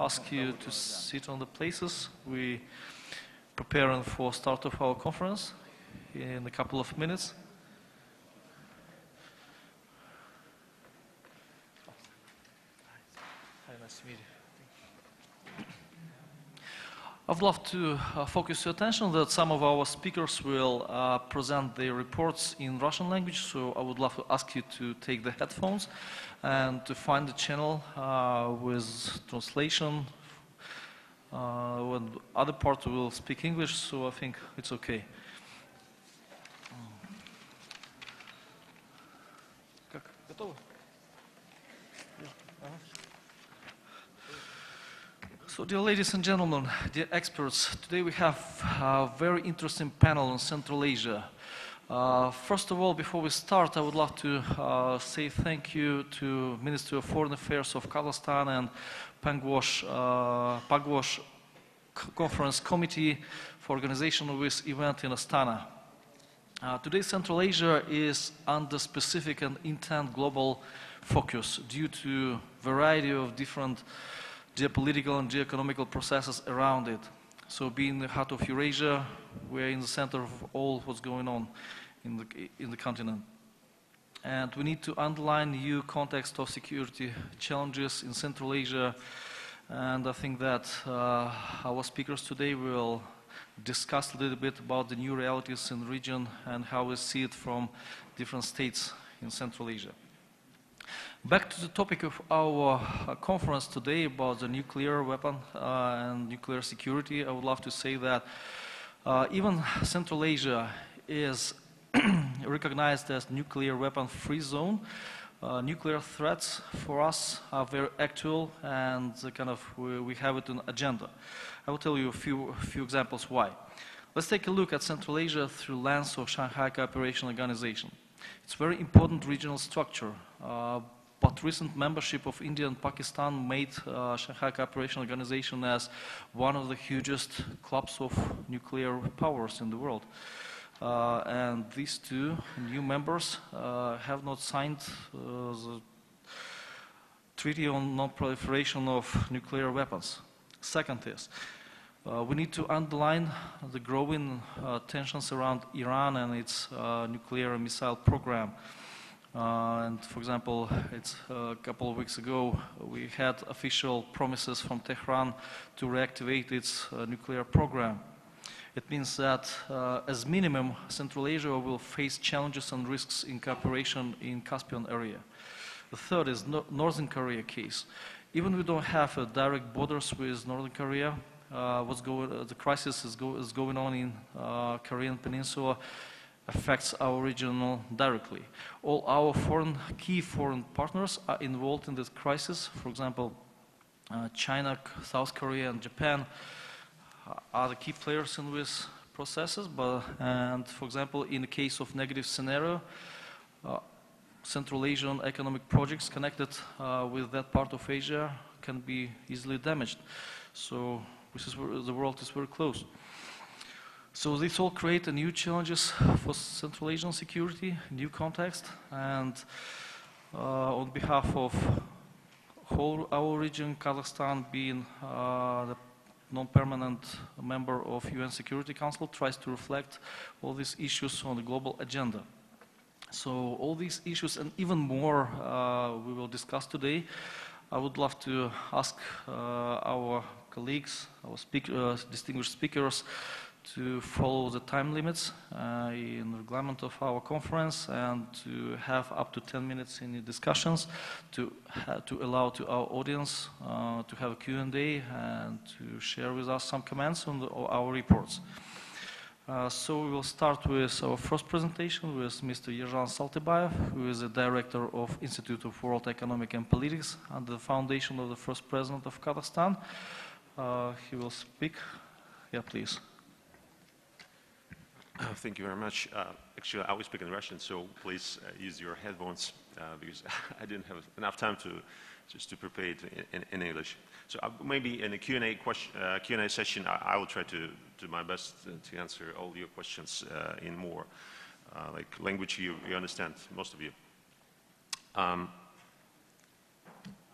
ask you to sit on the places. We preparing for start of our conference in a couple of minutes. Hi, nice to meet you. I'd love to uh, focus your attention that some of our speakers will uh, present their reports in Russian language, so I would love to ask you to take the headphones and to find the channel uh, with translation. Uh, when other part will speak English, so I think it's okay. So, dear ladies and gentlemen, dear experts, today we have a very interesting panel on Central Asia. Uh, first of all, before we start, I would love to uh, say thank you to Ministry of Foreign Affairs of Kazakhstan and Pangwash, uh, Pagwash C- Conference Committee for organization of this event in Astana. Uh, today, Central Asia is under specific and intense global focus due to variety of different geopolitical and geoeconomical processes around it. So being the heart of Eurasia, we're in the center of all what's going on in the, in the continent. And we need to underline new context of security challenges in Central Asia. And I think that uh, our speakers today will discuss a little bit about the new realities in the region and how we see it from different states in Central Asia. Back to the topic of our uh, conference today about the nuclear weapon uh, and nuclear security, I would love to say that uh, even Central Asia is recognized as nuclear weapon free zone. Uh, nuclear threats for us are very actual and kind of we, we have it on agenda. I will tell you a few, few examples why. Let's take a look at Central Asia through lens of Shanghai Cooperation Organization. It's a very important regional structure, uh, but recent membership of India and Pakistan made uh, Shanghai Cooperation Organization as one of the hugest clubs of nuclear powers in the world. Uh, and these two new members uh, have not signed uh, the Treaty on Non-Proliferation of Nuclear Weapons. Second is, uh, we need to underline the growing uh, tensions around Iran and its nuclear missile program. Uh, and for example, it's uh, a couple of weeks ago, we had official promises from Tehran to reactivate its uh, nuclear program. It means that, uh, as minimum, Central Asia will face challenges and risks in cooperation in Caspian area. The third is no Northern Korea case. Even we don't have direct borders with Northern Korea, uh, what's going, the crisis is, go is going on in Korean Peninsula affects our region directly. All our foreign, key foreign partners are involved in this crisis. For example, uh, China, South Korea, and Japan are the key players in these processes. But, and for example, in the case of negative scenario, uh, Central Asian economic projects connected uh, with that part of Asia can be easily damaged. So this is the world is very close. So this all create new challenges for Central Asian security, new context, and uh, on behalf of whole our region, Kazakhstan being uh, the non-permanent member of UN Security Council, tries to reflect all these issues on the global agenda. So all these issues and even more uh, we will discuss today. I would love to ask uh, our colleagues, our speak, uh, distinguished speakers, to follow the time limits uh, in the reglement of our conference and to have up to 10 minutes in discussions to, to allow to our audience uh, to have a Q&A and to share with us some comments on the, our reports. Uh, so we will start with our first presentation with Mr. Yerzhan Saltybayev, who is the director of Institute of World Economic and Politics under the foundation of the first president of Kazakhstan. Uh, he will speak. Yeah, please. Thank you very much. Uh, actually, I will speak in Russian, so please uh, use your headphones uh, because I didn't have enough time to just to prepare it in, in, in English. So uh, maybe in the Q&A question, uh, Q&A session, I, I will try to do my best uh, to answer all your questions uh, in more uh, like language you, you understand, most of you. Um,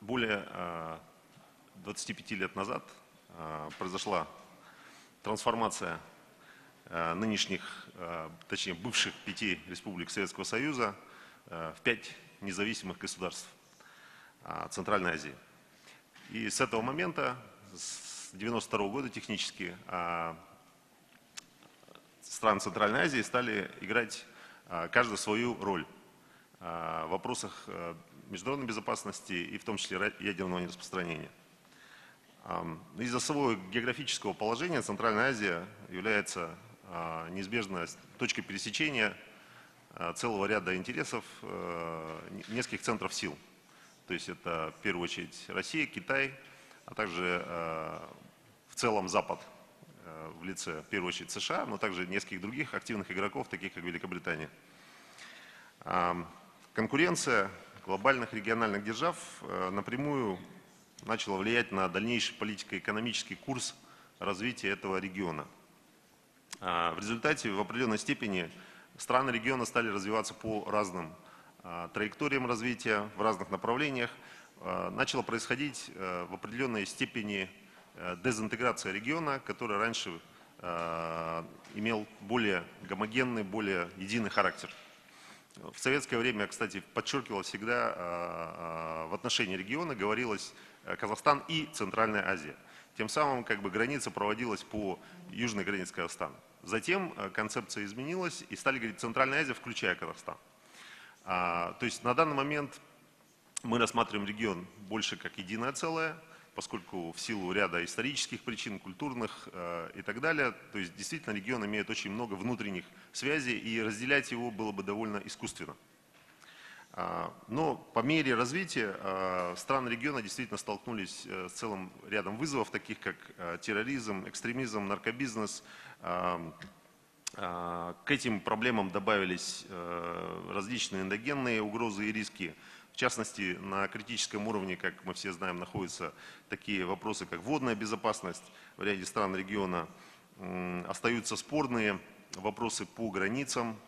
более uh, 25 лет назад произошла трансформация нынешних, точнее бывших пяти республик Советского Союза в пять независимых государств Центральной Азии. И с этого момента, с 92 года технически, страны Центральной Азии стали играть каждую свою роль в вопросах международной безопасности и в том числе ядерного нераспространения. Из-за своего географического положения Центральная Азия является неизбежной точкой пересечения целого ряда интересов нескольких центров сил. То есть это в первую очередь Россия, Китай, а также в целом Запад в лице в первую очередь США, но также нескольких других активных игроков, таких как Великобритания. Конкуренция глобальных региональных держав напрямую начала влиять на дальнейший политико-экономический курс развития этого региона. А, в результате в определенной степени страны региона стали развиваться по разным а, траекториям развития, в разных направлениях. А, начало происходить в определенной степени э, дезинтеграция региона, который раньше имел более гомогенный, более единый характер. В советское время, кстати, подчеркивалось всегда в отношении региона, говорилось э, Казахстан и Центральная Азия. Тем самым как бы граница проводилась по южной границе Казахстана. Затем э, концепция изменилась и стали говорить Центральная Азия, включая Казахстан. А, то есть на данный момент мы рассматриваем регион больше как единое целое – поскольку в силу ряда исторических причин, культурных э, и так далее, то есть действительно регион имеет очень много внутренних связей, и разделять его было бы довольно искусственно. А, но по мере развития э, страны региона действительно столкнулись э, с целым рядом вызовов, таких как э, терроризм, экстремизм, наркобизнес. Э, к этим проблемам добавились э, различные эндогенные угрозы и риски, в частности, на критическом уровне, как мы все знаем, находятся такие вопросы, как водная безопасность в ряде стран региона. Остаются спорные вопросы по границам.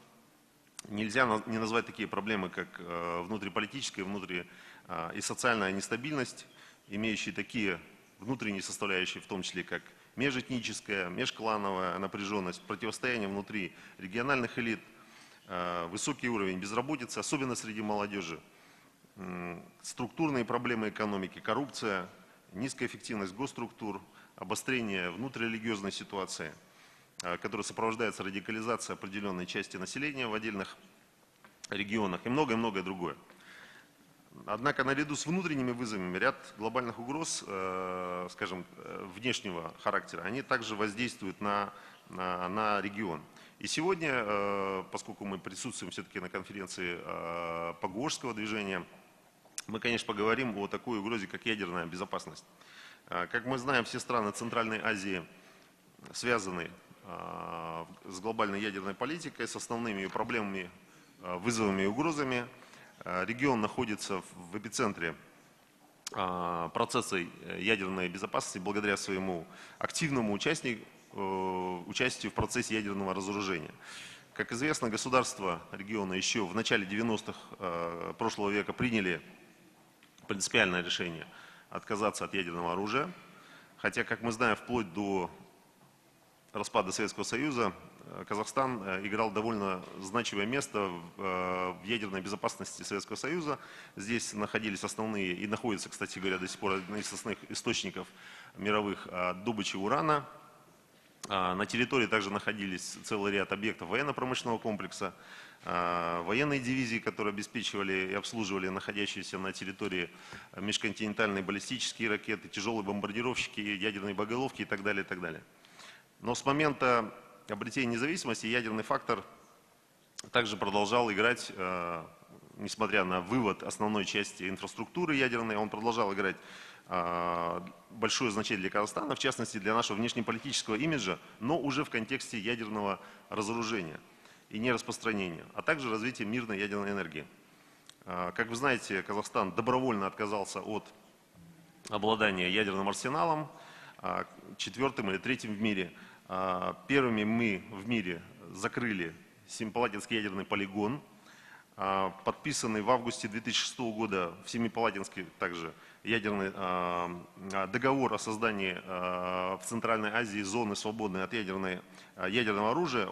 Нельзя не назвать такие проблемы, как э, внутриполитическая внутри, э, и социальная нестабильность, имеющие такие внутренние составляющие, в том числе как межэтническая, межклановая напряженность, противостояние внутри региональных элит, э, высокий уровень безработицы, особенно среди молодежи – структурные проблемы экономики, коррупция, низкая эффективность госструктур, обострение внутрирелигиозной ситуации, э, которая сопровождается радикализацией определенной части населения в отдельных регионах и многое-многое другое. Однако наряду с внутренними вызовами ряд глобальных угроз, э, скажем, э, внешнего характера, они также воздействуют на, на, на регион. И сегодня, поскольку мы присутствуем все-таки на конференции Погожского движения, мы, конечно, поговорим о такой угрозе, как ядерная безопасность. Как мы знаем, все страны Центральной Азии связаны с глобальной ядерной политикой, с основными ее проблемами, а, вызовами и угрозами. Регион находится в эпицентре процесса ядерной безопасности благодаря своему активному э, участию в процессе ядерного разоружения. Как известно, государства региона еще в начале 90-х прошлого века приняли принципиальное решение отказаться от ядерного оружия. Хотя, как мы знаем, вплоть до распада Советского Союза э, Казахстан э, играл довольно значимое место в э, ядерной безопасности Советского Союза. Здесь находились основные, и находятся, кстати говоря, до сих пор одни из основных источников мировых добычи урана. На территории также находились целый ряд объектов военно-промышленного комплекса. А, военные дивизии, которые обеспечивали и обслуживали находящиеся на территории межконтинентальные баллистические ракеты, тяжелые бомбардировщики, ядерные боеголовки и так далее, и так далее. Но с момента обретения независимости ядерный фактор также продолжал играть, а, несмотря на вывод основной части инфраструктуры ядерной, он продолжал играть а, большое значение для Казахстана, в частности для нашего внешнеполитического имиджа, но уже в контексте ядерного разоружения – и нераспространения, а также развитие мирной ядерной энергии. А, как вы знаете, Казахстан добровольно отказался от обладания ядерным арсеналом, четвертым или третьим в мире. А, первыми мы в мире закрыли Семипалатинский ядерный полигон, подписанный в августе 2006 года в Семипалатинске также ядерный э, договор о создании в Центральной Азии зоны, свободной от ядерной, ядерного оружия,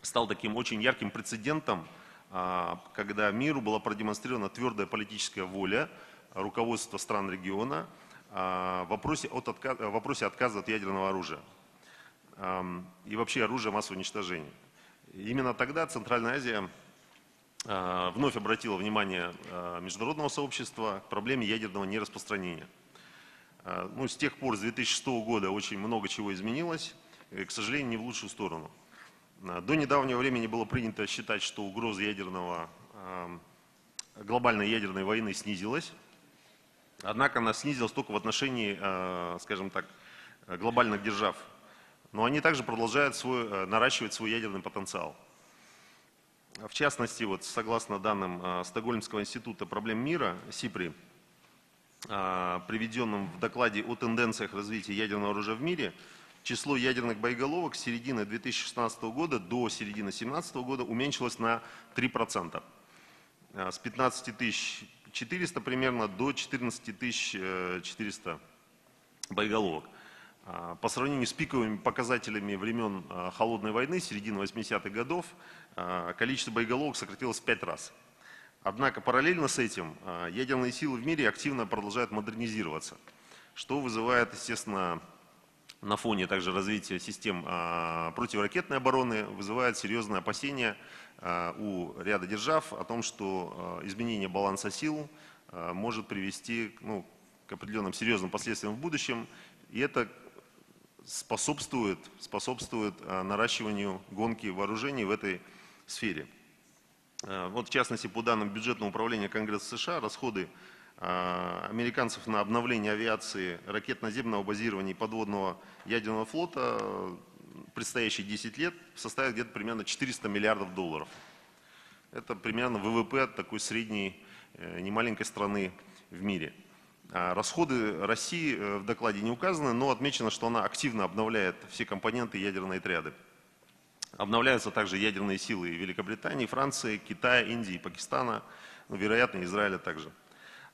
стал таким очень ярким прецедентом, когда миру была продемонстрирована твердая политическая воля руководства стран региона в вопросе, от отка- в вопросе отказа от ядерного оружия и вообще оружия массового уничтожения. Именно тогда Центральная Азия э, вновь обратила внимание э, международного сообщества к проблеме ядерного нераспространения. Э, Ну, с тех пор, с 2006 года, очень много чего изменилось, к сожалению, не в лучшую сторону. До недавнего времени было принято считать, что угроза ядерного, глобальной ядерной войны снизилась. Однако она снизилась только в отношении, скажем так, глобальных держав. Но они также продолжают свой, э, наращивать свой ядерный потенциал. В частности, вот, согласно данным э, Стокгольмского института проблем мира, СИПРИ, э, приведенным в докладе о тенденциях развития ядерного оружия в мире, число ядерных боеголовок с середины 2016 года до середины 2017 года уменьшилось на 3%. Э, С 15 400 примерно до 14 400 боеголовок. А, По сравнению с пиковыми показателями времен а, Холодной войны, середины 80-х годов, а, количество боеголовок сократилось в 5 раз. Однако параллельно с этим ядерные силы в мире активно продолжают модернизироваться, что вызывает, естественно, на фоне также развития систем противоракетной обороны, вызывает серьезные опасения у ряда держав о том, что изменение баланса сил может привести ну, к определенным серьезным последствиям в будущем. И это способствует, способствует а, наращиванию гонки вооружений в этой сфере. А, Вот в частности, по данным бюджетного управления Конгресса США, расходы а, американцев на обновление авиации, ракетно-наземного базирования и подводного ядерного флота э, предстоящие 10 лет составят где-то примерно 400 миллиардов долларов. Это примерно ВВП такой средней, э, немаленькой страны в мире. А Расходы России э, в докладе не указаны, но отмечено, что она активно обновляет все компоненты ядерной отряды. Обновляются также ядерные силы Великобритании, Франции, Китая, Индии, Пакистана, ну, вероятно, Израиля также.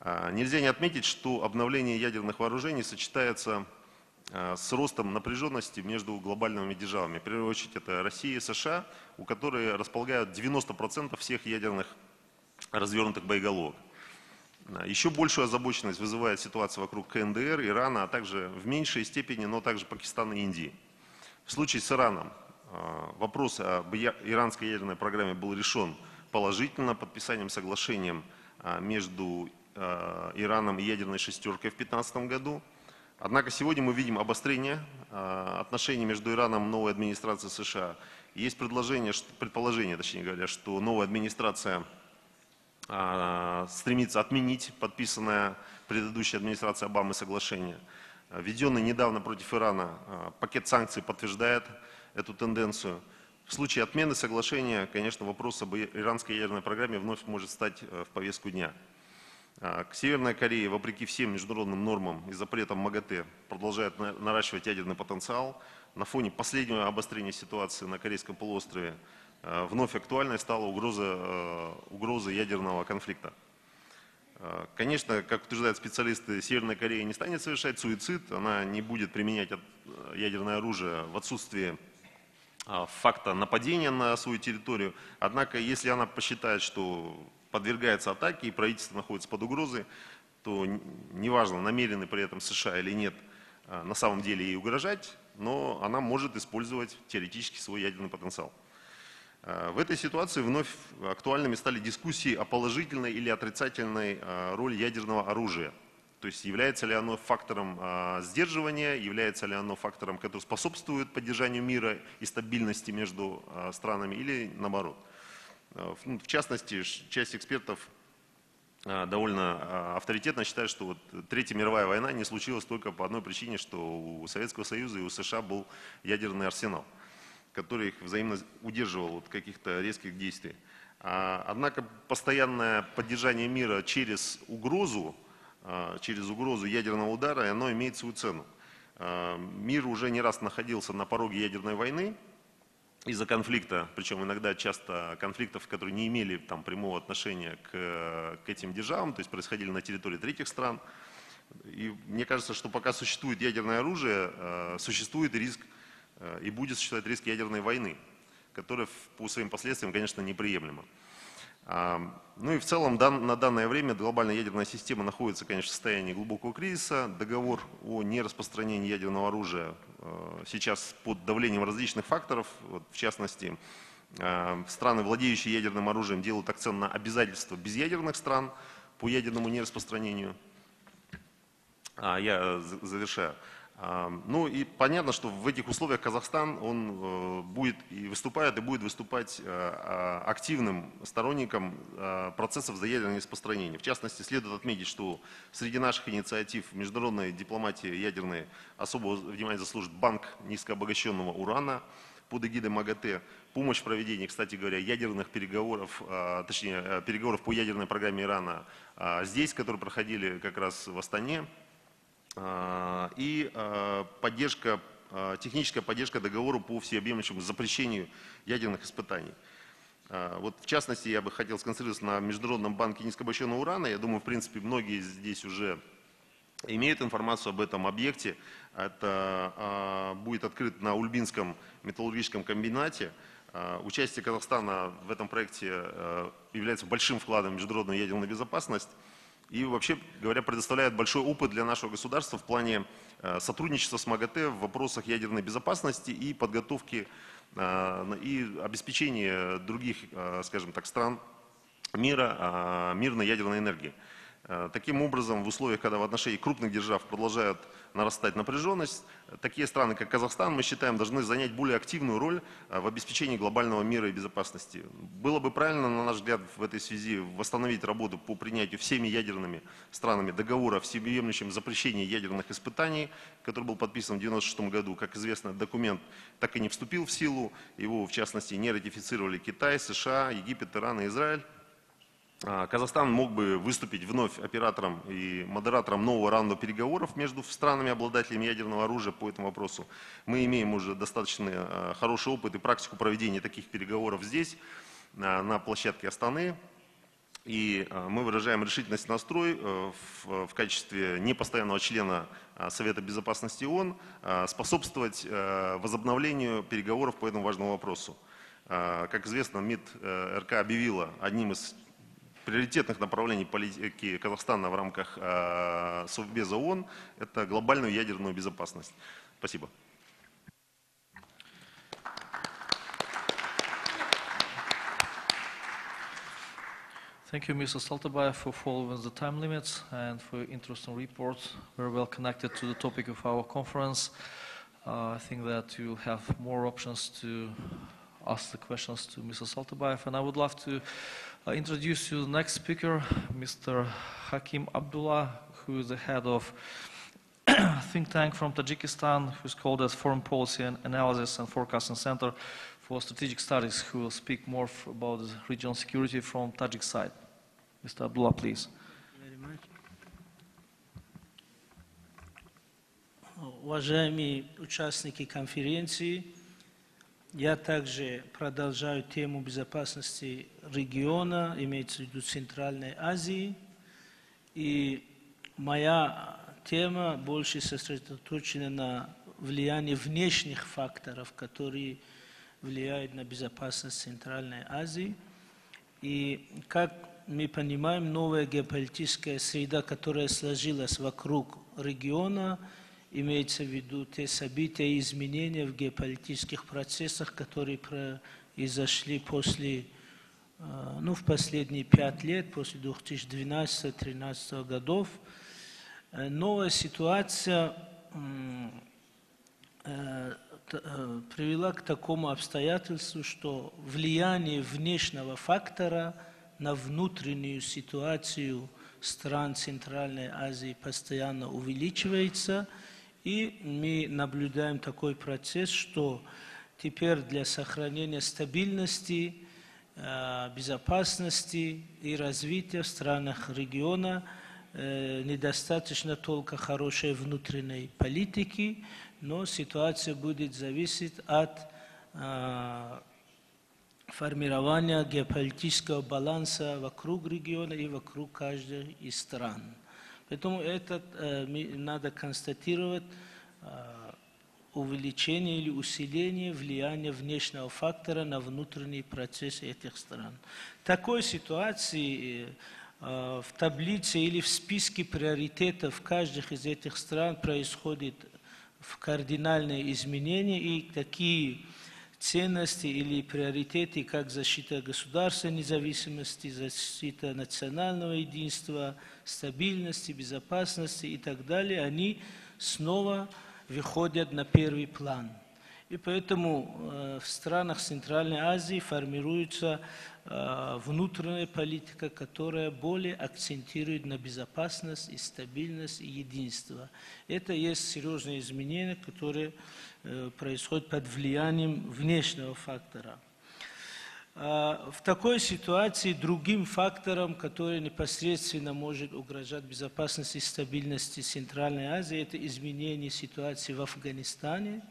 А, Нельзя не отметить, что обновление ядерных вооружений сочетается а, с ростом напряженности между глобальными державами. В первую очередь это Россия и США, у которых располагают 90% всех ядерных развернутых боеголовок. А, Еще большую озабоченность вызывает ситуация вокруг КНДР, Ирана, а также в меньшей степени, но также Пакистана и Индии. В случае с Ираном э, вопрос об иранской ядерной программе был решен положительно подписанием соглашением э, между э, Ираном и ядерной шестеркой в 2015 году. Однако сегодня мы видим обострение отношений между Ираном и новой администрацией США. Есть предложение, предположение, точнее говоря, что новая администрация а, стремится отменить подписанное предыдущей администрацией Обамы соглашение. А, Введенный недавно против Ирана а, пакет санкций подтверждает эту тенденцию. В случае отмены соглашения, конечно, вопрос об иранской ядерной программе вновь может стать в повестку дня. А, К Северной Корее, вопреки всем международным нормам и запретам МАГАТЭ, продолжает на- наращивать ядерный потенциал. На фоне последнего обострения ситуации на Корейском полуострове вновь актуальной стала угроза, э, угроза ядерного конфликта. Э, Конечно, как утверждают специалисты, Северная Корея не станет совершать суицид, она не будет применять э, ядерное оружие в отсутствие а, факта нападения на свою территорию. Однако, если она посчитает, что подвергается атаке и правительство находится под угрозой, то неважно, намерены при этом США или нет на самом деле ей угрожать, но она может использовать теоретически свой ядерный потенциал. А, В этой ситуации вновь актуальными стали дискуссии о положительной или отрицательной а, роли ядерного оружия. То есть является ли оно фактором а, сдерживания, является ли оно фактором, который способствует поддержанию мира и стабильности между странами или наоборот. В- ну, В частности, часть экспертов довольно авторитетно считает, что вот Третья мировая война не случилась только по одной причине, что у Советского Союза и у США был ядерный арсенал который их взаимно удерживал от каких-то резких действий. А, Однако постоянное поддержание мира через угрозу, а, через угрозу ядерного удара, оно имеет свою цену. А, Мир уже не раз находился на пороге ядерной войны из-за конфликта, причем иногда часто конфликтов, которые не имели там, прямого отношения к, к этим державам, то есть происходили на территории третьих стран. И мне кажется, что пока существует ядерное оружие, существует риск и будет существовать риск ядерной войны, которая по своим последствиям, конечно, неприемлема. А, Ну и в целом на данное время глобальная ядерная система находится, конечно, в состоянии глубокого кризиса. Договор о нераспространении ядерного оружия э, сейчас под давлением различных факторов, вот, в частности, э, страны, владеющие ядерным оружием, делают акцент на обязательства безъядерных стран по ядерному нераспространению. А, Я э, за- завершаю. Ну и понятно, что в этих условиях Казахстан, он э, будет и выступает, и будет выступать э, а, активным сторонником э, процессов заядерного распространения. В частности, следует отметить, что среди наших инициатив в международной дипломатии ядерной особого внимания заслужит Банк низкообогащенного урана под эгидой МАГАТЭ, помощь в проведении, кстати говоря, ядерных переговоров, точнее, переговоров по ядерной программе Ирана здесь, которые проходили как раз в Астане, и а, поддержка, а, техническая поддержка договору по всеобъемлющему запрещению ядерных испытаний. Вот в частности, я бы хотел сконцентрироваться на Международном банке низкообогащенного урана. Я думаю, в принципе, многие здесь уже имеют информацию об этом объекте. Это будет открыт на Ульбинском металлургическом комбинате. Участие Казахстана в этом проекте является большим вкладом в международную ядерную безопасность и вообще говоря предоставляет большой опыт для нашего государства в плане э, сотрудничества с МАГАТЭ в вопросах ядерной безопасности и подготовки э, и обеспечения других, э, скажем так, стран мира мирной ядерной энергии. Э, Таким образом, в условиях, когда в отношении крупных держав продолжает нарастать напряженность, э, такие страны, как Казахстан, мы считаем, должны занять более активную роль э, в обеспечении глобального мира и безопасности. Было бы правильно, на наш взгляд, в этой связи восстановить работу по принятию всеми ядерными странами договора о всеобъемлющем запрещении ядерных испытаний, который был подписан в 1996 году. Как известно, документ так и не вступил в силу. Его, в частности, не ратифицировали Китай, США, Египет, Иран и Израиль. А, Казахстан мог бы выступить вновь оператором и модератором нового раунда переговоров между странами-обладателями ядерного оружия по этому вопросу. Мы имеем уже достаточно э, хороший опыт и практику проведения таких переговоров здесь, на на площадке Астаны. И э, мы выражаем решительность настрой э, в, качестве непостоянного члена э, Совета Безопасности ООН э, способствовать э, возобновлению переговоров по этому важному вопросу. Э, Как известно, МИД э, РК объявила одним из приоритетных направлений политики Казахстана в рамках э, Совбеза ООН – это глобальную ядерную безопасность. Спасибо. Thank you, Mr. Saltabayev, for following the time limits and for your interesting report, very well connected to the topic of our conference. Uh, I think that you'll have more options to ask the questions to Mr. Saltabayev, and I would love to uh, introduce you the next speaker, Mr. Hakim Abdullah, who is the head of think tank from Tajikistan, who's called as Foreign Policy and Analysis and Forecasting Center for Strategic Studies, who will speak more f- about the regional security from Tajik side. Mr. Abdullah, please. very much. Уважаемые участники конференции, я также продолжаю тему безопасности региона, имеется в виду Центральной Азии. И моя тема больше сосредоточена на влиянии внешних факторов, которые влияют на безопасность Центральной Азии. И как мы понимаем, новая геополитическая среда, которая сложилась вокруг региона, имеется в виду те события и изменения в геополитических процессах, которые произошли после, э, ну, в последние пять лет, после 2012-2013 годов. Э, Новая ситуация э, привела к такому обстоятельству, что влияние внешнего фактора на внутреннюю ситуацию стран Центральной Азии постоянно увеличивается, и мы наблюдаем такой процесс, что теперь для сохранения стабильности, э, безопасности и развития в странах региона э, недостаточно только хорошей внутренней политики, но ситуация будет зависеть от э, формирования геополитического баланса вокруг региона и вокруг каждой из стран. Поэтому это э, надо констатировать э, увеличение или усиление влияния внешнего фактора на внутренние процессы этих стран. В такой ситуации э, в таблице или в списке приоритетов каждых из этих стран происходит в кардинальные изменения и такие ценности или приоритеты, как защита государственной независимости, защита национального единства, стабильности, безопасности и так далее, они снова выходят на первый план. И поэтому э, в странах Центральной Азии формируется э, внутренняя политика, которая более акцентирует на безопасность и стабильность и единство. Это есть серьезные изменения, которые э, происходят под влиянием внешнего фактора. А, В такой ситуации другим фактором, который непосредственно может угрожать безопасности и стабильности Центральной Азии, это изменение ситуации в Афганистане.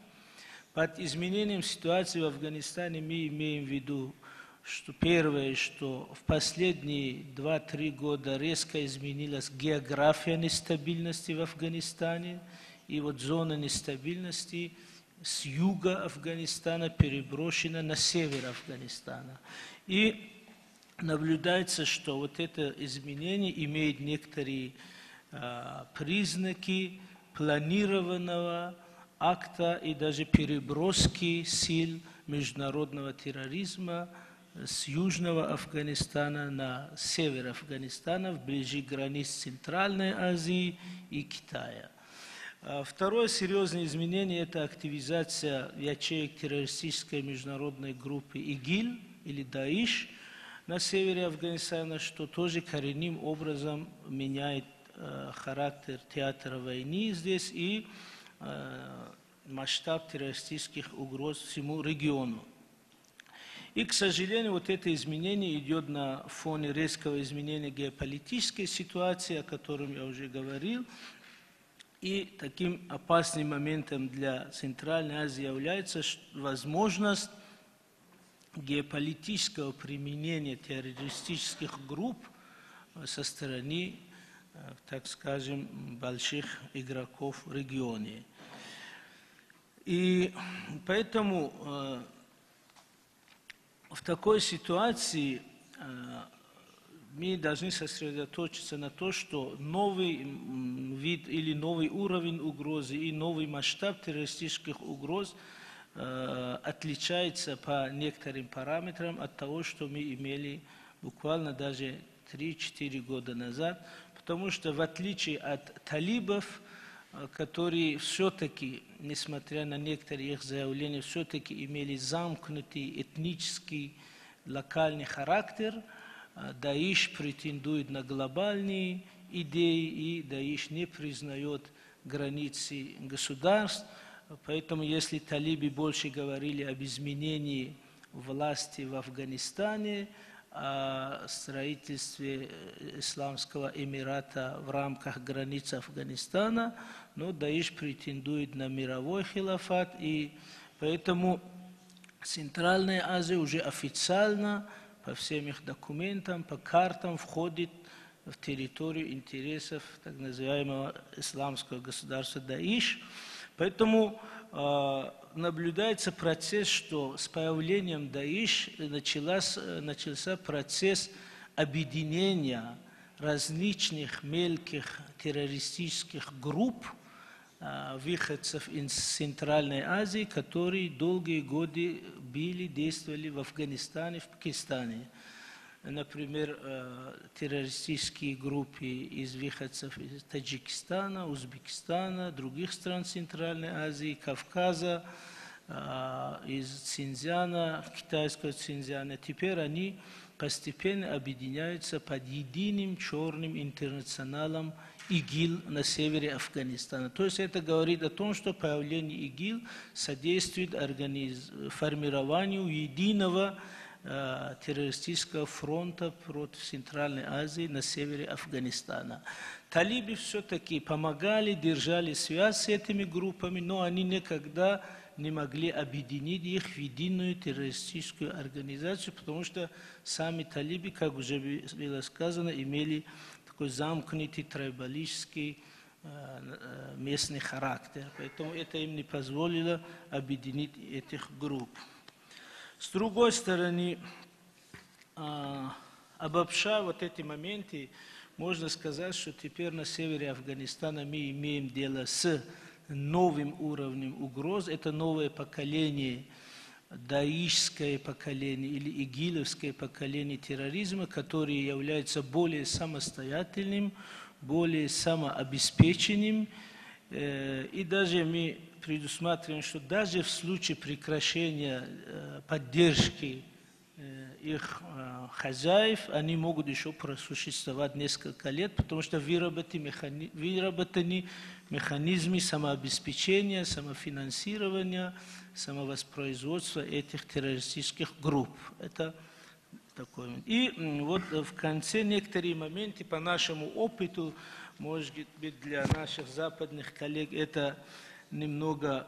Под изменением ситуации в Афганистане мы имеем в виду, что первое, что в последние 2-3 года резко изменилась география нестабильности в Афганистане, и вот зона нестабильности с юга Афганистана переброшена на север Афганистана. И наблюдается, что вот это изменение имеет некоторые а, признаки планированного акта и даже переброски сил международного терроризма с южного Афганистана на север Афганистана, вблизи границ Центральной Азии и Китая. А Второе серьезное изменение – это активизация ячеек террористической международной группы ИГИЛ или ДАИШ на севере Афганистана, что тоже коренным образом меняет э, характер театра войны здесь и э, масштаб террористических угроз всему региону. И, к сожалению, вот это изменение идет на фоне резкого изменения геополитической ситуации, о котором я уже говорил, и таким опасным моментом для Центральной Азии является возможность геополитического применения террористических групп э, со стороны, э, так скажем, больших игроков в регионе. И поэтому э, в такой ситуации мы должны сосредоточиться на то, что новый вид или новый уровень угрозы и новый масштаб террористических угроз э, отличается по некоторым параметрам от того, что мы имели буквально даже 3-4 года назад, потому что в отличие от талибов, э, которые все-таки, несмотря на некоторые их заявления, все-таки имели замкнутый этнический локальный характер, Даиш претендует на глобальные идеи, и Даиш не признает границы государств. Поэтому, если талибы больше говорили об изменении власти в Афганистане, о строительстве э, Исламского Эмирата в рамках границ Афганистана, но Даиш претендует на мировой хилафат, и поэтому Центральная Азия уже официально по всем их документам, по картам входит в территорию интересов так называемого исламского государства Даиш. Поэтому э, наблюдается процесс, что с появлением Даиш началась, начался процесс объединения различных мелких террористических групп, выходцев из Центральной Азии, которые долгие годы били, действовали в Афганистане, в Пакистане. Например, э, террористические группы из выходцев из Таджикистана, Узбекистана, других стран Центральной Азии, Кавказа, а, из Цинзяна, китайского Цинзяна. Теперь они постепенно объединяются под единым черным интернационалом ИГИЛ на севере Афганистана. То есть это говорит о том, что появление ИГИЛ содействует организ... формированию единого э, террористического фронта против Центральной Азии на севере Афганистана. Талибы все-таки помогали, держали связь с этими группами, но они никогда не могли объединить их в единую террористическую организацию, потому что сами талибы, как уже было сказано, имели такой замкнутый, трайбалистский, э, местный характер. Поэтому это им не позволило объединить этих групп. С другой стороны, обобщая вот эти моменты, можно сказать, что теперь на севере Афганистана мы имеем дело с новым уровнем угроз. Это новое поколение, даишское поколение или игиловское поколение терроризма, которое является более самостоятельным, более самообеспеченным. Э, и даже мы предусматриваем, что даже в случае прекращения э, поддержки э, их хозяев, они могут еще просуществовать несколько лет, потому что выработаны, выработаны механизмы самообеспечения, самофинансирования, самовоспроизводства этих террористических групп. Это такой. И вот в конце некоторые моменты по нашему опыту, может быть, для наших западных коллег это немного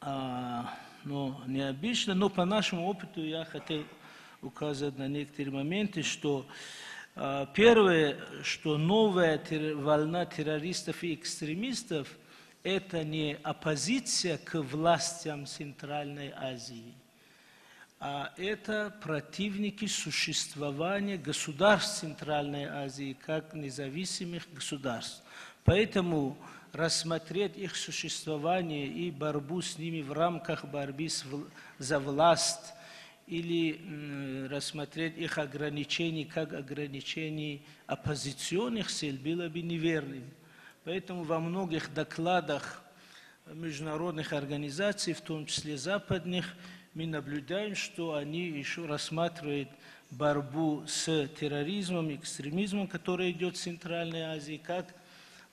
а, ну, необычно, но по нашему опыту я хотел указать на некоторые моменты, что а, первое, что новая волна террористов и экстремистов – это не оппозиция к властям Центральной Азии, а это противники существования государств Центральной Азии как независимых государств. Поэтому рассмотреть их существование и борьбу с ними в рамках борьбы за власть или рассмотреть их ограничения как ограничений оппозиционных сил было бы неверным. Поэтому во многих докладах международных организаций, в том числе западных, мы наблюдаем, что они еще рассматривают борьбу с терроризмом, экстремизмом, который идет в Центральной Азии, как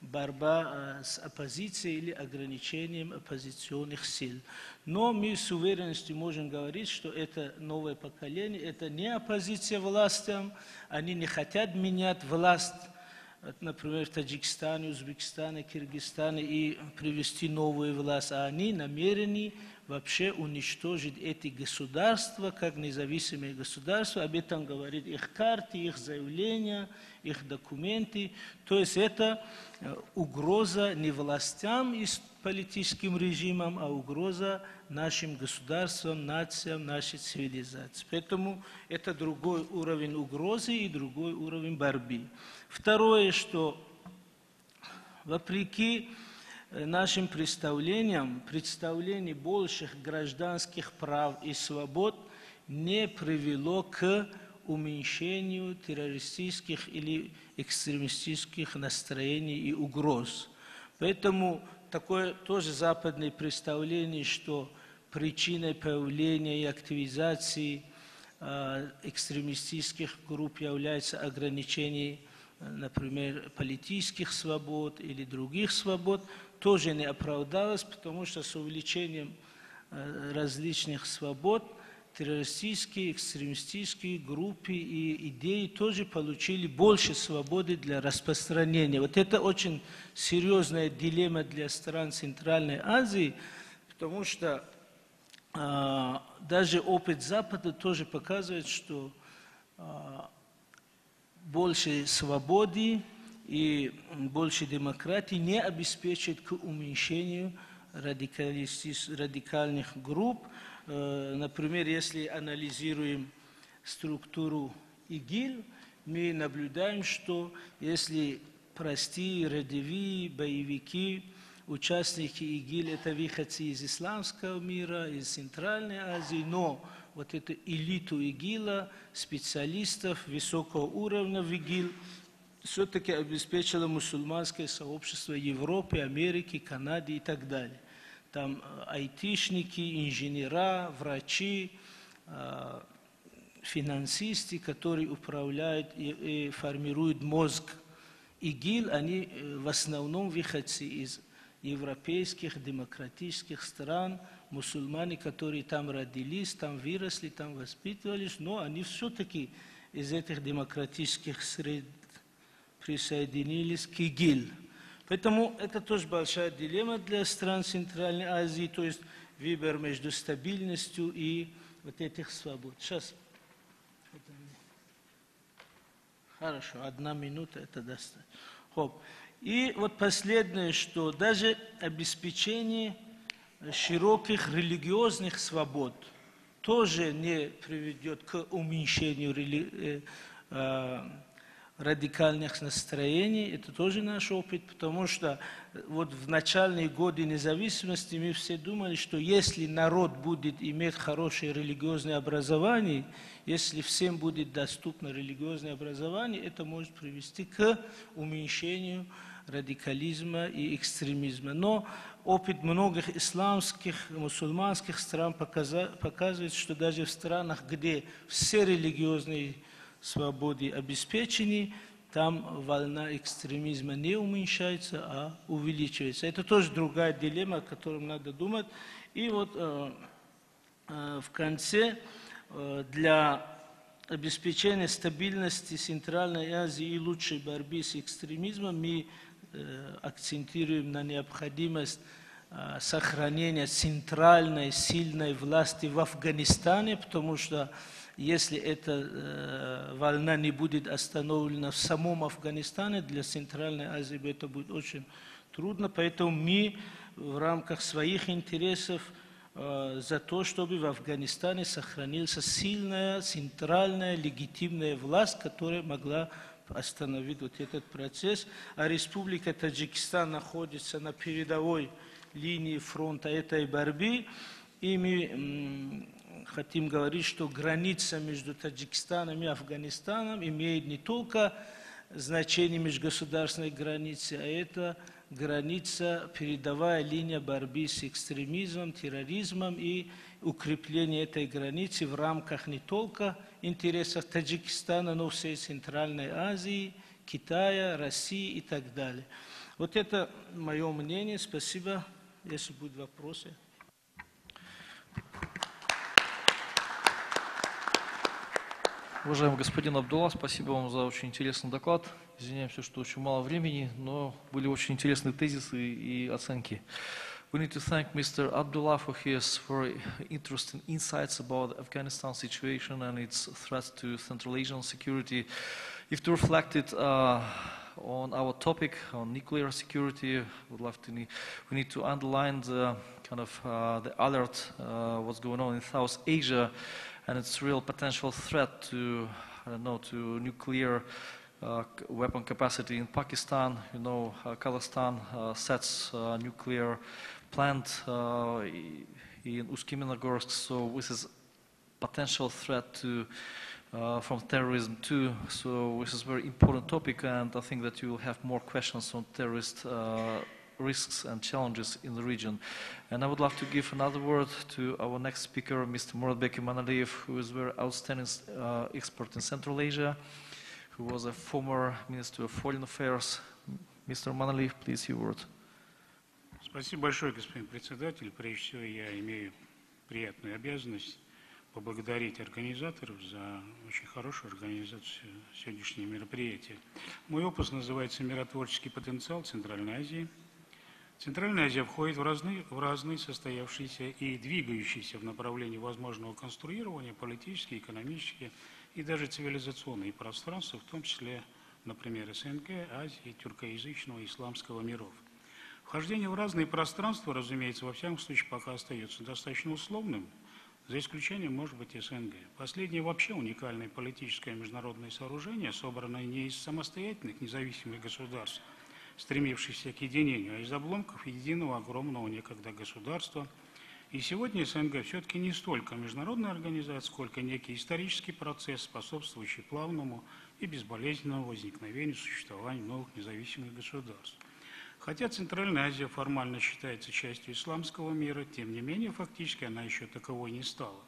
борьба с оппозицией или ограничением оппозиционных сил. Но мы с уверенностью можем говорить, что это новое поколение, это не оппозиция властям, они не хотят менять власть, например, в Таджикистане, Узбекистане, Киргизстане и привести новую власть, а они намерены вообще уничтожить эти государства как независимые государства. Об этом говорит их карты, их заявления, их документы. То есть это э, угроза не властям и политическим режимам, а угроза нашим государствам, нациям, нашей цивилизации. Поэтому это другой уровень угрозы и другой уровень борьбы. Второе, что вопреки Э, нашим представлениям, представление больших гражданских прав и свобод не привело к уменьшению террористических или экстремистических настроений и угроз. Поэтому такое тоже западное представление, что причиной появления и активизации э, экстремистических групп является ограничение, э, например, политических свобод или других свобод, тоже не оправдалось, потому что с увеличением э, различных свобод террористические, экстремистические группы и идеи тоже получили больше свободы для распространения. Вот это очень серьезная дилемма для стран Центральной Азии, потому что а, даже опыт Запада тоже показывает, что а, больше свободы, и больше демократии не обеспечит к уменьшению радикальных групп. Э, например, если анализируем структуру ИГИЛ, мы наблюдаем, что если простые рядовые боевики, участники ИГИЛ – это выходцы из исламского мира, из Центральной Азии, но вот эту элиту ИГИЛа, специалистов высокого уровня в ИГИЛ – все-таки обеспечило мусульманское сообщество Европы, Америки, Канады и так далее. Там э, айтишники, инженера, врачи, э, финансисты, которые управляют и, и формируют мозг ИГИЛ, они э, в основном выходцы из европейских демократических стран, мусульмане, которые там родились, там выросли, там воспитывались, но они все-таки из этих демократических сред присоединились к ИГИЛ. Поэтому это тоже большая дилемма для стран Центральной Азии, то есть выбор между стабильностью и вот этих свобод. Сейчас. Хорошо, одна минута это достаточно. Хоп. И вот последнее, что даже обеспечение широких религиозных свобод тоже не приведет к уменьшению рели... э, э, радикальных настроений. Это тоже наш опыт, потому что вот в начальные годы независимости мы все думали, что если народ будет иметь хорошее религиозное образование, если всем будет доступно религиозное образование, это может привести к уменьшению радикализма и экстремизма. Но опыт многих исламских, мусульманских стран показывает, что даже в странах, где все религиозные свободы обеспечены, там волна экстремизма не уменьшается, а увеличивается. Это тоже другая дилемма, о которой надо думать. И вот э, э, в конце э, для обеспечения стабильности Центральной Азии и лучшей борьбы с экстремизмом мы э, акцентируем на необходимость э, сохранения центральной сильной власти в Афганистане, потому что если эта э, волна не будет остановлена в самом Афганистане, для Центральной Азии это будет очень трудно. Поэтому мы в рамках своих интересов э, за то, чтобы в Афганистане сохранилась сильная, центральная, легитимная власть, которая могла остановить вот этот процесс. А Республика Таджикистан находится на передовой линии фронта этой борьбы. И мы хотим говорить, что граница между Таджикистаном и Афганистаном имеет не только значение межгосударственной границы, а это граница, передовая линия борьбы с экстремизмом, терроризмом и укрепление этой границы в рамках не только интересов Таджикистана, но всей Центральной Азии, Китая, России и так далее. Вот это мое мнение. Спасибо. Если будут вопросы. Уважаемый господин Абдулла, спасибо вам за очень интересный доклад. Извиняемся, что очень мало времени, но были очень интересные тезисы и оценки. We need to thank Mr. Abdullah for his very interesting insights about Afghanistan situation and its threats to Central Asian security. If to reflect it uh, on our topic on nuclear security, would love to need, we need to underline the kind of uh, the alert uh, what's going on in South Asia and its real potential threat to, I don't know, to nuclear uh, weapon capacity in Pakistan. You know, uh, Kazakhstan uh, sets a nuclear plant uh, in Usk-Minogorsk, so this is potential threat to uh, from terrorism too. So this is a very important topic, and I think that you will have more questions on terrorist uh, risks and challenges in the region. And I would love to give another word to our next speaker, Mr. Muratbek Manaliyev, who is a very outstanding uh, expert in Central Asia, who was a former Minister of Foreign Affairs. Mr. Manaliyev, please, your word. Спасибо большое, господин председатель. Прежде всего, я имею приятную обязанность поблагодарить организаторов за очень хорошую организацию сегодняшнего мероприятия. Мой опус называется «Миротворческий потенциал Центральной Азии». Центральная Азия входит в разные, в разные состоявшиеся и двигающиеся в направлении возможного конструирования политические, экономические и даже цивилизационные пространства, в том числе, например, СНГ, Азии, тюркоязычного исламского миров. Вхождение в разные пространства, разумеется, во всяком случае пока остается достаточно условным, за исключением, может быть, СНГ. Последнее вообще уникальное политическое международное сооружение, собранное не из самостоятельных независимых государств, стремившихся к единению, а из обломков единого огромного некогда государства. И сегодня СНГ все-таки не столько международная организация, сколько некий исторический процесс, способствующий плавному и безболезненному возникновению существования новых независимых государств. Хотя Центральная Азия формально считается частью исламского мира, тем не менее фактически она еще таковой не стала.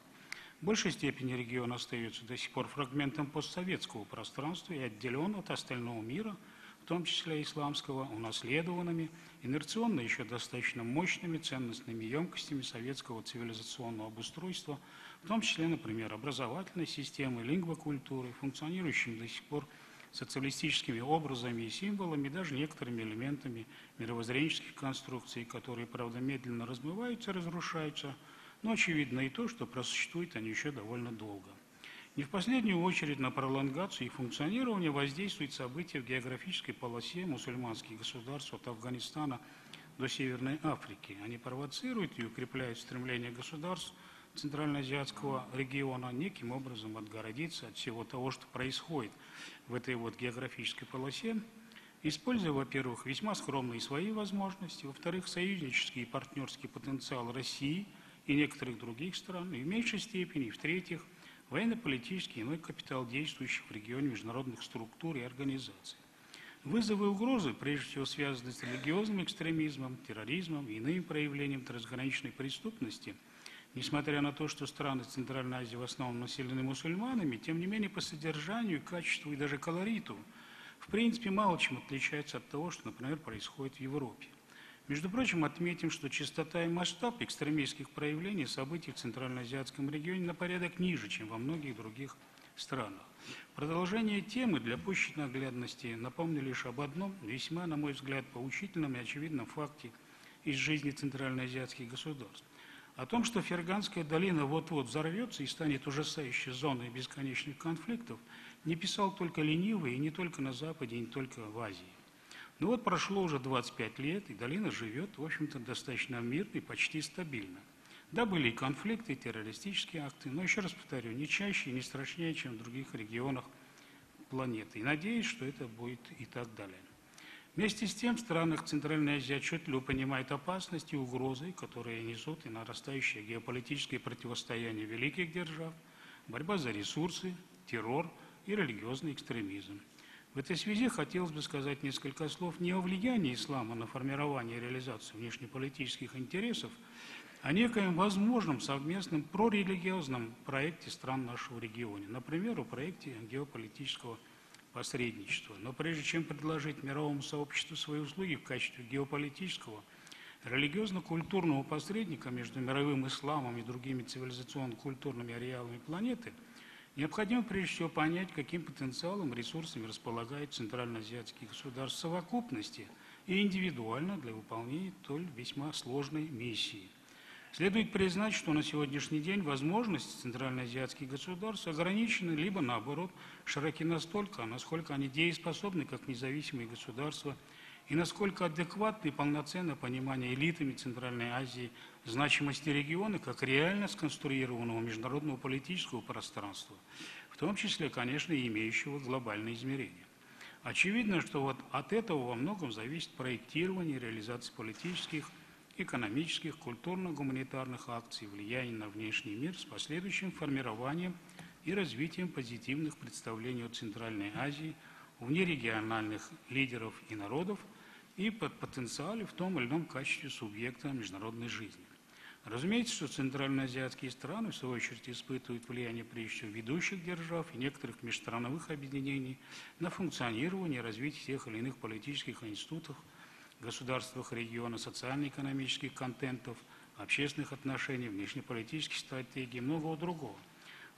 В большей степени регион остается до сих пор фрагментом постсоветского пространства и отделен от остального мира – в том числе исламского, унаследованными, инерционно еще достаточно мощными ценностными емкостями советского цивилизационного обустройства, в том числе, например, образовательной системы, лингвокультуры, функционирующими до сих пор социалистическими образами и символами, даже некоторыми элементами мировоззренческих конструкций, которые, правда, медленно размываются, разрушаются, но очевидно и то, что просуществуют они еще довольно долго. Не в последнюю очередь на пролонгацию и функционирование воздействуют события в географической полосе мусульманских государств от Афганистана до Северной Африки. Они провоцируют и укрепляют стремление государств Центральноазиатского региона неким образом отгородиться от всего того, что происходит в этой вот географической полосе, используя, во-первых, весьма скромные свои возможности, во-вторых, союзнический и партнерский потенциал России и некоторых других стран, и в меньшей степени, и в-третьих, военно-политический иной капитал действующих в регионе международных структур и организаций. Вызовы и угрозы, прежде всего связаны с религиозным экстремизмом, терроризмом и иным проявлением трансграничной преступности – Несмотря на то, что страны Центральной Азии в основном населены мусульманами, тем не менее по содержанию, качеству и даже колориту в принципе мало чем отличается от того, что, например, происходит в Европе. Между прочим, отметим, что частота и масштаб экстремистских проявлений событий в Центральноазиатском регионе на порядок ниже, чем во многих других странах. Продолжение темы для пущей наглядности напомню лишь об одном весьма, на мой взгляд, поучительном и очевидном факте из жизни центральноазиатских государств. О том, что Ферганская долина вот-вот взорвется и станет ужасающей зоной бесконечных конфликтов, не писал только ленивый, и не только на Западе, и не только в Азии. Но вот прошло уже 25 лет, и долина живет, в общем-то, достаточно мирно и почти стабильно. Да, были и конфликты, и террористические акты, но, еще раз повторю, не чаще и не страшнее, чем в других регионах планеты. И надеюсь, что это будет и так далее. Вместе с тем в странах Центральной Азии отчетливо понимают опасности и угрозы, которые несут и нарастающее геополитическое противостояние великих держав, борьба за ресурсы, террор и религиозный экстремизм. В этой связи хотелось бы сказать несколько слов не о влиянии ислама на формирование и реализацию внешнеполитических интересов, а некоем возможном совместном прорелигиозном проекте стран нашего региона, например, о проекте геополитического посредничества. Но прежде чем предложить мировому сообществу свои услуги в качестве геополитического, религиозно-культурного посредника между мировым исламом и другими цивилизационно-культурными ареалами планеты, необходимо прежде всего понять, каким потенциалом, ресурсами располагает центральноазиатские государства в совокупности и индивидуально для выполнения той весьма сложной миссии – Следует признать, что на сегодняшний день возможности центральноазиатских государств ограничены, либо наоборот, широки настолько, насколько они дееспособны как независимые государства, и насколько адекватно и полноценно понимание элитами Центральной Азии значимости региона как реально сконструированного международного политического пространства, в том числе, конечно, имеющего глобальное измерение. Очевидно, что вот от этого во многом зависит проектирование и реализация политических экономических, культурно-гуманитарных акций, влияния на внешний мир с последующим формированием и развитием позитивных представлений о Центральной Азии у внерегиональных лидеров и народов и под потенциале в том или ином качестве субъекта международной жизни. Разумеется, что центральноазиатские страны, в свою очередь, испытывают влияние прежде всего ведущих держав и некоторых межстрановых объединений на функционирование и развитие тех или иных политических институтов – государствах региона, социально-экономических контентов, общественных отношений, внешнеполитических стратегий и многого другого.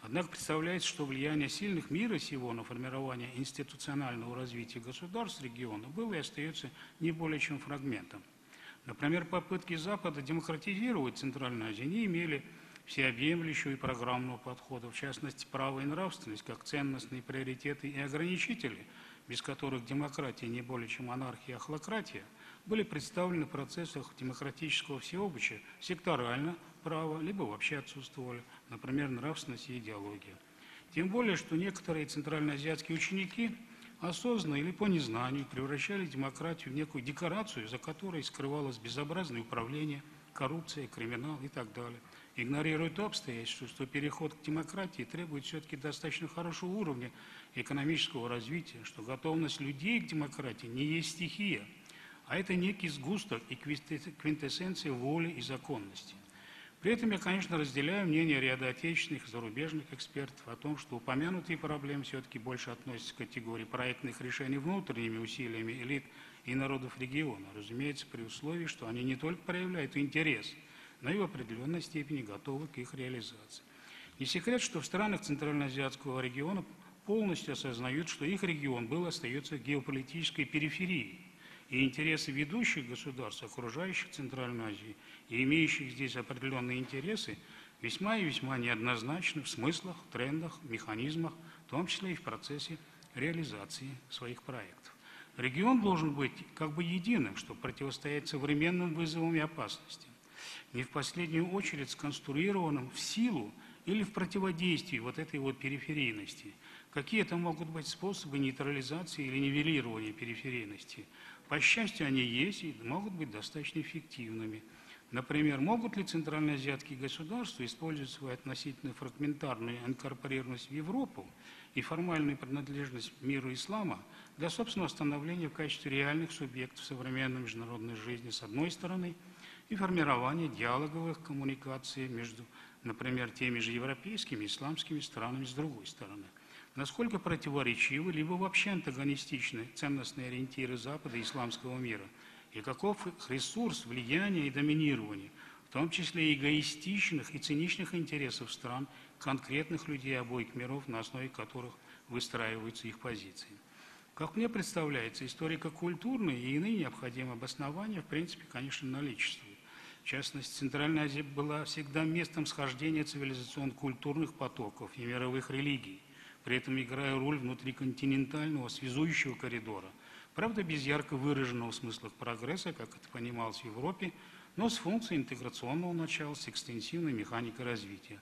Однако представляется, что влияние сильных мира сего на формирование институционального развития государств региона было и остается не более чем фрагментом. Например, попытки Запада демократизировать Центральную Азию не имели всеобъемлющего и программного подхода, в частности, право и нравственность, как ценностные приоритеты и ограничители, без которых демократия не более чем анархия и ахлократия – были представлены в процессах демократического всеобыча секторально право, либо вообще отсутствовали, например, нравственность и идеология. Тем более, что некоторые центральноазиатские ученики осознанно или по незнанию превращали демократию в некую декорацию, за которой скрывалось безобразное управление, коррупция, криминал и так далее. Игнорируя то обстоятельство, что переход к демократии требует все-таки достаточно хорошего уровня экономического развития, что готовность людей к демократии не есть стихия – а это некий сгусток и квинтэссенция воли и законности. При этом я, конечно, разделяю мнение ряда отечественных и зарубежных экспертов о том, что упомянутые проблемы все-таки больше относятся к категории проектных решений внутренними усилиями элит и народов региона, разумеется, при условии, что они не только проявляют интерес, но и в определенной степени готовы к их реализации. Не секрет, что в странах Центральноазиатского региона полностью осознают, что их регион был остается геополитической периферией, и интересы ведущих государств, окружающих Центральную Азию, и имеющих здесь определенные интересы, весьма и весьма неоднозначны в смыслах, трендах, механизмах, в том числе и в процессе реализации своих проектов. Регион должен быть как бы единым, чтобы противостоять современным вызовам и опасностям. Не в последнюю очередь сконструированным в силу или в противодействии вот этой вот периферийности. Какие это могут быть способы нейтрализации или нивелирования периферийности? По счастью, они есть и могут быть достаточно эффективными. Например, могут ли центральноазиатские государства использовать свою относительно фрагментарную инкорпорированность в Европу и формальную принадлежность миру ислама для собственного становления в качестве реальных субъектов современной международной жизни с одной стороны и формирования диалоговых коммуникаций между, например, теми же европейскими и исламскими странами с другой стороны. Насколько противоречивы, либо вообще антагонистичны ценностные ориентиры Запада и исламского мира, и каков их ресурс влияния и доминирования, в том числе эгоистичных и циничных интересов стран, конкретных людей обоих миров, на основе которых выстраиваются их позиции. Как мне представляется, историко-культурные и иные необходимые обоснования, в принципе, конечно, наличествуют. В частности, Центральная Азия была всегда местом схождения цивилизационно-культурных потоков и мировых религий, при этом играя роль внутриконтинентального связующего коридора, правда, без ярко выраженного в смыслах прогресса, как это понималось в Европе, но с функцией интеграционного начала, с экстенсивной механикой развития.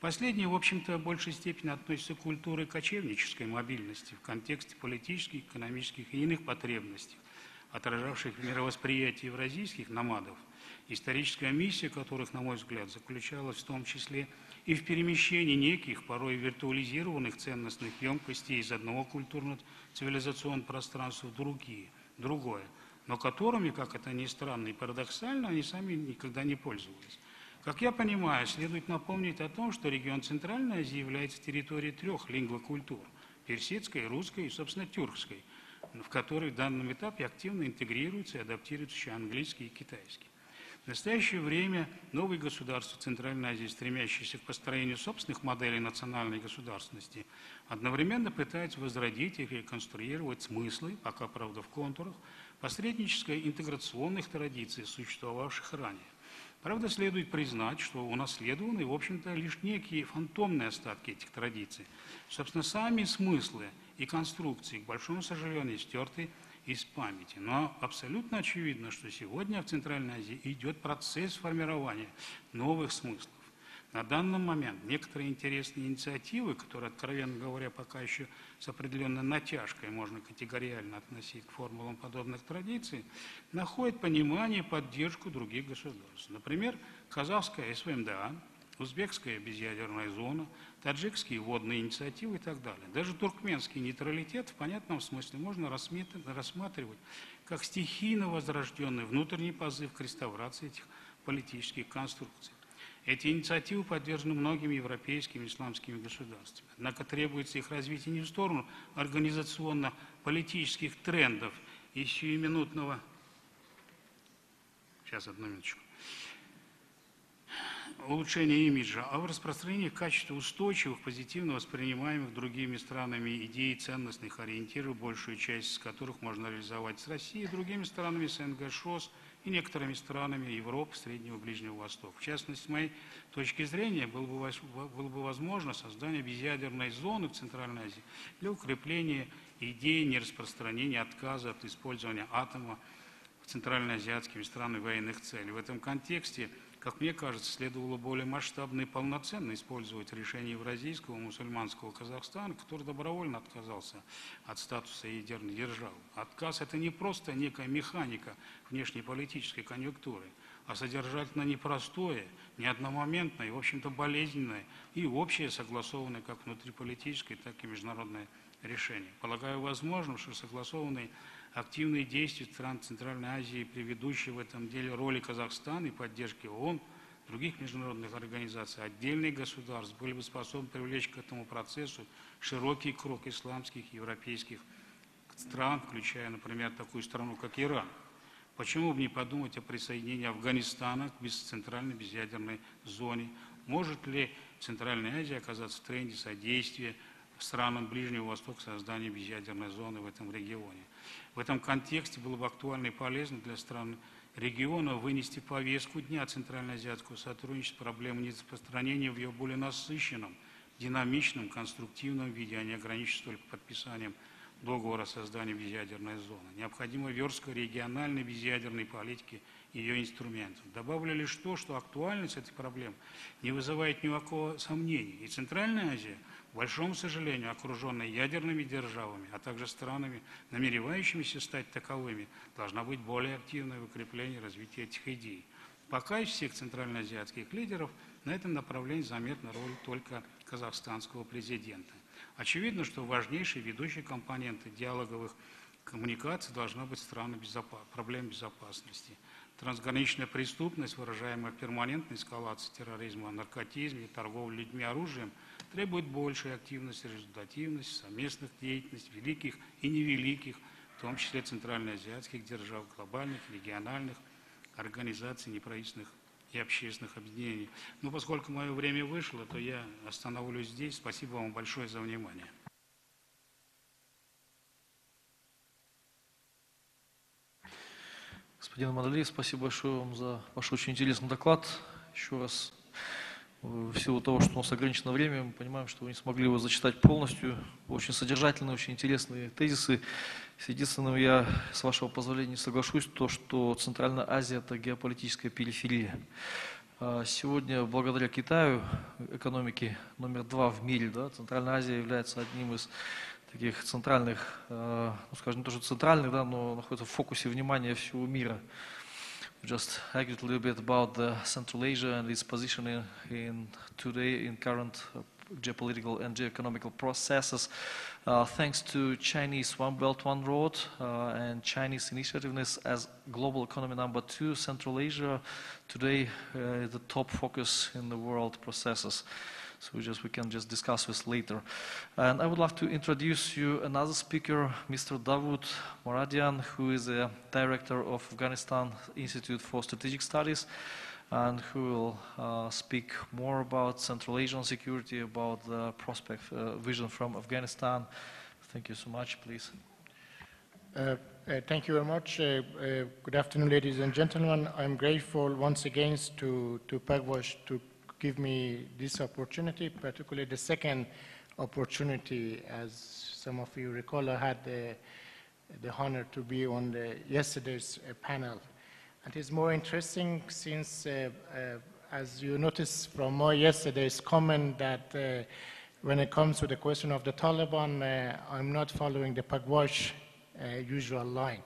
Последнее, в общем-то, в большей степени относится к культуре кочевнической мобильности в контексте политических, экономических и иных потребностей, отражавших мировосприятие евразийских номадов, историческая миссия которых, на мой взгляд, заключалась в том числе и в перемещении неких, порой виртуализированных ценностных емкостей из одного культурно-цивилизационного пространства в другие, другое, но которыми, как это ни странно и парадоксально, они сами никогда не пользовались. Как я понимаю, следует напомнить о том, что регион Центральной Азии является территорией трех лингвокультур – персидской, русской и, собственно, тюркской, в которой в данном этапе активно интегрируются и адаптируются еще английский и китайский. В настоящее время новые государства Центральной Азии, стремящиеся к построению собственных моделей национальной государственности, одновременно пытаются возродить и реконструировать смыслы, пока, правда, в контурах, посреднической интеграционных традиций, существовавших ранее. Правда, следует признать, что унаследованы, в общем-то, лишь некие фантомные остатки этих традиций. Собственно, сами смыслы и конструкции, к большому сожалению, стерты из памяти. Но абсолютно очевидно, что сегодня в Центральной Азии идет процесс формирования новых смыслов. На данный момент некоторые интересные инициативы, которые, откровенно говоря, пока еще с определенной натяжкой можно категориально относить к формулам подобных традиций, находят понимание и поддержку других государств. Например, казахская СВМДА, узбекская безъядерная зона, таджикские водные инициативы и так далее. Даже туркменский нейтралитет в понятном смысле можно рассматривать как стихийно возрожденный внутренний позыв к реставрации этих политических конструкций. Эти инициативы поддержаны многими европейскими исламскими государствами. Однако требуется их развитие не в сторону организационно-политических трендов и сиюминутного... Сейчас, одну минуточку улучшения имиджа, а в распространении качества устойчивых, позитивно воспринимаемых другими странами идей ценностных ориентиров, большую часть из которых можно реализовать с Россией, другими странами СНГ, ШОС – и некоторыми странами Европы, Среднего и Ближнего Востока. В частности, с моей точки зрения, было бы, было бы возможно создание безъядерной зоны в Центральной Азии для укрепления идеи нераспространения отказа от использования атома в центральноазиатскими странами военных целей. В этом контексте – как мне кажется, следовало более масштабно и полноценно использовать решение Евразийского мусульманского Казахстана, который добровольно отказался от статуса ядерной державы. Отказ – это не просто некая механика внешнеполитической конъюнктуры, а содержательно непростое, не одномоментное, и, в общем-то, болезненное и общее, согласованное как внутриполитическое, так и международное решение. Полагаю возможным, что согласованные активные действия стран Центральной Азии, приведущие в этом деле роли Казахстана и поддержки ООН, других международных организаций, отдельных государств были бы способны привлечь к этому процессу широкий круг исламских и европейских стран, включая, например, такую страну, как Иран. Почему бы не подумать о присоединении Афганистана к центральной безъядерной зоне? Может ли Центральная Азия оказаться в тренде содействия странам Ближнего Востока созданию безъядерной зоны в этом регионе? В этом контексте было бы актуально и полезно для стран региона вынести повестку дня Центральноазиатского сотрудничества проблему нераспространения в ее более насыщенном, динамичном, конструктивном виде, а не ограничиваться только подписанием договора о создании безъядерной зоны. Необходима верстка региональной безъядерной политики и ее инструментов. Добавлю лишь то, что актуальность этой проблемы не вызывает никакого сомнения. И Центральная Азия, к большому сожалению, окруженная ядерными державами, а также странами, намеревающимися стать таковыми, должна быть более укреплении и развитии этих идей. Пока из всех центральноазиатских лидеров на этом направлении заметна роль только казахстанского президента. Очевидно, что важнейшей ведущей компонентой диалоговых коммуникаций должна быть страна безопа проблем безопасности. Трансграничная преступность, выражаемая перманентной эскалации терроризма, наркотизме, торговле людьми оружием, требует большей активности, результативности, совместных деятельностей великих и невеликих, в том числе центральноазиатских держав, глобальных, региональных организаций неправительственных и общественных объединений. Но поскольку мое время вышло, то я остановлюсь здесь. Спасибо вам большое за внимание. Господин Мадалиев, спасибо большое вам за ваш очень интересный доклад. Еще раз, в силу того, что у нас ограничено время, мы понимаем, что вы не смогли его зачитать полностью. Очень содержательные, очень интересные тезисы. С единственным я, с вашего позволения, соглашусь, то, что Центральная Азия – это геополитическая периферия. А Сегодня, благодаря Китаю, экономики номер два в мире, да, Центральная Азия является одним из таких центральных, э, ну, скажем, не то, что центральных, да, но находится в фокусе внимания всего мира. Just argued a little bit about the Central Asia and its position in, in today in current uh, geopolitical and geoeconomical processes. Uh, thanks to Chinese One Belt One Road uh, and Chinese initiativeness as global economy number two, Central Asia today uh, is the top focus in the world processes. So we just we can just discuss this later. And I would like to introduce you another speaker, Mr. Davud Moradian, who is a director of Afghanistan Institute for Strategic Studies and who will uh, speak more about Central Asian security, about the prospect uh, vision from Afghanistan. Thank you so much, please. Uh, uh, Thank you very much. Uh, uh, Good afternoon, ladies and gentlemen. I'm grateful once again to, to Pagwash to give me this opportunity, particularly the second opportunity. As some of you recall, I had the, the honor to be on the yesterday's uh, panel. And it's more interesting since, uh, uh, as you noticed from my yesterday's comment, that uh, when it comes to the question of the Taliban, uh, I'm not following the Pagwash uh, usual line.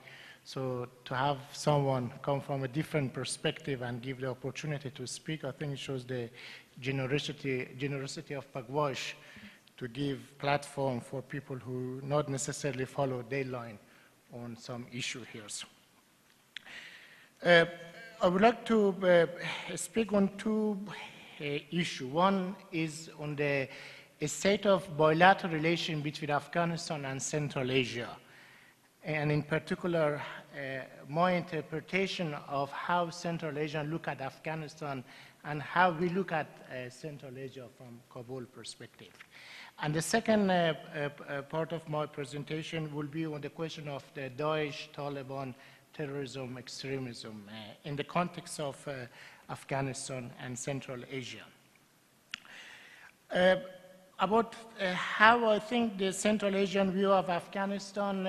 So to have someone come from a different perspective and give the opportunity to speak, I think it shows the generosity, generosity of Pagwash to give platform for people who not necessarily follow their line on some issue here. Uh, I would like to uh, speak on two uh, issues. One is on the state of bilateral relation between Afghanistan and Central Asia, and in particular, uh, my interpretation of how Central Asia look at Afghanistan and how we look at uh, Central Asia from Kabul perspective. And the second uh, uh, uh, part of my presentation will be on the question of the Daesh, Taliban, terrorism, extremism uh, in the context of Afghanistan and Central Asia. About how I think the Central Asian view of Afghanistan,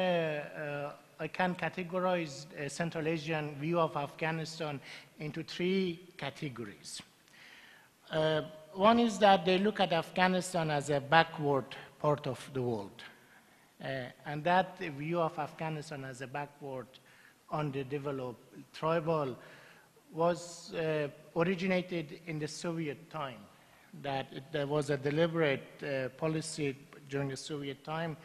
I can categorize the Central Asian view of Afghanistan into three categories. Uh, one is that they look at Afghanistan as a backward part of the world. Uh, and that view of Afghanistan as a backward, underdeveloped, tribal, was uh, originated in the Soviet time. That it, there was a deliberate uh, policy during the Soviet time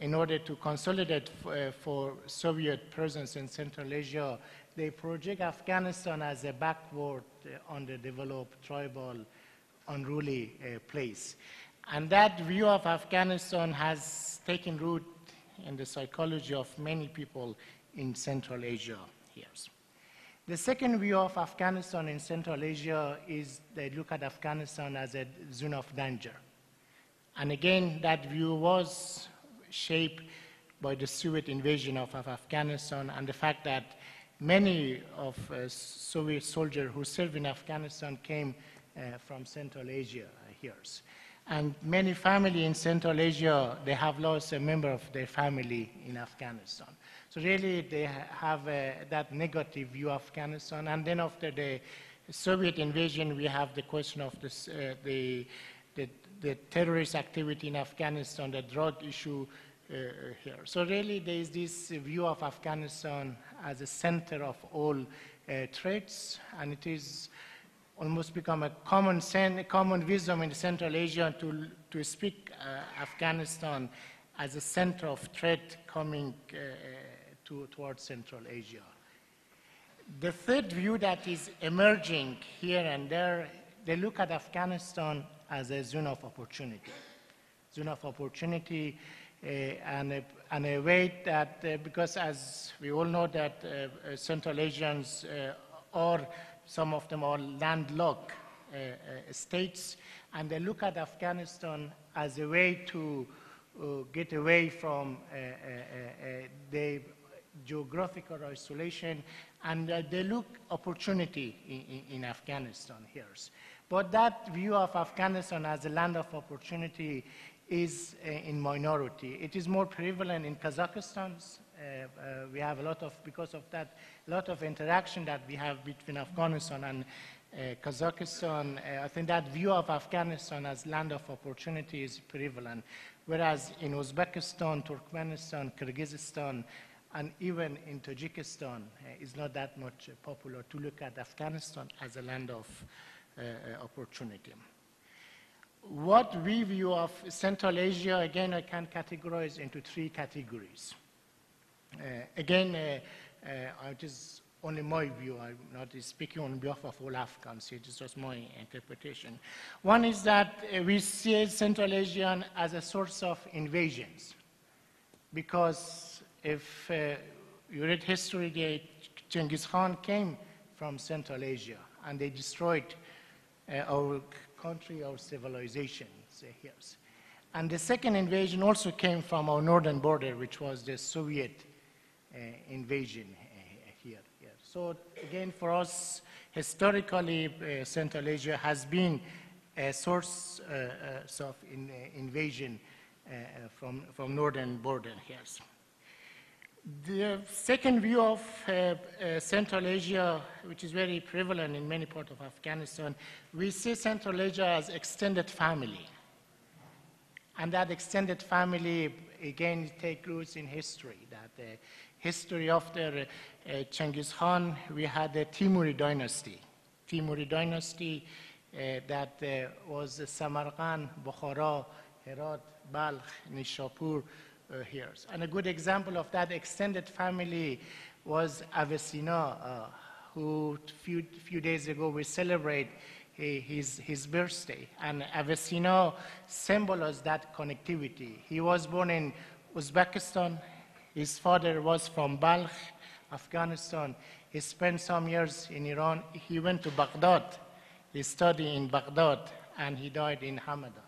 in order to consolidate uh, for Soviet presence in Central Asia. They project Afghanistan as a backward, uh, underdeveloped, tribal, unruly uh, place. And that view of Afghanistan has taken root in the psychology of many people in Central Asia here. The second view of Afghanistan in Central Asia is they look at Afghanistan as a zone of danger. And again, that view was shaped by the Soviet invasion of, of Afghanistan and the fact that many of uh, Soviet soldiers who served in Afghanistan came uh, from Central Asia here. And many families in Central Asia, they have lost a member of their family in Afghanistan. So really, they ha- have uh, that negative view of Afghanistan. And then after the Soviet invasion, we have the question of this, uh, the, the, the terrorist activity in Afghanistan, the drug issue uh, here. So really, there is this view of Afghanistan as a center of all uh, threats, and it is almost become a common, sen- common wisdom in Central Asia to, to speak uh, Afghanistan as a center of threat coming uh, to, towards Central Asia. The third view that is emerging here and there, they look at Afghanistan as a zone of opportunity. Zone of opportunity and, a, and a way that, uh, because as we all know that uh, uh, Central Asians uh, are, some of them are landlocked uh, uh, states, and they look at Afghanistan as a way to uh, get away from uh, uh, uh, uh, the geographical isolation, and uh, they look opportunity in, in Afghanistan here. But that view of Afghanistan as a land of opportunity is uh, in minority. It is more prevalent in Kazakhstan. Uh, uh, we have a lot of, because of that, a lot of interaction that we have between Afghanistan and uh, Kazakhstan. Uh, I think that view of Afghanistan as land of opportunity is prevalent. Whereas in Uzbekistan, Turkmenistan, Kyrgyzstan, and even in Tajikistan, it's not that much popular to look at Afghanistan as a land of opportunity. What we view of Central Asia, again, I can categorize into three categories. Uh, again, uh, uh, it is only my view. I'm not speaking on behalf of all Afghans. It is just my interpretation. One is that uh, we see Central Asian as a source of invasions, because if uh, you read history, the Genghis Khan came from Central Asia, and they destroyed uh, our country, our civilization here. And the second invasion also came from our northern border, which was the Soviet uh, invasion uh, here, here. So again, for us, historically, uh, Central Asia has been a source uh, uh, of in, uh, invasion from, from northern border here. The second view of uh, uh, Central Asia, which is very prevalent in many parts of Afghanistan, we see Central Asia as extended family. And that extended family, again, take roots in history. That the history after uh, Genghis Khan, we had the Timuri dynasty. Timuri dynasty uh, that uh, was Samarkand, Bukhara, Herat, Balkh, Nishapur, uh, here. And a good example of that extended family was Avesina, uh, who few, few days ago we celebrate his, his birthday. And Avesina symbolizes that connectivity. He was born in Uzbekistan. His father was from Balkh, Afghanistan. He spent some years in Iran. He went to Baghdad. He studied in Baghdad, and he died in Hamadan.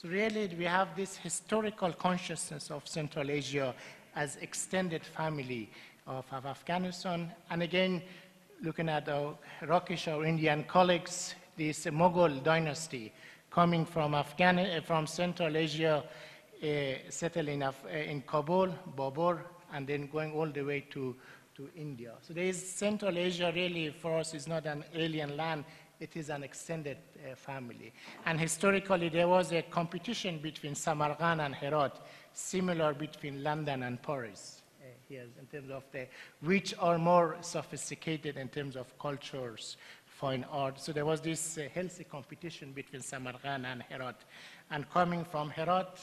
So really, we have this historical consciousness of Central Asia as extended family of, of Afghanistan. And again, looking at our Rakesh, our Indian colleagues, this Mughal dynasty coming from, Afghan- from Central Asia, uh, settled in, Af- uh, in Kabul, Babur, and then going all the way to, to India. So there is Central Asia really for us is not an alien land, it is an extended uh, family. And historically, there was a competition between Samarkand and Herat, similar between London and Paris uh, here in terms of the, which are more sophisticated in terms of cultures, fine art. So there was this uh, healthy competition between Samarkand and Herat. And coming from Herat,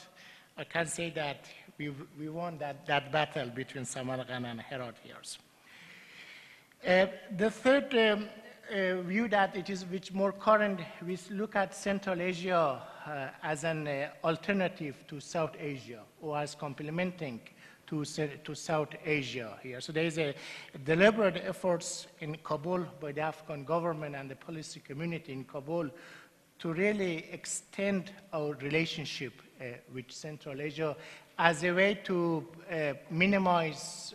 I can say that we, we won that, that battle between Samarkand and Herat here. Uh, the third um, uh, view that it is which more current, we look at Central Asia uh, as an uh, alternative to South Asia or as complementing to, to South Asia here. So there is a deliberate efforts in Kabul by the Afghan government and the policy community in Kabul to really extend our relationship uh, with Central Asia as a way to uh, minimize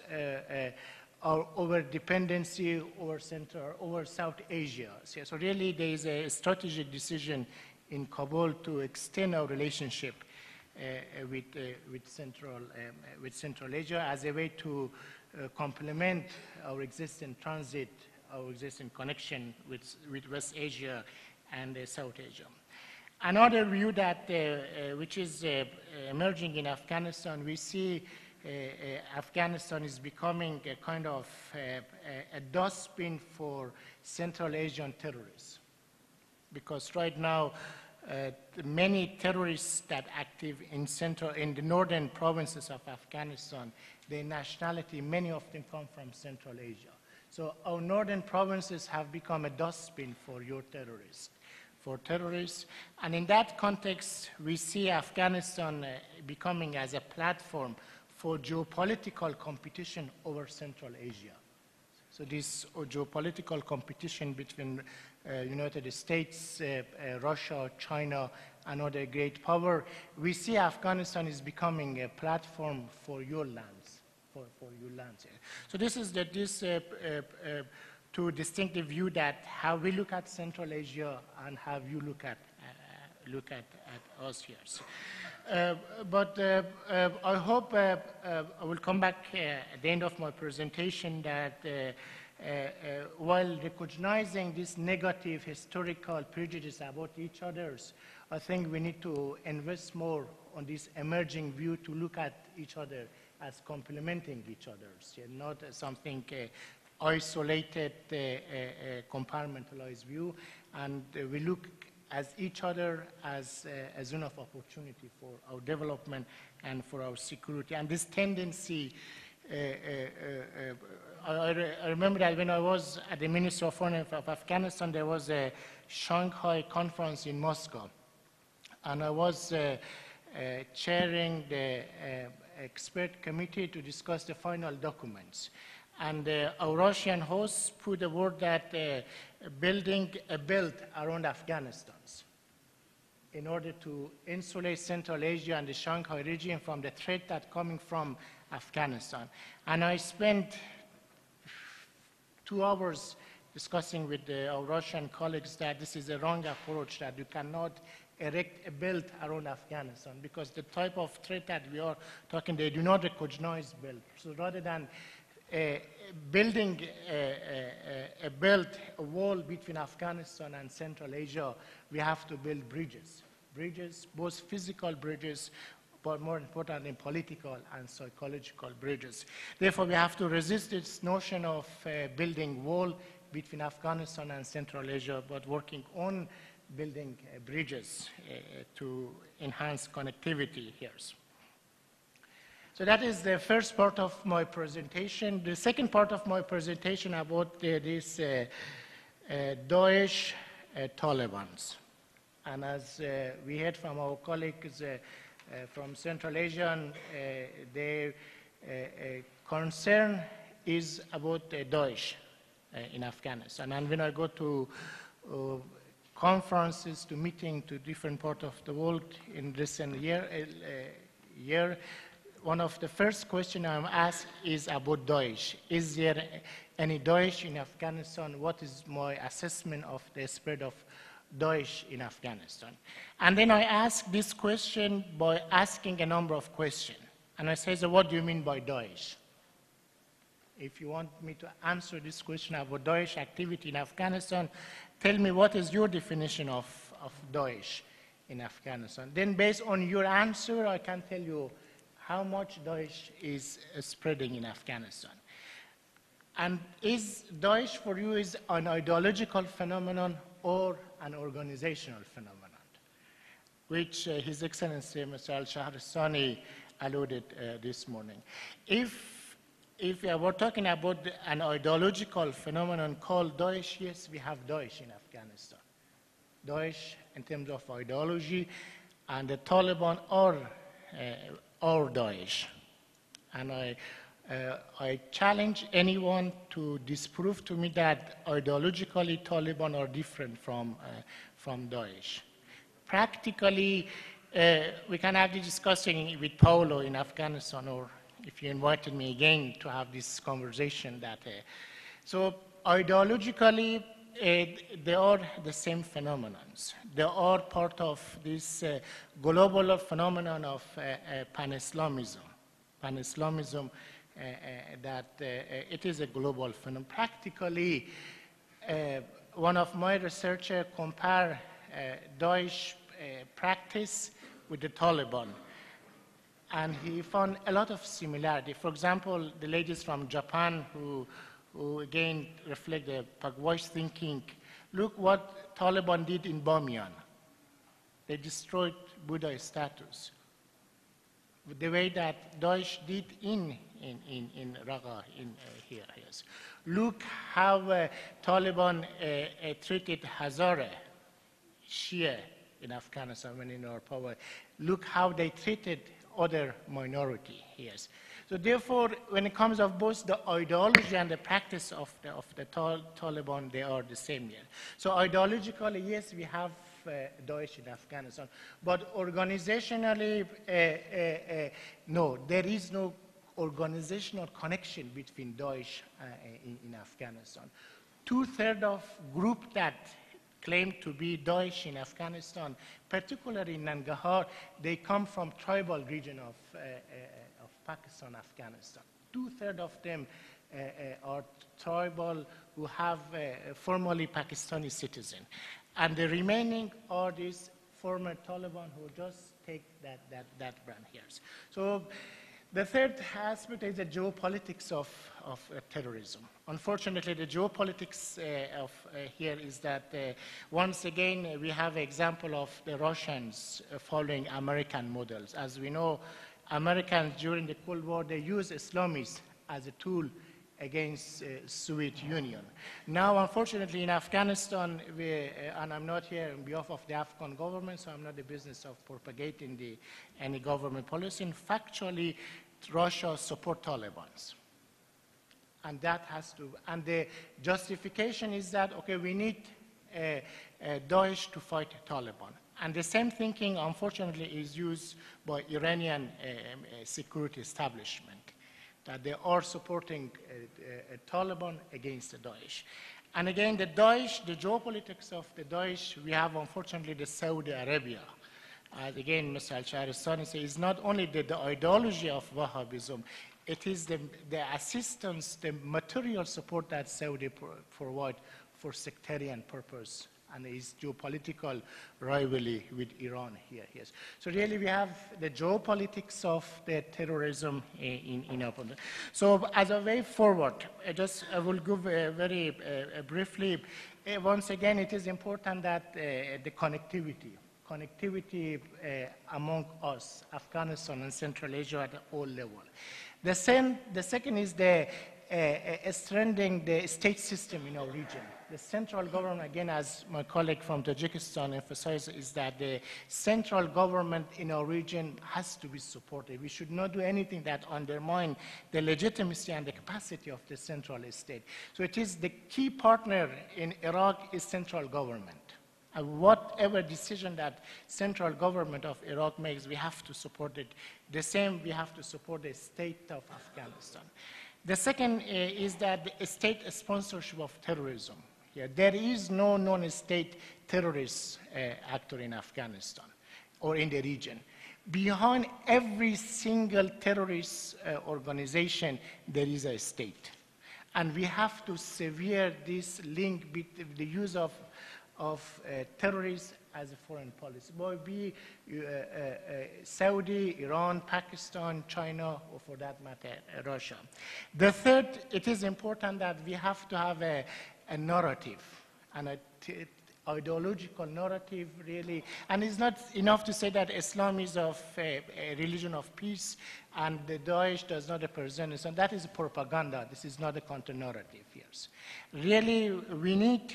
uh, uh, our over dependency over Central, over South Asia. So, really, there is a strategic decision in Kabul to extend our relationship uh, with, uh, with, Central, um, uh, with Central Asia as a way to uh, complement our existing transit, our existing connection with, with West Asia and uh, South Asia. Another view that, uh, which is emerging in Afghanistan, we see uh, uh, Afghanistan is becoming a kind of uh, a dustbin for Central Asian terrorists. Because right now, uh, many terrorists that active in central in the northern provinces of Afghanistan, their nationality, many of them come from Central Asia. So our northern provinces have become a dustbin for your terrorists, for terrorists. And in that context, we see Afghanistan uh, becoming as a platform for geopolitical competition over Central Asia. So this geopolitical competition between uh, United States, uh, uh, Russia, China, and other great power, we see Afghanistan is becoming a platform for your lands, for, for your lands. So this is the, this uh, uh, uh, two distinctive view that how we look at Central Asia and how you look at look at, at us here. Uh, but uh, uh, I hope I will come back at the end of my presentation that while recognizing this negative historical prejudice about each other's, I think we need to invest more on this emerging view to look at each other as complementing each other's, yeah, not something uh, isolated, uh, uh, compartmentalized view. And we look as each other as a, a, zone of opportunity for our development and for our security. And this tendency, uh, uh, uh, I, I, remember that when I was at the Ministry of Foreign Affairs of Afghanistan, there was a Shanghai conference in Moscow. And I was uh, uh, chairing the uh, expert committee to discuss the final documents. And our Russian hosts put the word that building a belt around Afghanistan in order to insulate Central Asia and the Shanghai region from the threat that coming from Afghanistan. And I spent two hours discussing with the, our Russian colleagues that this is a wrong approach, that you cannot erect a belt around Afghanistan because the type of threat that we are talking, they do not recognize belt. So rather than uh, building a, a, a, belt, a wall between Afghanistan and Central Asia, we have to build bridges. Bridges, both physical bridges, but more importantly, political and psychological bridges. Therefore, we have to resist this notion of uh, building wall between Afghanistan and Central Asia, but working on building uh, bridges uh, to enhance connectivity here. So that is the first part of my presentation. The second part of my presentation about uh, this uh, uh, Daesh uh, Taliban's. And as uh, we heard from our colleagues uh, from Central Asia, their concern is about Daesh in Afghanistan. And when I go to conferences, to meeting to different parts of the world in recent year, year one of the first questions I'm asked is about Daesh. Is there any Daesh in Afghanistan? What is my assessment of the spread of Daesh in Afghanistan? And then I ask this question by asking a number of questions. And I say, so what do you mean by Daesh? If you want me to answer this question about Daesh activity in Afghanistan, tell me what is your definition of, of Daesh in Afghanistan. Then based on your answer, I can tell you how much Daesh is uh, spreading in Afghanistan. And is Daesh for you is an ideological phenomenon or an organizational phenomenon, which uh, His Excellency Mr. Al-Shahrastani alluded uh, this morning. If, if we were talking about an ideological phenomenon called Daesh, yes, we have Daesh in Afghanistan. Daesh in terms of ideology, and the Taliban are or Daesh. And I, uh, I challenge anyone to disprove to me that ideologically Taliban are different from, uh, from Daesh. Practically, uh, we can have the discussion with Paulo in Afghanistan or if you invited me again to have this conversation that, uh, so ideologically, Eh, they are the same phenomenons. They are part of this uh, global phenomenon of uh, pan-Islamism. Pan-Islamism, that it is a global phenomenon. Practically, one of my researchers compare Daesh practice with the Taliban and he found a lot of similarity. For example, the ladies from Japan who, who again reflect the Pagwash thinking, look what Taliban did in Bamiyan. They destroyed Buddha statues. The way that Daesh did in, in, in, in Raqqa, in uh, here, yes. Look how uh, Taliban uh, uh, treated Hazara, Shia in Afghanistan when in our power. Look how they treated other minority here. So therefore, when it comes of both the ideology and the practice of the, of the Tal- Taliban, they are the same here. So ideologically, yes, we have uh, Daesh in Afghanistan, but organizationally, uh, uh, uh, no, there is no organizational connection between Daesh uh, in, in Afghanistan. Two-thirds of group that claim to be Daesh in Afghanistan, particularly in Nangarhar, they come from tribal region of, uh, uh, of Pakistan, Afghanistan. Two-thirds of them uh, uh, are tribal who have uh, formerly Pakistani citizen. And the remaining are these former Taliban who just take that, that, that brand here. So the third aspect is the geopolitics of, of uh, terrorism. Unfortunately, the geopolitics uh, of uh, here is that uh, once again we have example of the Russians following American models. As we know, Americans during the Cold War they used Islamists as a tool against uh, Soviet Union. Now, unfortunately, in Afghanistan, we, uh, and I'm not here on behalf of the Afghan government, so I'm not the business of propagating the, any government policy. And factually, Russia support Taliban's. And that has to, and the justification is that, okay, we need uh, uh, Daesh to fight Taliban. And the same thinking, unfortunately, is used by Iranian um, uh, security establishment, that they are supporting uh, uh, Taliban against the Daesh. And again, the Daesh, the geopolitics of the Daesh, we have unfortunately the Saudi Arabia. Again, Mr. Al-Shahristani says, it's not only the, the ideology of Wahhabism, it is the, the assistance, the material support that Saudi pro- provide for sectarian purpose and its geopolitical rivalry with Iran here. Yes. So really we have the geopolitics of the terrorism in, in our. So as a way forward, I just I will give uh, very uh, briefly, uh, once again, it is important that uh, the connectivity, connectivity among us, Afghanistan and Central Asia at all level. The, same, the second is the uh, uh, strengthening the state system in our region. The central government, again, as my colleague from Tajikistan emphasized, is that the central government in our region has to be supported. We should not do anything that undermine the legitimacy and the capacity of the central state. So it is the key partner in Iraq is central government. And whatever decision that central government of Iraq makes, we have to support it. The same, we have to support the state of Afghanistan. The second uh, is that the state sponsorship of terrorism. Yeah, there is no non-state terrorist uh, actor in Afghanistan or in the region. Behind every single terrorist uh, organization, there is a state. And we have to sever this link between the use of of uh, terrorists as a foreign policy, whether it be uh, uh, uh, Saudi, Iran, Pakistan, China, or for that matter, Russia. The third, it is important that we have to have a, a narrative and a t- ideological narrative, really. And it's not enough to say that Islam is of a, a religion of peace and the Daesh does not represent Islam. That is propaganda. This is not a counter narrative, yes. Really, we need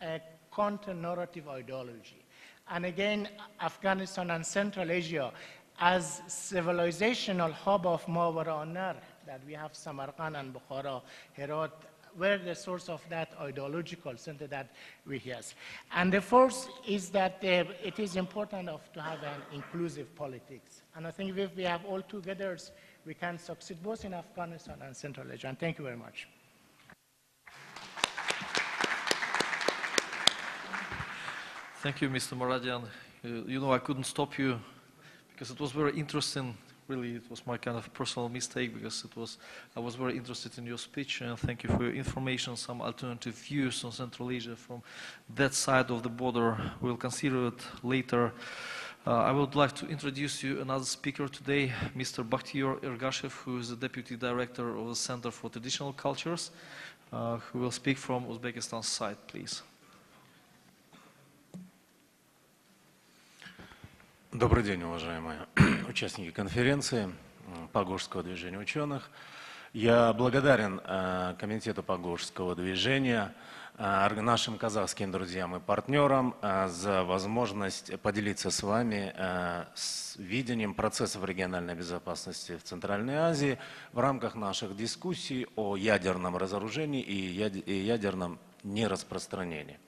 a counter-narrative ideology. And again, Afghanistan and Central Asia as civilizational hub of Mawara Nar, that we have Samarkand and Bukhara, Herat, where the source of that ideological center that we have. And the fourth is that uh, it is important of, to have an inclusive politics. And I think if we have all together, we can succeed both in Afghanistan and Central Asia. And thank you very much. Thank you, Mr. Maradian. You, you know, I couldn't stop you because it was very interesting. Really, it was my kind of personal mistake because it was, I was very interested in your speech and thank you for your information, some alternative views on Central Asia from that side of the border. We'll consider it later. Uh, I would like to introduce you another speaker today, Mr. Bakhtiyor Ergashev, who is the Deputy Director of the Center for Traditional Cultures, uh, who will speak from Uzbekistan's side, please. Добрый день, уважаемые участники конференции Погожского движения ученых. Я благодарен э, Комитету Погожского движения, э, нашим казахским друзьям и партнерам э, за возможность поделиться с вами с видением процессов региональной безопасности в Центральной Азии в рамках наших дискуссий о ядерном разоружении и яд- и ядерном нераспространении.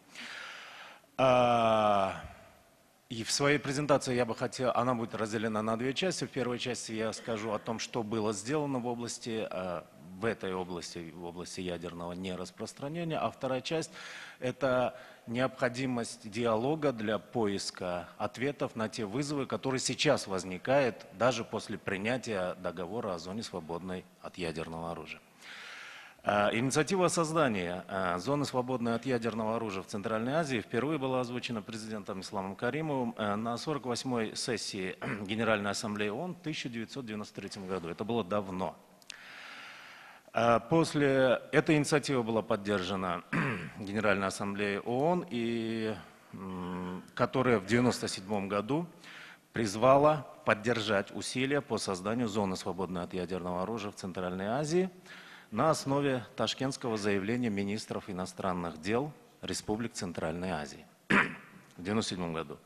И в своей презентации я бы хотел, она будет разделена на две части. В первой части я скажу о том, что было сделано в области, э, в этой области, в области ядерного нераспространения. А вторая часть – это необходимость диалога для поиска ответов на те вызовы, которые сейчас возникают даже после принятия договора о зоне свободной от ядерного оружия. Э, Инициатива о создании э, зоны, свободной от ядерного оружия в Центральной Азии, впервые была озвучена президентом Исламом Каримовым э, на 48-й сессии Генеральной Ассамблеи ООН в 1993 году. Это было давно. После эта инициатива была поддержана Генеральной Ассамблеей ООН, и, которая в 1997 году призвала поддержать усилия по созданию зоны, свободной от ядерного оружия в Центральной Азии на основе Ташкентского заявления министров иностранных дел Республик Центральной Азии в 1997 году.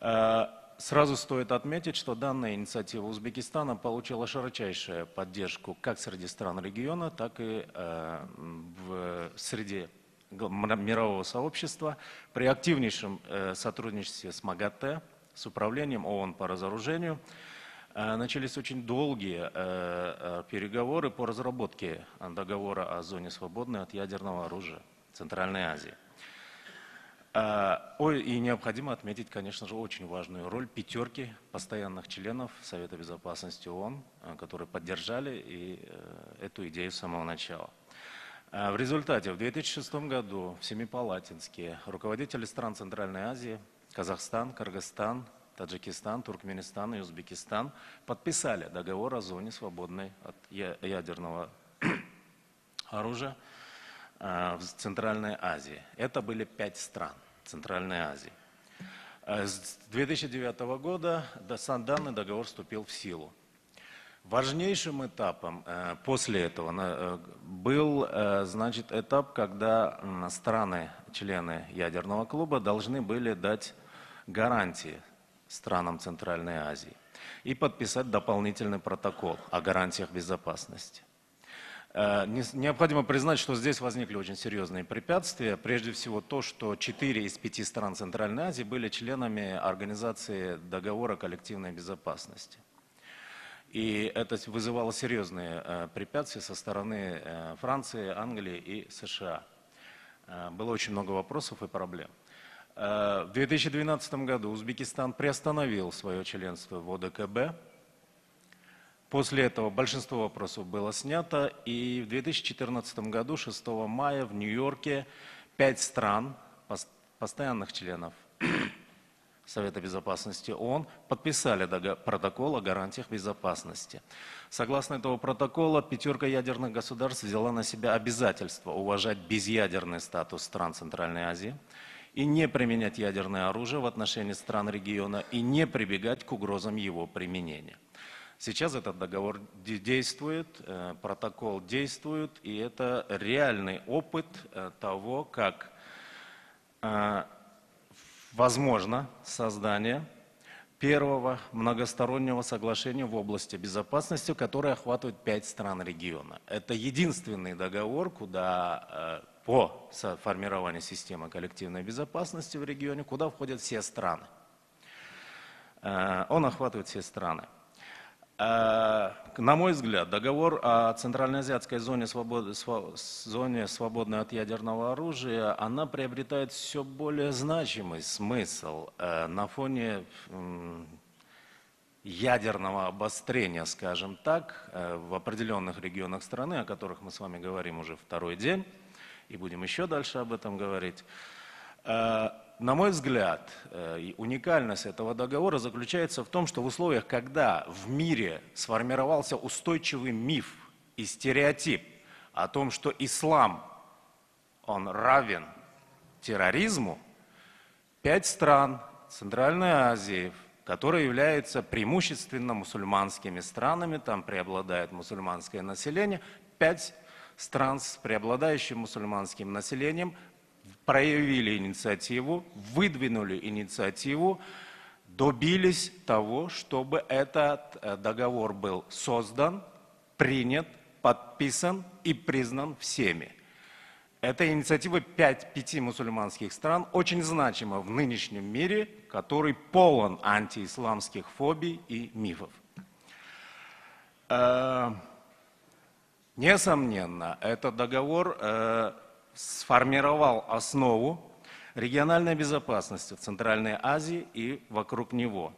Э, Сразу стоит отметить, что данная инициатива Узбекистана получила широчайшую поддержку как среди стран региона, так и э, в мра- мирового сообщества при активнейшем э, сотрудничестве с МАГАТЭ, с управлением ООН по разоружению. Э, Начались очень долгие э, э, переговоры по разработке договора о зоне свободной от ядерного оружия Центральной Азии. Ой, и необходимо отметить, конечно же, очень важную роль пятерки постоянных членов Совета Безопасности ООН, которые поддержали и, эту идею с самого начала. В результате в 2006 году в Семипалатинске руководители стран Центральной Азии, Казахстан, Кыргызстан, Таджикистан, Туркменистан и Узбекистан подписали договор о зоне, свободной от ядерного оружия э, в Центральной Азии. Это были пять стран Центральной Азии. Э, С 2009 года данный договор вступил в силу. Важнейшим этапом э, после этого был значит, этап, когда страны, члены ядерного клуба, должны были дать гарантии странам Центральной Азии и подписать дополнительный протокол о гарантиях безопасности. Э, не- Необходимо признать, что здесь возникли очень серьезные препятствия. Прежде всего то, что четыре из пяти стран Центральной Азии были членами Организации договора коллективной безопасности. И это вызывало серьезные э, препятствия со стороны э, Франции, Англии и США. Было очень много вопросов и проблем. Э, В 2012 году Узбекистан приостановил свое членство в ОДКБ. После этого большинство вопросов было снято, и в 2014 году, 6 мая, в Нью-Йорке пять стран, пос- постоянных членов Совета Безопасности ООН подписали протокол о гарантиях безопасности. Согласно этого протокола, пятерка ядерных государств взяла на себя обязательство уважать безъядерный статус стран Центральной Азии и не применять ядерное оружие в отношении стран региона и не прибегать к угрозам его применения. Сейчас этот договор де- действует, э, протокол действует, и это реальный опыт э, того, как э, возможно создание первого многостороннего соглашения в области безопасности, которое охватывает пять стран региона. Это единственный договор, куда по формированию системы коллективной безопасности в регионе, куда входят все страны. Э, Он охватывает все страны. Э, На мой взгляд, договор о Центральноазиатской зоне, свободы, зоне свободной от ядерного оружия, она приобретает все более значимый смысл э, на фоне ядерного обострения, скажем так, в определенных регионах страны, о которых мы с вами говорим уже второй день, и будем еще дальше об этом говорить. Э, На мой взгляд, э, уникальность этого договора заключается в том, что в условиях, когда в мире сформировался устойчивый миф и стереотип о том, что ислам, он равен терроризму, пять стран Центральной Азии, которые являются преимущественно мусульманскими странами, там преобладает мусульманское население, пять стран с преобладающим мусульманским населением проявили инициативу, выдвинули инициативу, добились того, чтобы этот э, договор был создан, принят, подписан и признан всеми. Эта инициатива пять, пяти мусульманских стран очень значима в нынешнем мире, который полон антиисламских фобий и мифов. Э, Несомненно, этот договор э, сформировал основу региональной безопасности в Центральной Азии и вокруг него.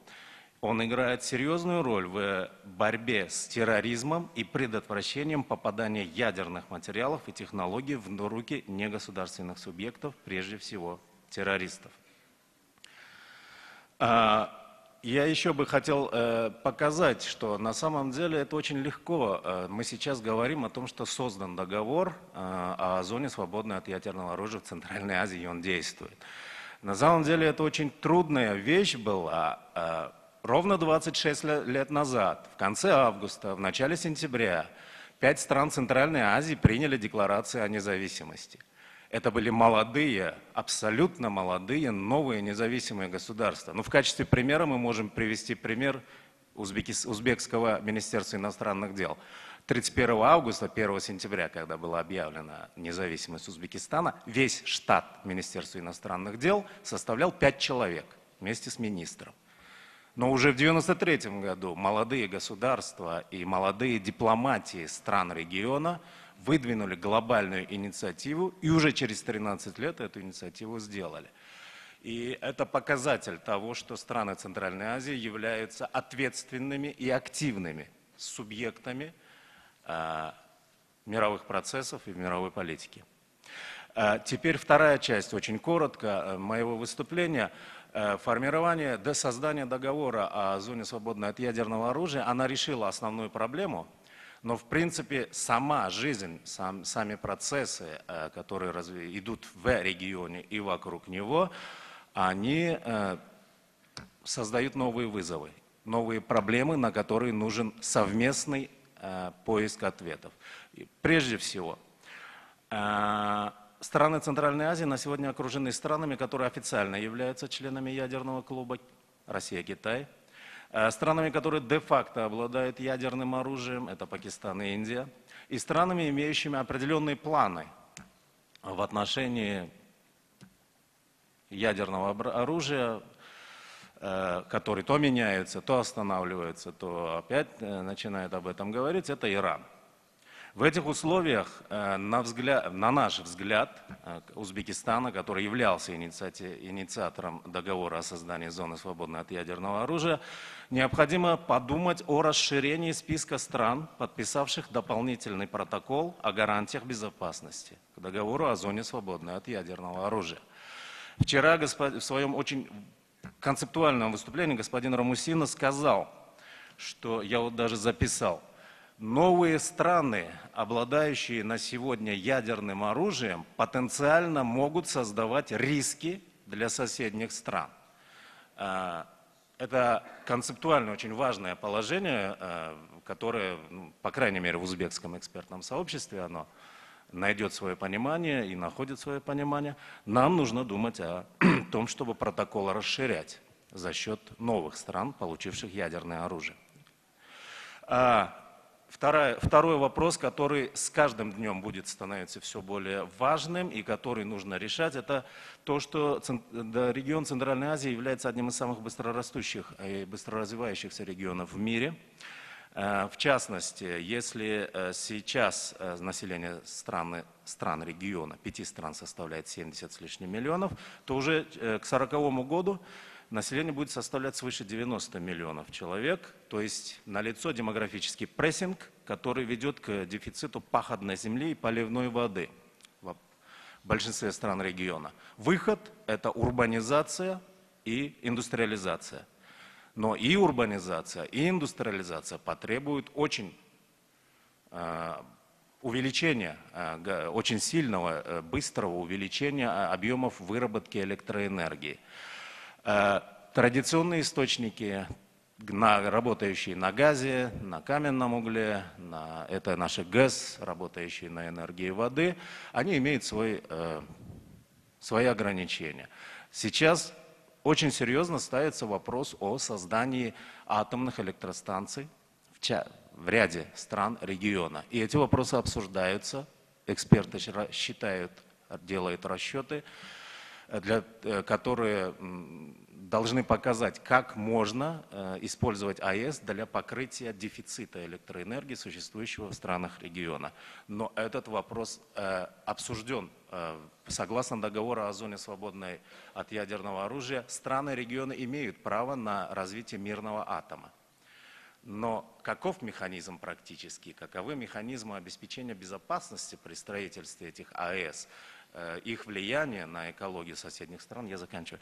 Он играет серьезную роль в борьбе с терроризмом и предотвращением попадания ядерных материалов и технологий в руки негосударственных субъектов, прежде всего террористов. Я еще бы хотел э, показать, что на самом деле это очень легко. Э, Мы сейчас говорим о том, что создан договор э, о зоне, свободной от ядерного оружия в Центральной Азии, и он действует. На самом деле это очень трудная вещь была. Э, Ровно 26 ле- лет назад, в конце августа, в начале сентября, пять стран Центральной Азии приняли декларацию о независимости. Это были молодые, абсолютно молодые, новые независимые государства. Ну, в качестве примера мы можем привести пример Узбекис- Узбекского министерства иностранных дел. 31 августа, 1 сентября, когда была объявлена независимость Узбекистана, весь штат Министерства иностранных дел составлял 5 человек вместе с министром. Но уже в 1993 году молодые государства и молодые дипломатии стран региона выдвинули глобальную инициативу и уже через 13 лет эту инициативу сделали. И это показатель того, что страны Центральной Азии являются ответственными и активными субъектами а, мировых процессов и мировой политики. А, Теперь вторая часть, очень коротко, э, моего выступления. Э, Формирование, до создания договора о зоне свободной от ядерного оружия, она решила основную проблему, но в принципе сама жизнь, сам- сами процессы, э, которые разве- идут в регионе и вокруг него, они э, создают новые вызовы, новые проблемы, на которые нужен совместный э, поиск ответов. Прежде всего, страны Центральной Азии на сегодня окружены странами, которые официально являются членами ядерного клуба, Россия, Китай. Э, Странами, которые де-факто обладают ядерным оружием, это Пакистан и Индия. И странами, имеющими определенные планы в отношении ядерного оружия, э, который то меняется, то останавливается, то опять э, начинает об этом говорить, это Иран. В этих условиях, э, на, взгляд, на наш взгляд, э, Узбекистана, который являлся инициатором договора о создании зоны, свободной от ядерного оружия, необходимо подумать о расширении списка стран, подписавших дополнительный протокол о гарантиях безопасности к договору о зоне, свободной от ядерного оружия. Вчера в своем очень концептуальном выступлении господин Рамусина сказал, что я вот даже записал, новые страны, обладающие на сегодня ядерным оружием, потенциально могут создавать риски для соседних стран. А, Это концептуально очень важное положение, а, которое, ну, по крайней мере, в узбекском экспертном сообществе, оно найдет свое понимание и находит свое понимание. Нам нужно думать о том, чтобы протокол расширять за счет новых стран, получивших ядерное оружие. Вторая, второй вопрос, который с каждым днем будет становиться все более важным и который нужно решать, это то, что регион Центральной Азии является одним из самых быстрорастущих и быстроразвивающихся регионов в мире. Э, В частности, если э, сейчас э, население страны, стран региона, пяти стран составляет 70 с лишним миллионов, то уже к 1940 году население будет составлять свыше 90 миллионов человек, то есть налицо демографический прессинг, который ведет к дефициту пахотной земли и поливной воды в большинстве стран региона. Выход – это урбанизация и индустриализация. Но и урбанизация, и индустриализация потребуют очень э, увеличения, э, очень сильного, э, быстрого увеличения э, объемов выработки электроэнергии. Э, Традиционные источники, работающие на газе, на каменном угле, на, это наши ГЭС, работающие на энергии воды, они имеют свой, э, свои ограничения. Сейчас очень серьезно ставится вопрос о создании атомных электростанций в, в ряде стран региона. И эти вопросы обсуждаются, эксперты считают, делают расчеты, для, э, которые должны показать, как можно э, использовать АЭС для покрытия дефицита электроэнергии, существующего в странах региона. Но этот вопрос э, обсужден. э, Согласно договору о зоне свободной от ядерного оружия, страны региона имеют право на развитие мирного атома. Но каков механизм практический, каковы механизмы обеспечения безопасности при строительстве этих АЭС, э, их влияние на экологию соседних стран, я заканчиваю.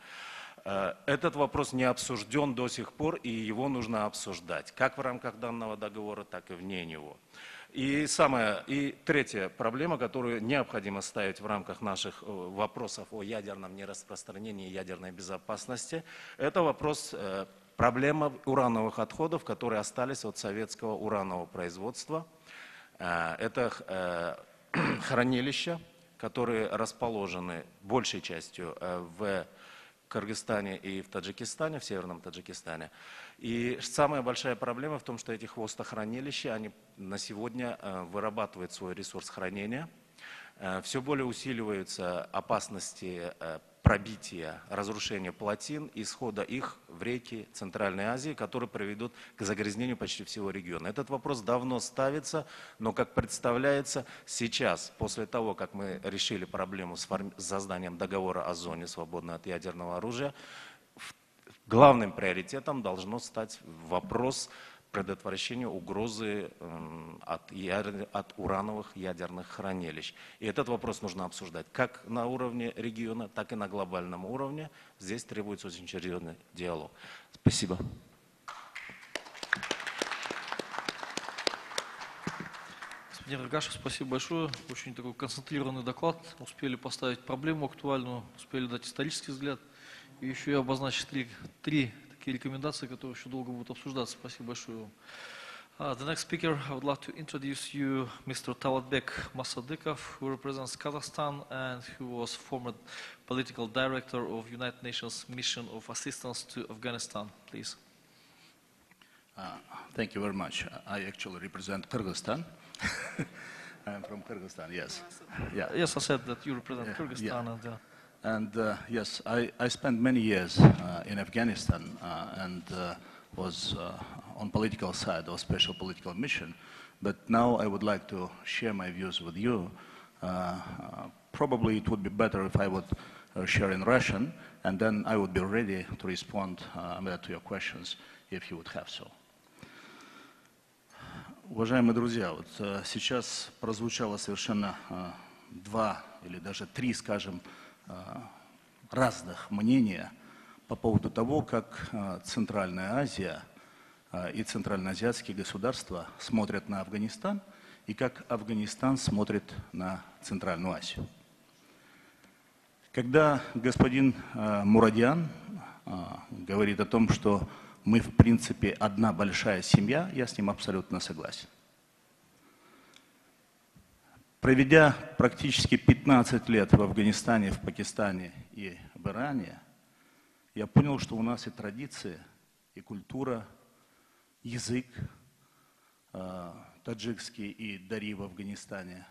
Э, Этот вопрос не обсужден до сих пор, и его нужно обсуждать, как в рамках данного договора, так и вне него. И, самая, и третья проблема, которую необходимо ставить в рамках наших э, вопросов о ядерном нераспространении и ядерной безопасности, это вопрос э, проблема урановых отходов, которые остались от советского уранового производства. Э, Это э, хранилища, которые расположены большей частью э, в Кыргызстане и в Таджикистане, в северном Таджикистане. И самая большая проблема в том, что эти хвостохранилища, они на сегодня э, вырабатывают свой ресурс хранения. Э, Все более усиливаются опасности пробития, разрушения плотин, исхода их в реки Центральной Азии, которые приведут к загрязнению почти всего региона. Этот вопрос давно ставится, но, как представляется, сейчас, после того, как мы решили проблему с созданием договора о зоне, свободной от ядерного оружия, главным приоритетом должно стать вопрос предотвращения угрозы эм, от, яр- от урановых ядерных хранилищ. И этот вопрос нужно обсуждать как на уровне региона, так и на глобальном уровне. Здесь требуется очень серьезный диалог. Спасибо. Господин Рогашев, спасибо большое. Очень такой концентрированный доклад. Успели поставить проблему актуальную, успели дать исторический взгляд. И еще и обозначить три, три такие рекомендации, которые еще долго будут обсуждаться. Спасибо большое вам. Uh, the next speaker, I would like to introduce you Mr. Talatbek Masadikov, who represents Kazakhstan and who was former political director of United Nations Mission of Assistance to Afghanistan. Please. Uh, Thank you very much. I actually represent Kyrgyzstan. I'm from Kyrgyzstan, yes. Yeah. Yes, I said that you represent Yeah, Kyrgyzstan yeah. and uh, And uh, yes, I, I spent many years uh, in Afghanistan uh, and uh, was uh, on political side of special political mission. But now I would like to share my views with you. Uh, uh, probably it would be better if I would uh, share in Russian, and then I would be ready to respond uh, to your questions if you would have so. Уважаемые друзья, вот э, сейчас прозвучало совершенно э, два или даже три, скажем, э, разных мнения по поводу того, как э, Центральная Азия э, и центральноазиатские государства смотрят на Афганистан и как Афганистан смотрит на Центральную Азию. Когда господин э, Мурадян э, говорит о том, что мы, в принципе, одна большая семья, я с ним абсолютно согласен. Проведя практически 15 лет в Афганистане, в Пакистане и в Иране, я понял, что у нас и традиции, и культура, язык а, таджикский и дари в Афганистане,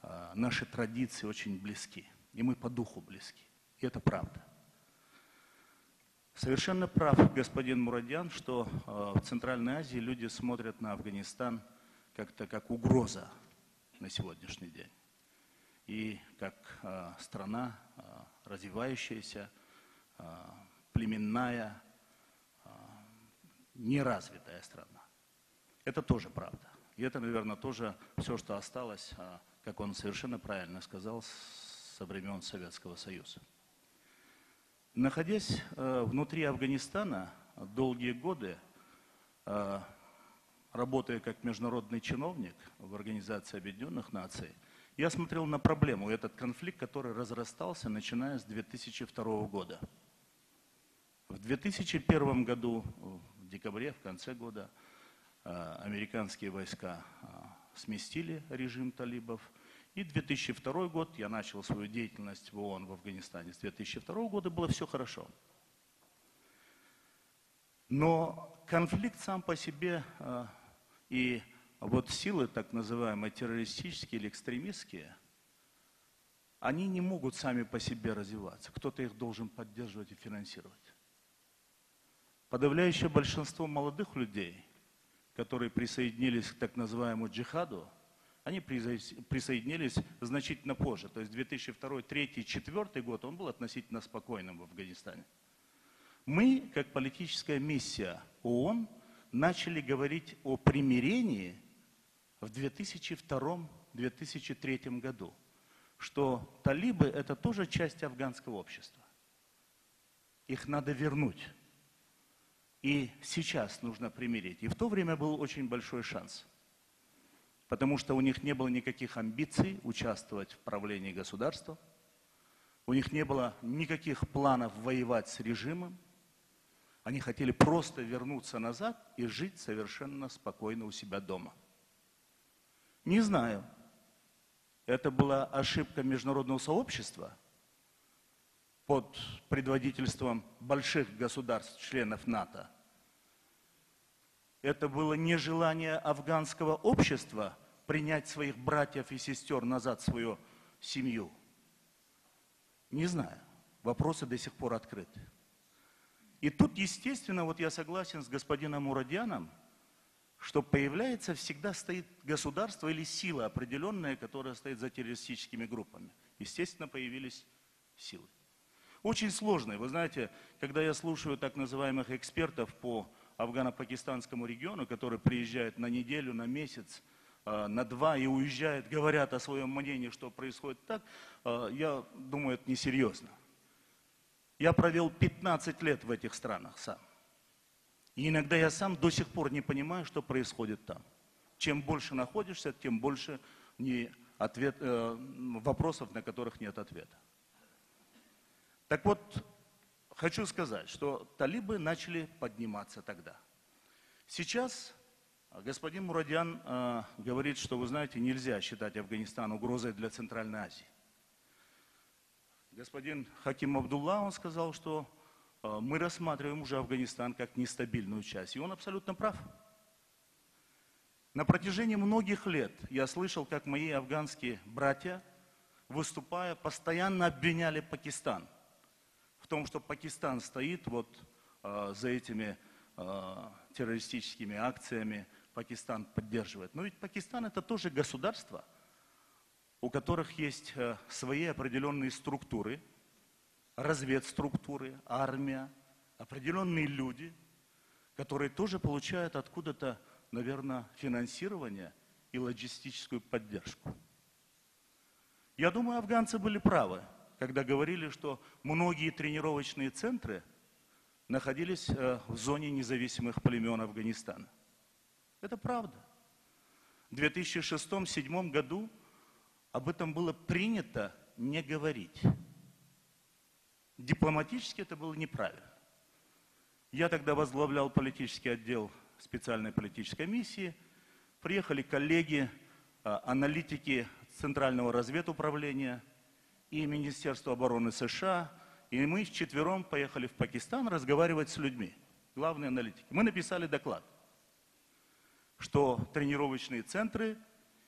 а, наши традиции очень близки, и мы по духу близки. И это правда. Совершенно прав господин Мурадян, что а, в Центральной Азии люди смотрят на Афганистан как-то как угроза на сегодняшний день. И как э, страна, э, развивающаяся, э, племенная, э, неразвитая страна. Это тоже правда. И это, наверное, тоже все, что осталось, э, как он совершенно правильно сказал, со времен Советского Союза. Находясь э, внутри Афганистана долгие годы, э, работая как международный чиновник в Организации Объединенных Наций, я смотрел на проблему, этот конфликт, который разрастался, начиная с 2002 года. В 2001 году, в декабре, в конце года, э, американские войска э, сместили режим талибов. И 2002 год, я начал свою деятельность в ООН в Афганистане с 2002 года, было все хорошо. Но конфликт сам по себе э, и вот силы, так называемые, террористические или экстремистские, они не могут сами по себе развиваться. Кто-то их должен поддерживать и финансировать. Подавляющее большинство молодых людей, которые присоединились к так называемому джихаду, они присоединились значительно позже. То есть 2002, 2003, 2004 год, он был относительно спокойным в Афганистане. Мы, как политическая миссия ООН, начали говорить о примирении в 2002-2003 году, что талибы – это тоже часть афганского общества. Их надо вернуть. И сейчас нужно примирить. И в то время был очень большой шанс. Потому что у них не было никаких амбиций участвовать в правлении государства. У них не было никаких планов воевать с режимом. Они хотели просто вернуться назад и жить совершенно спокойно у себя дома. Не знаю, это была ошибка международного сообщества под предводительством больших государств-членов НАТО. Это было нежелание афганского общества принять своих братьев и сестер назад в свою семью. Не знаю, вопросы до сих пор открыты. И тут, естественно, вот я согласен с господином Мурадяном, что появляется, всегда стоит государство или сила определенная, которая стоит за террористическими группами. Естественно, появились силы. Очень сложные. Вы знаете, когда я слушаю так называемых экспертов по афгано-пакистанскому региону, которые приезжают на неделю, на месяц, а, на два и уезжают, говорят о своем мнении, что происходит так, а, я думаю, это несерьезно. Я провел 15 лет в этих странах сам. И иногда я сам до сих пор не понимаю, что происходит там. Чем больше находишься, тем больше не ответ, э, вопросов, на которых нет ответа. Так вот, хочу сказать, что талибы начали подниматься тогда. Сейчас господин Мурадян э, говорит, что, вы знаете, нельзя считать Афганистан угрозой для Центральной Азии. Господин Хаким Абдулла, он сказал, что э, мы рассматриваем уже Афганистан как нестабильную часть. И он абсолютно прав. На протяжении многих лет я слышал, как мои афганские братья, выступая, постоянно обвиняли Пакистан в том, что Пакистан стоит вот э, за этими э, террористическими акциями, Пакистан поддерживает. Но ведь Пакистан это тоже государство – у которых есть э, свои определенные структуры, разведструктуры, армия, определенные люди, которые тоже получают откуда-то, наверное, финансирование и логистическую поддержку. Я думаю, афганцы были правы, когда говорили, что многие тренировочные центры находились э, в зоне независимых племен Афганистана. Это правда. В 2006-2007 году об этом было принято не говорить. Дипломатически это было неправильно. Я тогда возглавлял политический отдел специальной политической миссии. Приехали коллеги, а, аналитики Центрального разведуправления и Министерства обороны США. И мы с четвером поехали в Пакистан разговаривать с людьми, главные аналитики. Мы написали доклад, что тренировочные центры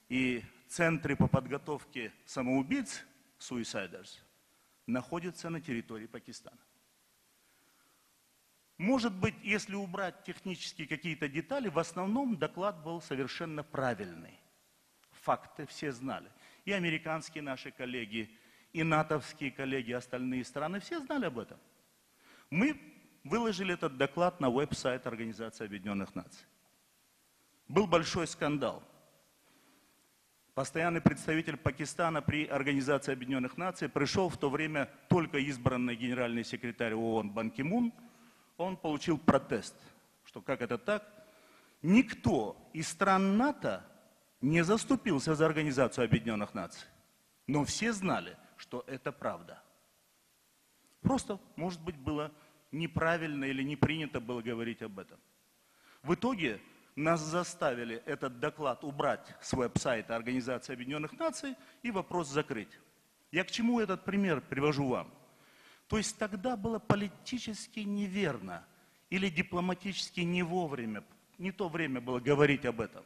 и центры по подготовке самоубийц, suiciders, находятся на территории Пакистана. Может быть, если убрать технические какие-то детали, в основном доклад был совершенно правильный. Факты все знали. И американские наши коллеги, и натовские коллеги, остальные страны, все знали об этом. Мы выложили этот доклад на веб-сайт Организации Объединенных Наций. Был большой скандал. Постоянный представитель Пакистана при Организации Объединенных Наций пришел в то время только избранный генеральный секретарь ООН Бан Ки Мун. Он получил протест, что как это так? Никто из стран НАТО не заступился за Организацию Объединенных Наций. Но все знали, что это правда. Просто, может быть, было неправильно или не принято было говорить об этом. В итоге нас заставили этот доклад убрать с веб-сайта Организации Объединенных Наций и вопрос закрыть. Я к чему этот пример привожу вам? То есть тогда было политически неверно или дипломатически не вовремя, не то время было говорить об этом.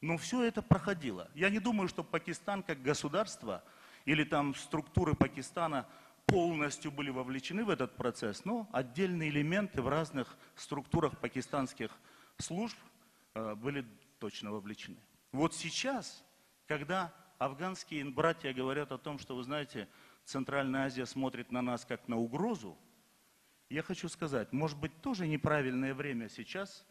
Но все это проходило. Я не думаю, что Пакистан как государство или там структуры Пакистана полностью были вовлечены в этот процесс, но отдельные элементы в разных структурах пакистанских служб были точно вовлечены. Вот сейчас, когда афганские братья говорят о том, что, вы знаете, Центральная Азия смотрит на нас как на угрозу, я хочу сказать, может быть, тоже неправильное время сейчас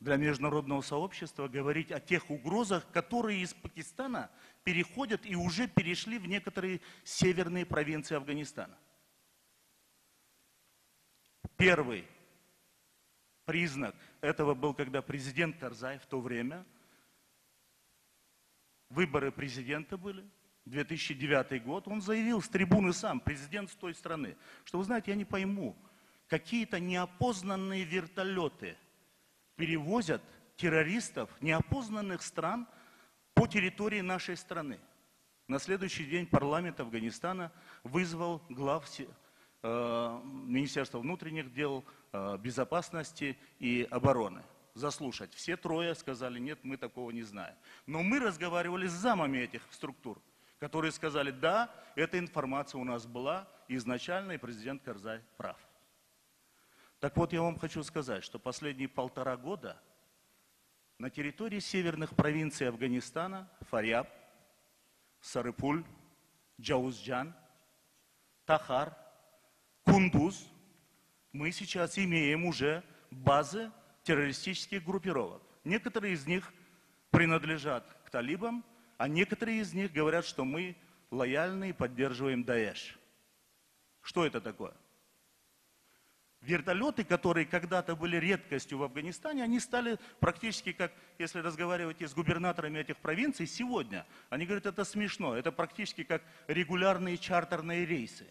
для международного сообщества говорить о тех угрозах, которые из Пакистана переходят и уже перешли в некоторые северные провинции Афганистана. Первый признак этого был, когда президент Карзай в то время, выборы президента были, 2009 год, он заявил с трибуны сам, президент с той страны, что, вы знаете, я не пойму, какие-то неопознанные вертолеты перевозят террористов неопознанных стран по территории нашей страны. На следующий день парламент Афганистана вызвал глав Министерства внутренних дел, э, безопасности и обороны заслушать. Все трое сказали, нет, мы такого не знаем. Но мы разговаривали с замами этих структур – которые сказали, да, эта информация у нас была изначально, и президент Карзай прав. Так вот, я вам хочу сказать, что последние полтора года на территории северных провинций Афганистана, Фаряб, Сарыпуль, Джаузджан, Тахар, Кундуз, мы сейчас имеем уже базы террористических группировок. Некоторые из них принадлежат к талибам, а некоторые из них говорят, что мы лояльны и поддерживаем Даэш. Что это такое? Вертолеты, которые когда-то были редкостью в Афганистане, они стали практически как, если разговаривать с губернаторами этих провинций, сегодня. Они говорят, это смешно, это практически как регулярные чартерные рейсы.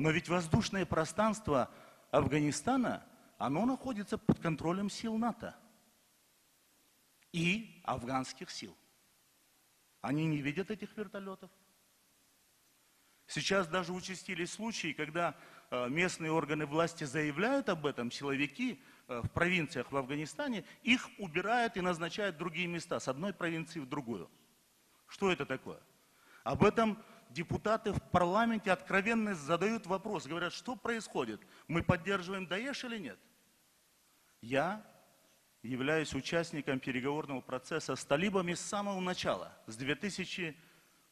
Но ведь воздушное пространство Афганистана, оно находится под контролем сил НАТО и афганских сил. Они не видят этих вертолетов. Сейчас даже участились случаи, когда э, местные органы власти заявляют об этом, силовики э, в провинциях в Афганистане, их убирают и назначают другие места, с одной провинции в другую. Что это такое? Об этом депутаты в парламенте откровенно задают вопрос, говорят, что происходит, мы поддерживаем Даеш или нет? Я являюсь участником переговорного процесса с талибами с самого начала, с 2000,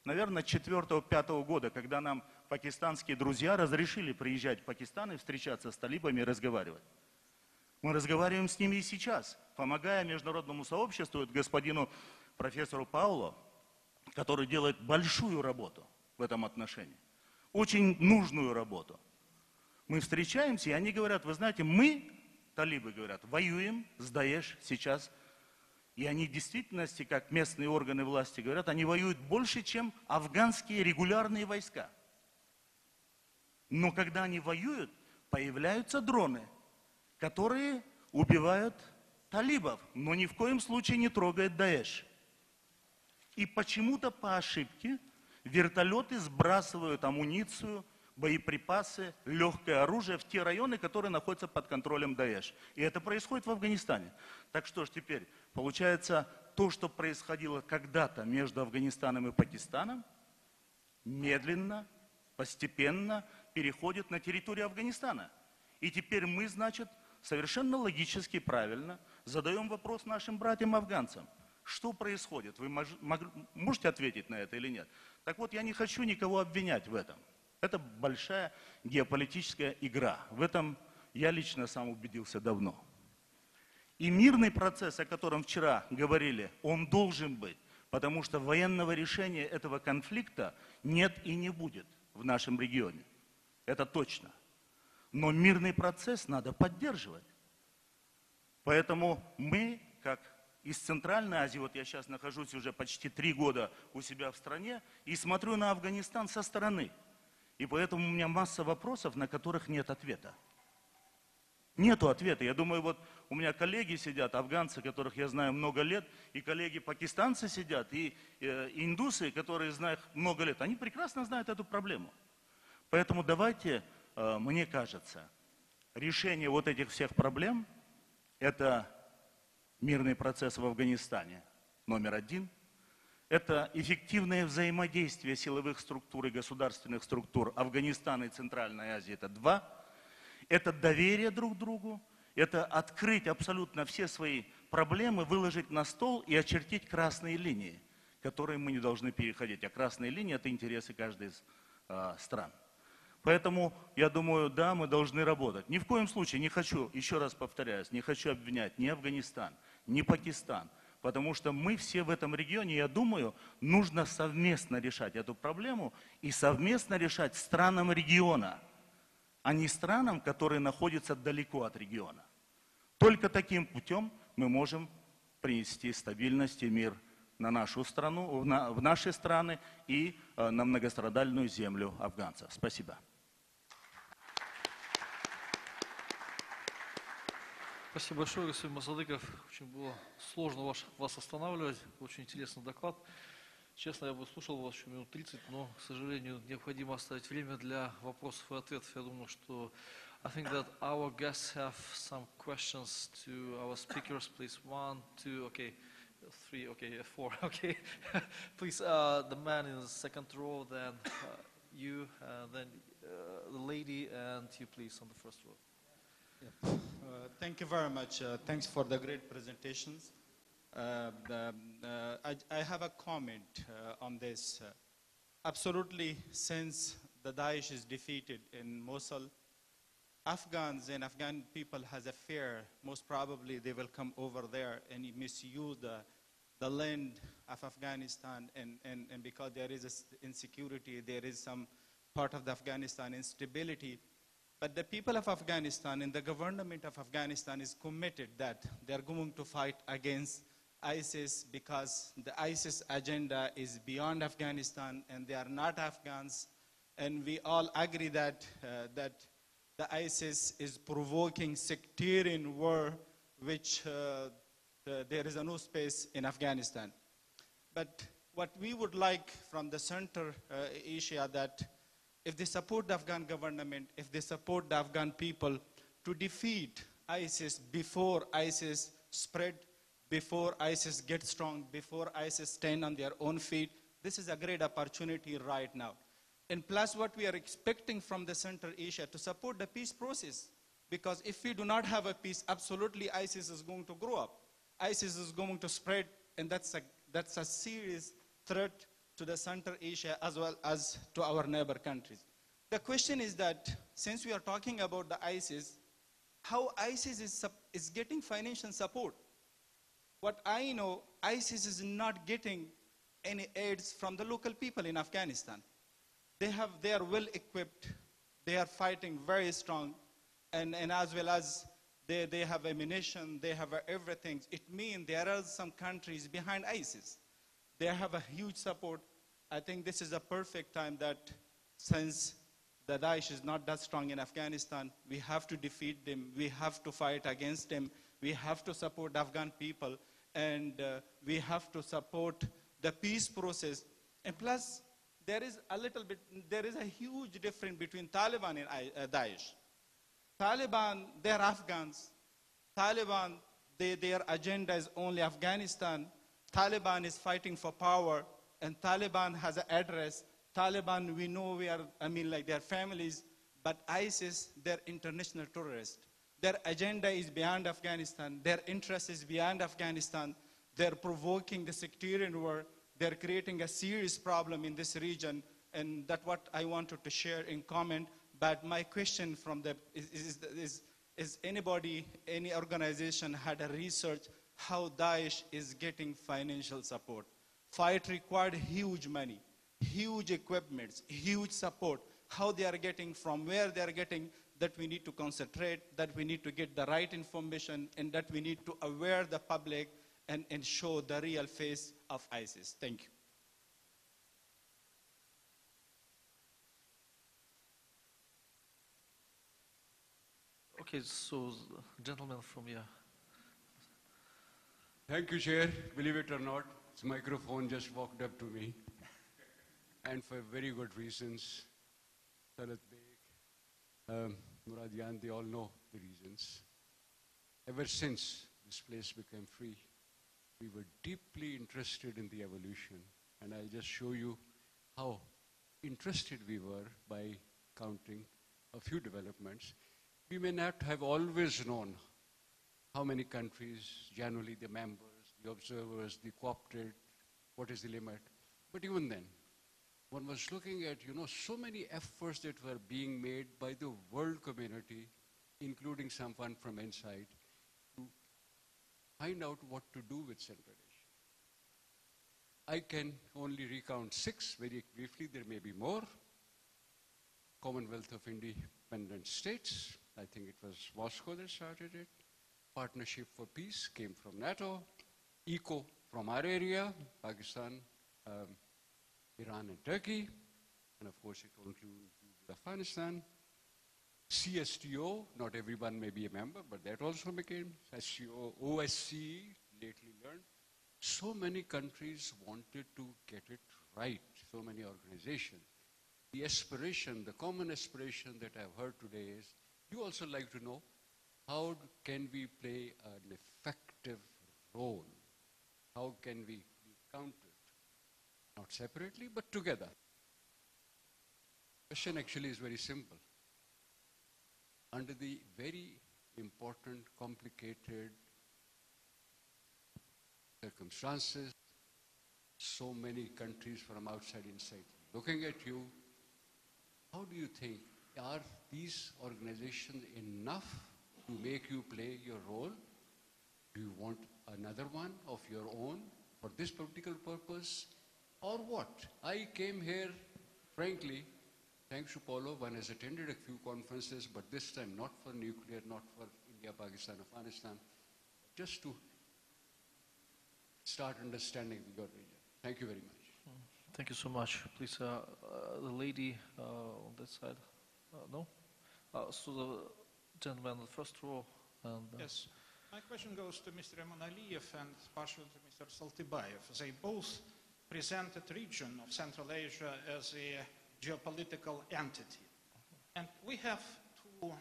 наверное, 4-5 года, когда нам пакистанские друзья разрешили приезжать в Пакистан и встречаться с талибами и разговаривать. Мы разговариваем с ними и сейчас, помогая международному сообществу, господину профессору Пауло, который делает большую работу в этом отношении, очень нужную работу. Мы встречаемся, и они говорят, вы знаете, мы талибы говорят, воюем с Даеш сейчас. И они в действительности, как местные органы власти говорят, они воюют больше, чем афганские регулярные войска. Но когда они воюют, появляются дроны, которые убивают талибов, но ни в коем случае не трогают Даеш. И почему-то по ошибке вертолеты сбрасывают амуницию, боеприпасы, легкое оружие в те районы, которые находятся под контролем Даэш. И это происходит в Афганистане. Так что ж теперь, получается, то, что происходило когда-то между Афганистаном и Пакистаном, медленно, постепенно переходит на территорию Афганистана. И теперь мы, значит, совершенно логически правильно задаем вопрос нашим братьям-афганцам. Что происходит? Вы можете ответить на это или нет? Так вот, я не хочу никого обвинять в этом. Это большая геополитическая игра. В этом я лично сам убедился давно. И мирный процесс, о котором вчера говорили, он должен быть, потому что военного решения этого конфликта нет и не будет в нашем регионе. Это точно. Но мирный процесс надо поддерживать. Поэтому мы, как из Центральной Азии, вот я сейчас нахожусь уже почти три года у себя в стране и смотрю на Афганистан со стороны. И поэтому у меня масса вопросов, на которых нет ответа. Нету ответа. Я думаю, вот у меня коллеги сидят, афганцы, которых я знаю много лет, и коллеги пакистанцы сидят, и э, индусы, которые знают много лет. Они прекрасно знают эту проблему. Поэтому давайте, э, мне кажется, решение вот этих всех проблем – это мирный процесс в Афганистане, номер один. Это эффективное взаимодействие силовых структур и государственных структур Афганистана и Центральной Азии – это два. Это доверие друг другу, это открыть абсолютно все свои проблемы, выложить на стол и очертить красные линии, которые мы не должны переходить. А красные линии – это интересы каждой из а, стран. Поэтому, я думаю, да, мы должны работать. Ни в коем случае не хочу, еще раз повторяюсь, не хочу обвинять ни Афганистан, ни Пакистан. Потому что мы все в этом регионе, я думаю, нужно совместно решать эту проблему и совместно решать странам региона, а не странам, которые находятся далеко от региона. Только таким путем мы можем принести стабильность и мир на нашу страну, в, на- в наши страны и э, на многострадальную землю афганцев. Спасибо. Спасибо большое, господин Масадыков. Очень было сложно ваш- вас останавливать. Очень интересный доклад. Честно, я бы слушал вас еще минут 30, но, к сожалению, необходимо оставить время для вопросов и ответов. Я думаю, что I think that our guests have some questions to our speakers. Please, one, two, okay, three, okay, four, okay. Please, uh, the man in the second row, then uh, you, uh, then uh, the lady, and you, please, on the first row. Uh, Thank you very much. Uh, Thanks for the great presentations. Uh, the, uh, I I have a comment uh, on this. Absolutely, since the Daesh is defeated in Mosul, Afghans and Afghan people has a fear. Most probably, they will come over there and misuse the, the land of Afghanistan, and, and, and because there is insecurity, there is some part of the Afghanistan instability. But the people of Afghanistan and the government of Afghanistan is committed that they are going to fight against ISIS because the ISIS agenda is beyond Afghanistan and they are not Afghans. And we all agree that, uh, that the ISIS is provoking sectarian war, which uh, the, there is a no space in Afghanistan. But what we would like from the Center uh, Asia that if they support the Afghan government, if they support the Afghan people to defeat ISIS before ISIS spread, before ISIS gets strong, before ISIS stand on their own feet, this is a great opportunity right now. And plus what we are expecting from the Central Asia to support the peace process. Because if we do not have a peace, absolutely ISIS is going to grow up. ISIS is going to spread, and that's a, that's a serious threat to the Central Asia as well as to our neighbor countries. The question is that since we are talking about the ISIS, how ISIS is, is getting financial support. What I know, ISIS is not getting any aids from the local people in Afghanistan. They, have, they are well equipped, they are fighting very strong, and, and as well as they, they have ammunition, they have everything. It means there are some countries behind ISIS. They have a huge support. I think this is a perfect time that since the Daesh is not that strong in Afghanistan, we have to defeat them, we have to fight against them, we have to support Afghan people, and uh, we have to support the peace process. And plus, there is a little bit, there is a huge difference between Taliban and I- uh, Daesh. Taliban, they're Afghans. Taliban, they, their agenda is only Afghanistan. Taliban is fighting for power, and Taliban has an address. Taliban, we know we are, I mean, like their families, but ISIS, they're international terrorists. Their agenda is beyond Afghanistan. Their interest is beyond Afghanistan. They're provoking the sectarian war. They're creating a serious problem in this region, and that's what I wanted to share in comment. But my question from the is, is, is, is anybody, any organization had a research how Daesh is getting financial support? Fight required huge money, huge equipments, huge support. How they are getting, from where they are getting, that we need to concentrate, that we need to get the right information, and that we need to aware the public and, and show the real face of ISIS. Thank you. Okay, so gentlemen from here. Thank you, Chair. Believe it or not, this microphone just walked up to me. And for very good reasons. Talat Beg, um, Murad Yan, they all know the reasons. Ever since this place became free, we were deeply interested in the evolution. And I'll just show you how interested we were by counting a few developments. We may not have always known how many countries, generally the members, the observers, the co-opted, what is the limit. But even then, one was looking at, you know, so many efforts that were being made by the world community, including someone from inside, to find out what to do with Central Asia. I can only recount six very briefly, there may be more. Commonwealth of Independent States, I think it was Moscow that started it. Partnership for Peace came from NATO. ECO from our area, Pakistan, um, Iran and Turkey. And of course it will include Afghanistan. CSTO, not everyone may be a member, but that also became SCO, OSCE, lately learned. So many countries wanted to get it right, so many organizations. The aspiration, the common aspiration that I've heard today is, you also like to know how can we play an effective role? How can we be counted? Not separately, but together. The Question actually is very simple. Under the very important, complicated circumstances, so many countries from outside inside looking at you, how do you think, are these organizations enough to make you play your role? Do you want another one of your own for this particular purpose? Or what? I came here, frankly, thanks to Paulo, one has attended a few conferences, but this time not for nuclear, not for India, Pakistan, Afghanistan, just to start understanding your region. Thank you very much. Thank you so much. Please, uh, uh, the lady uh, on that side. Uh, no? Uh, so the gentleman on the first row. And, uh, Yes. My question goes to Mr. Eman Aliyev and partially to Mr. Saltibayev. They both presented region of Central Asia as a geopolitical entity. And we have two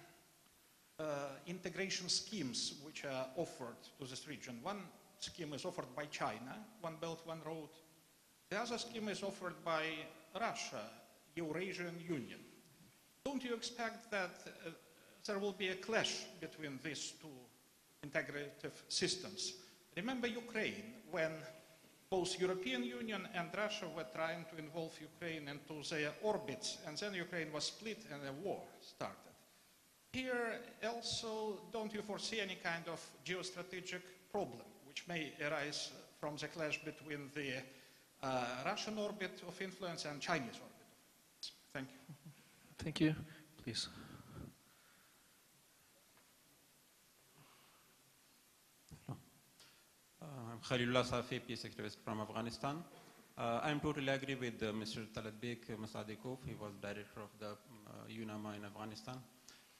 uh, integration schemes which are offered to this region. One scheme is offered by China, One Belt, One Road. The other scheme is offered by Russia, Eurasian Union. Don't you expect that uh, there will be a clash between these two integrative systems? Remember Ukraine, when both European Union and Russia were trying to involve Ukraine into their orbits, and then Ukraine was split and a war started. Here also, don't you foresee any kind of geostrategic problem which may arise from the clash between the uh, Russian orbit of influence and Chinese orbit? Thank you. Thank you. Please. Uh, I'm Khalilullah Safi, peace activist from Afghanistan. Uh, I'm totally agree with uh, Mr. Talatbek Masadikov. He was director of the uh, UNAMA in Afghanistan.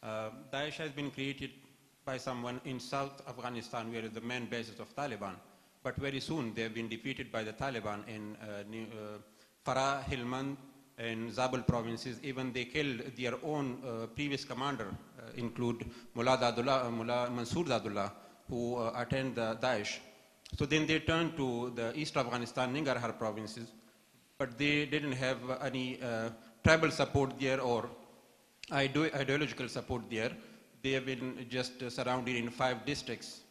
Uh, Daesh has been created by someone in South Afghanistan, where is the main basis of Taliban. But very soon they have been defeated by the Taliban in uh, uh, Farah, Helmand, and Zabul provinces. Even they killed their own uh, previous commander, uh, include Mullah, Dadullah, Mullah Mansoor Dadullah, who uh, attend the Daesh. So then they turned to the East Afghanistan, Ningarhar provinces, but they didn't have any uh, tribal support there or ide- ideological support there. They have been just uh, surrounded in five districts,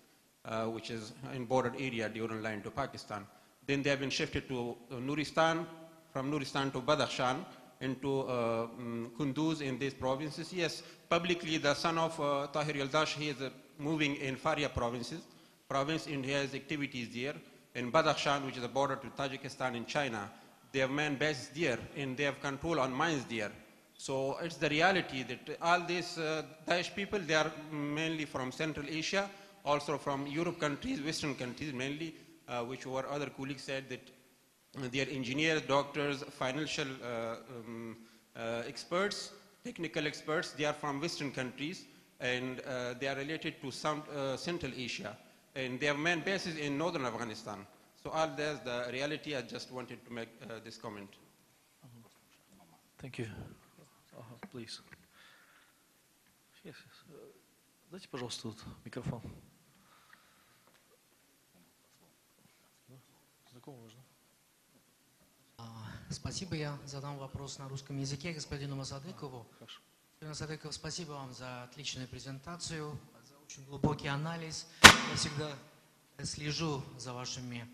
uh, which is in bordered area during line to Pakistan. Then they have been shifted to uh, Nuristan, from Nuristan to Badakhshan, into mm, Kunduz in these provinces. Yes, publicly the son of uh, Tahir Yaldash, he is moving in Faria provinces, province, he has activities there. In Badakhshan, which is a border to Tajikistan and China, they have man bases there, and they have control on mines there. So it's the reality that all these uh, Daesh people, they are mainly from Central Asia, also from Europe countries, Western countries mainly, uh, which our other colleagues said that they are engineers, doctors, financial uh, um, uh, experts, technical experts. They are from Western countries and uh, they are related to some, uh, Central Asia. And they have main bases in northern Afghanistan. So all that's the reality. I just wanted to make uh, this comment. Thank you. Ага, please. Yes, yes. Э, Дайте, пожалуйста, тут микрофон. Знакомый можно? А, Спасибо. Я задам вопрос на русском языке господину Масадыкову. Хорошо. Господин Масадыков, спасибо вам за отличную презентацию, очень глубокий анализ. Я всегда слежу за вашими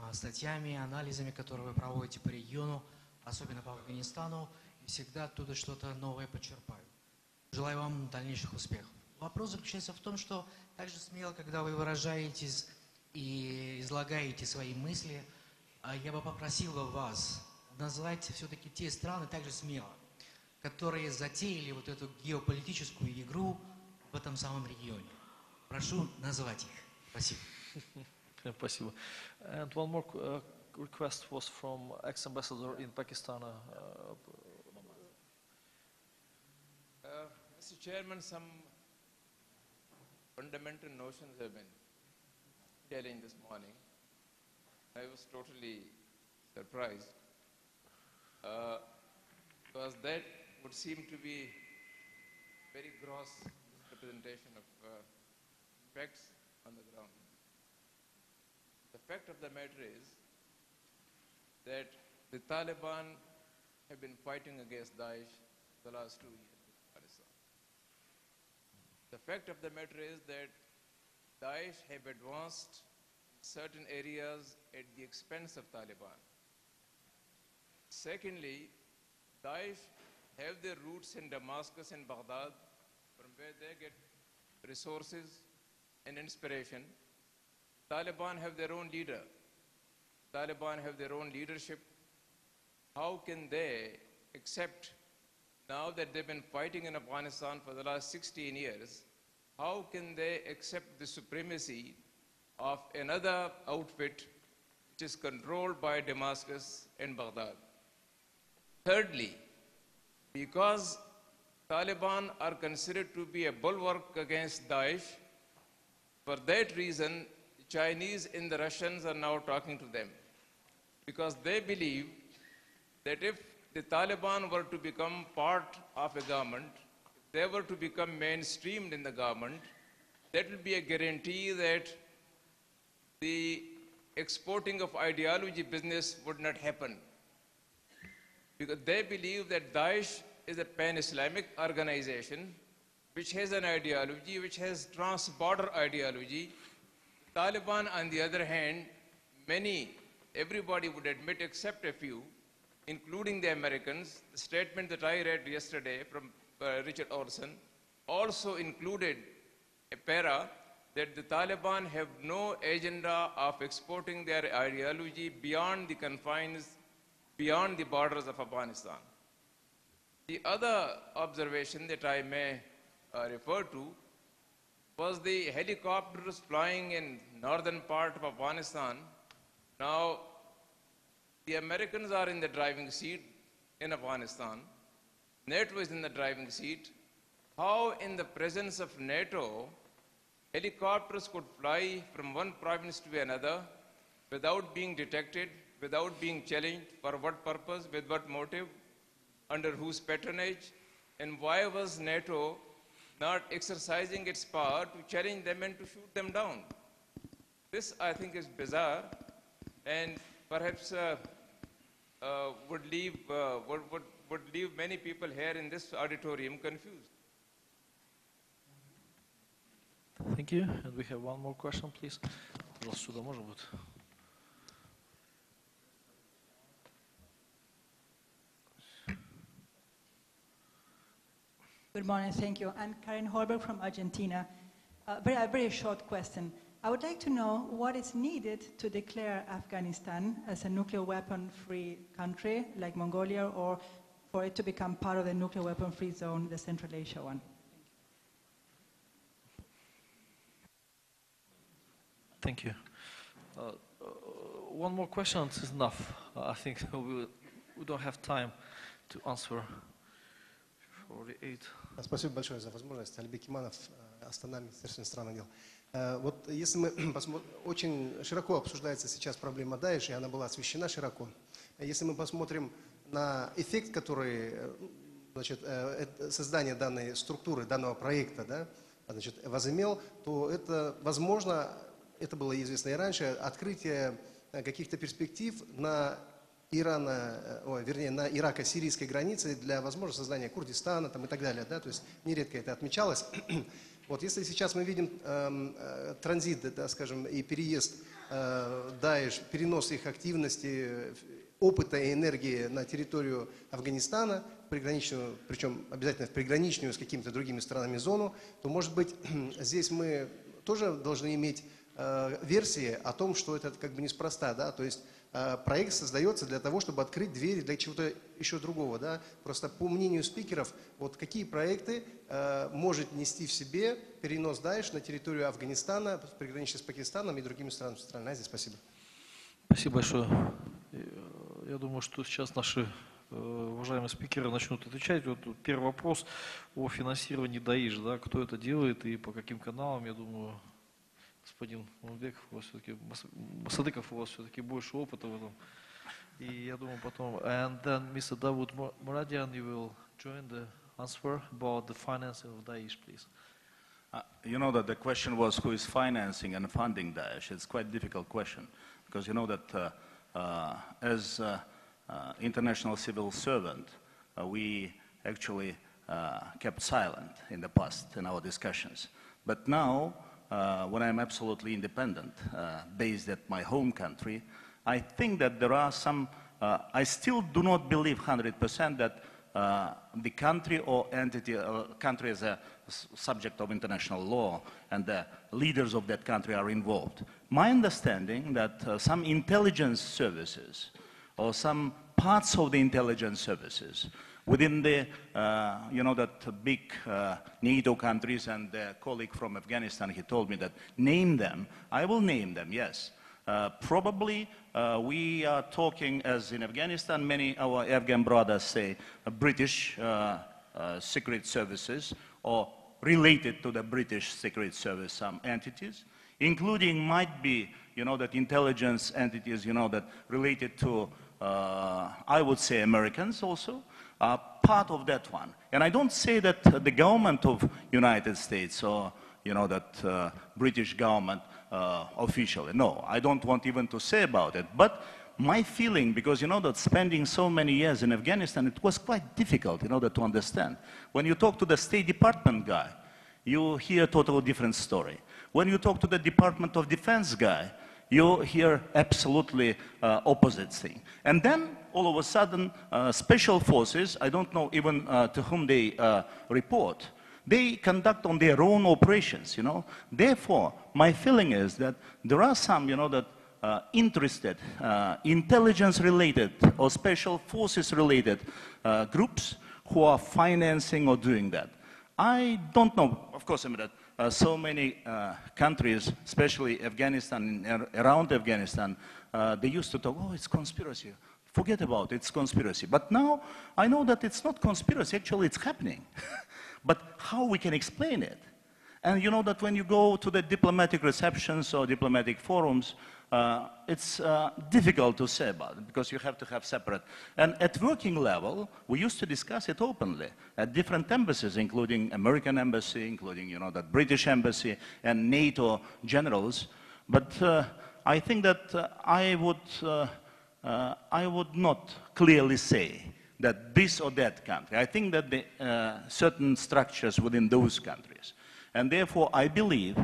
а, статьями, анализами, которые вы проводите по региону, особенно по Афганистану, и всегда оттуда что-то новое почерпаю. Желаю вам дальнейших успехов. Вопрос заключается в том, что так же смело, когда вы выражаетесь и излагаете свои мысли, а я бы попросил бы вас назвать все-таки те страны также смело, которые затеяли вот эту геополитическую игру в этом самом регионе. Прошу назвать их. Спасибо. Yeah, Спасибо. And one more uh, request was from ex-ambassador in Pakistan. Uh, Uh, Mr. Chairman, some fundamental notions have been challenged this morning. I was totally surprised uh, because that would seem to be very gross representation of uh, facts on the ground. The fact of the matter is that the Taliban have been fighting against Daesh the last two years. The fact of the matter is that Daesh have advanced certain areas at the expense of Taliban. Secondly, Daesh have their roots in Damascus and Baghdad, where they get resources and inspiration. Taliban have their own leader. Taliban have their own leadership. How can they accept, now that they've been fighting in Afghanistan for the last 16 years, how can they accept the supremacy of another outfit which is controlled by Damascus and Baghdad? Thirdly, because Taliban are considered to be a bulwark against Daesh, for that reason, Chinese and the Russians are now talking to them. Because they believe that if the Taliban were to become part of a government, if they were to become mainstreamed in the government, that will be a guarantee that the exporting of ideology business would not happen because they believe that Daesh is a pan-Islamic organization which has an ideology, which has trans-border ideology. Taliban, on the other hand, many, everybody would admit except a few, including the Americans, the statement that I read yesterday from uh, Richard Orson also included a para that the Taliban have no agenda of exporting their ideology beyond the confines beyond the borders of Afghanistan. The other observation that I may uh, refer to was the helicopters flying in northern part of Afghanistan. Now, the Americans are in the driving seat in Afghanistan. NATO is in the driving seat. How, in the presence of NATO, helicopters could fly from one province to another without being detected, without being challenged, for what purpose, with what motive, under whose patronage, and why was NATO not exercising its power to challenge them and to shoot them down? This, I think, is bizarre and perhaps uh, uh, would leave, uh, would, would would leave many people here in this auditorium confused. Thank you. And we have one more question, please. Пожалуйста, сюда можно будет? Good morning, thank you. I'm Karen Holberg from Argentina. Uh, very, a very short question. I would like to know what is needed to declare Afghanistan as a nuclear weapon-free country, like Mongolia, or for it to become part of the nuclear weapon-free zone, the Central Asia one. Thank you. Uh, uh, one more question is enough. Uh, I think we, we don't have time to answer 48. Спасибо большое за возможность. Альбек Иманов, э, Астана, Министерство иностранных дел. Э, Вот если мы посмотрим, очень широко обсуждается сейчас проблема Даиш, и она была освещена широко. Если мы посмотрим на эффект, который э, значит, создание данной структуры, данного проекта, да, значит, возымел, то это, возможно, это было известно и раньше, открытие каких-то перспектив на Ирана, э, ой, вернее, на Ирако-сирийской границе для возможного создания Курдистана там, и так далее. Да? То есть нередко это отмечалось. Вот если сейчас мы видим эм, э, транзит, да, скажем, и переезд э, Даиш, перенос их активности, э, опыта и энергии на территорию Афганистана, приграничную, причем обязательно в приграничную с какими-то другими странами зону, то, может быть, здесь мы тоже должны иметь э, версии о том, что это как бы неспроста, да, то есть проект создается для того, чтобы открыть двери для чего-то еще другого, да. Просто по мнению спикеров, вот какие проекты э, может нести в себе перенос Даиш на территорию Афганистана, приграничие с Пакистаном и другими странами Центральной Азии. Спасибо. Спасибо большое. Э, Я думаю, что сейчас наши э, уважаемые спикеры начнут отвечать. Вот первый вопрос о финансировании ДАИЖ, да, кто это делает и по каким каналам, я думаю, господин Мамбеков, у вас все-таки, Масадыков, у вас все-таки больше опыта в этом. И я думаю потом, and then Mr. Davud Mur- Muradian, you will join the answer about the financing of Daesh, please. Uh, You know that the question was who is financing and funding Daesh. It's quite a difficult question because you know that uh, uh, as uh, uh, international civil servant, uh, we actually uh, kept silent in the past in our discussions. But now, uh, when I'm absolutely independent, uh, based at my home country, I think that there are some, uh, I still do not believe 100% that uh, the country or entity, uh, country as a subject of international law and the leaders of that country are involved. My understanding that uh, some intelligence services or some parts of the intelligence services within the, uh, you know, that big uh, NATO countries and the colleague from Afghanistan, he told me that name them. I will name them, yes. Uh, probably uh, we are talking, as in Afghanistan, many our Afghan brothers say, uh, British uh, secret services or related to the British secret service, some entities, including might be, you know, that intelligence entities, you know, that related to, I would say, Americans also, part of that one. And I don't say that the government of United States or, you know, that uh, British government uh, officially. No, I don't want even to say about it. But my feeling, because you know that spending so many years in Afghanistan, it was quite difficult in order to understand. When you talk to the State Department guy, you hear a totally different story. When you talk to the Department of Defense guy, you hear absolutely uh, opposite thing. And then all of a sudden, uh, special forces, I don't know even uh, to whom they uh, report, they conduct on their own operations, you know. Therefore, my feeling is that there are some, you know, that uh, interested, uh, intelligence-related or special forces-related uh, groups who are financing or doing that. I don't know, of course, I mean that uh, so many uh, countries, especially Afghanistan, and around Afghanistan, they used to talk, oh, it's conspiracy. Forget about it, it's conspiracy. But now I know that it's not conspiracy, actually it's happening. but how we can explain it? And you know that when you go to the diplomatic receptions or diplomatic forums, uh, it's uh, difficult to say about it because you have to have separate. And at working level, we used to discuss it openly at different embassies, including American embassy, including you know the British embassy and NATO generals. But uh, I think that uh, I would uh, I would not clearly say that this or that country. I think that the uh, certain structures within those countries. And therefore, I believe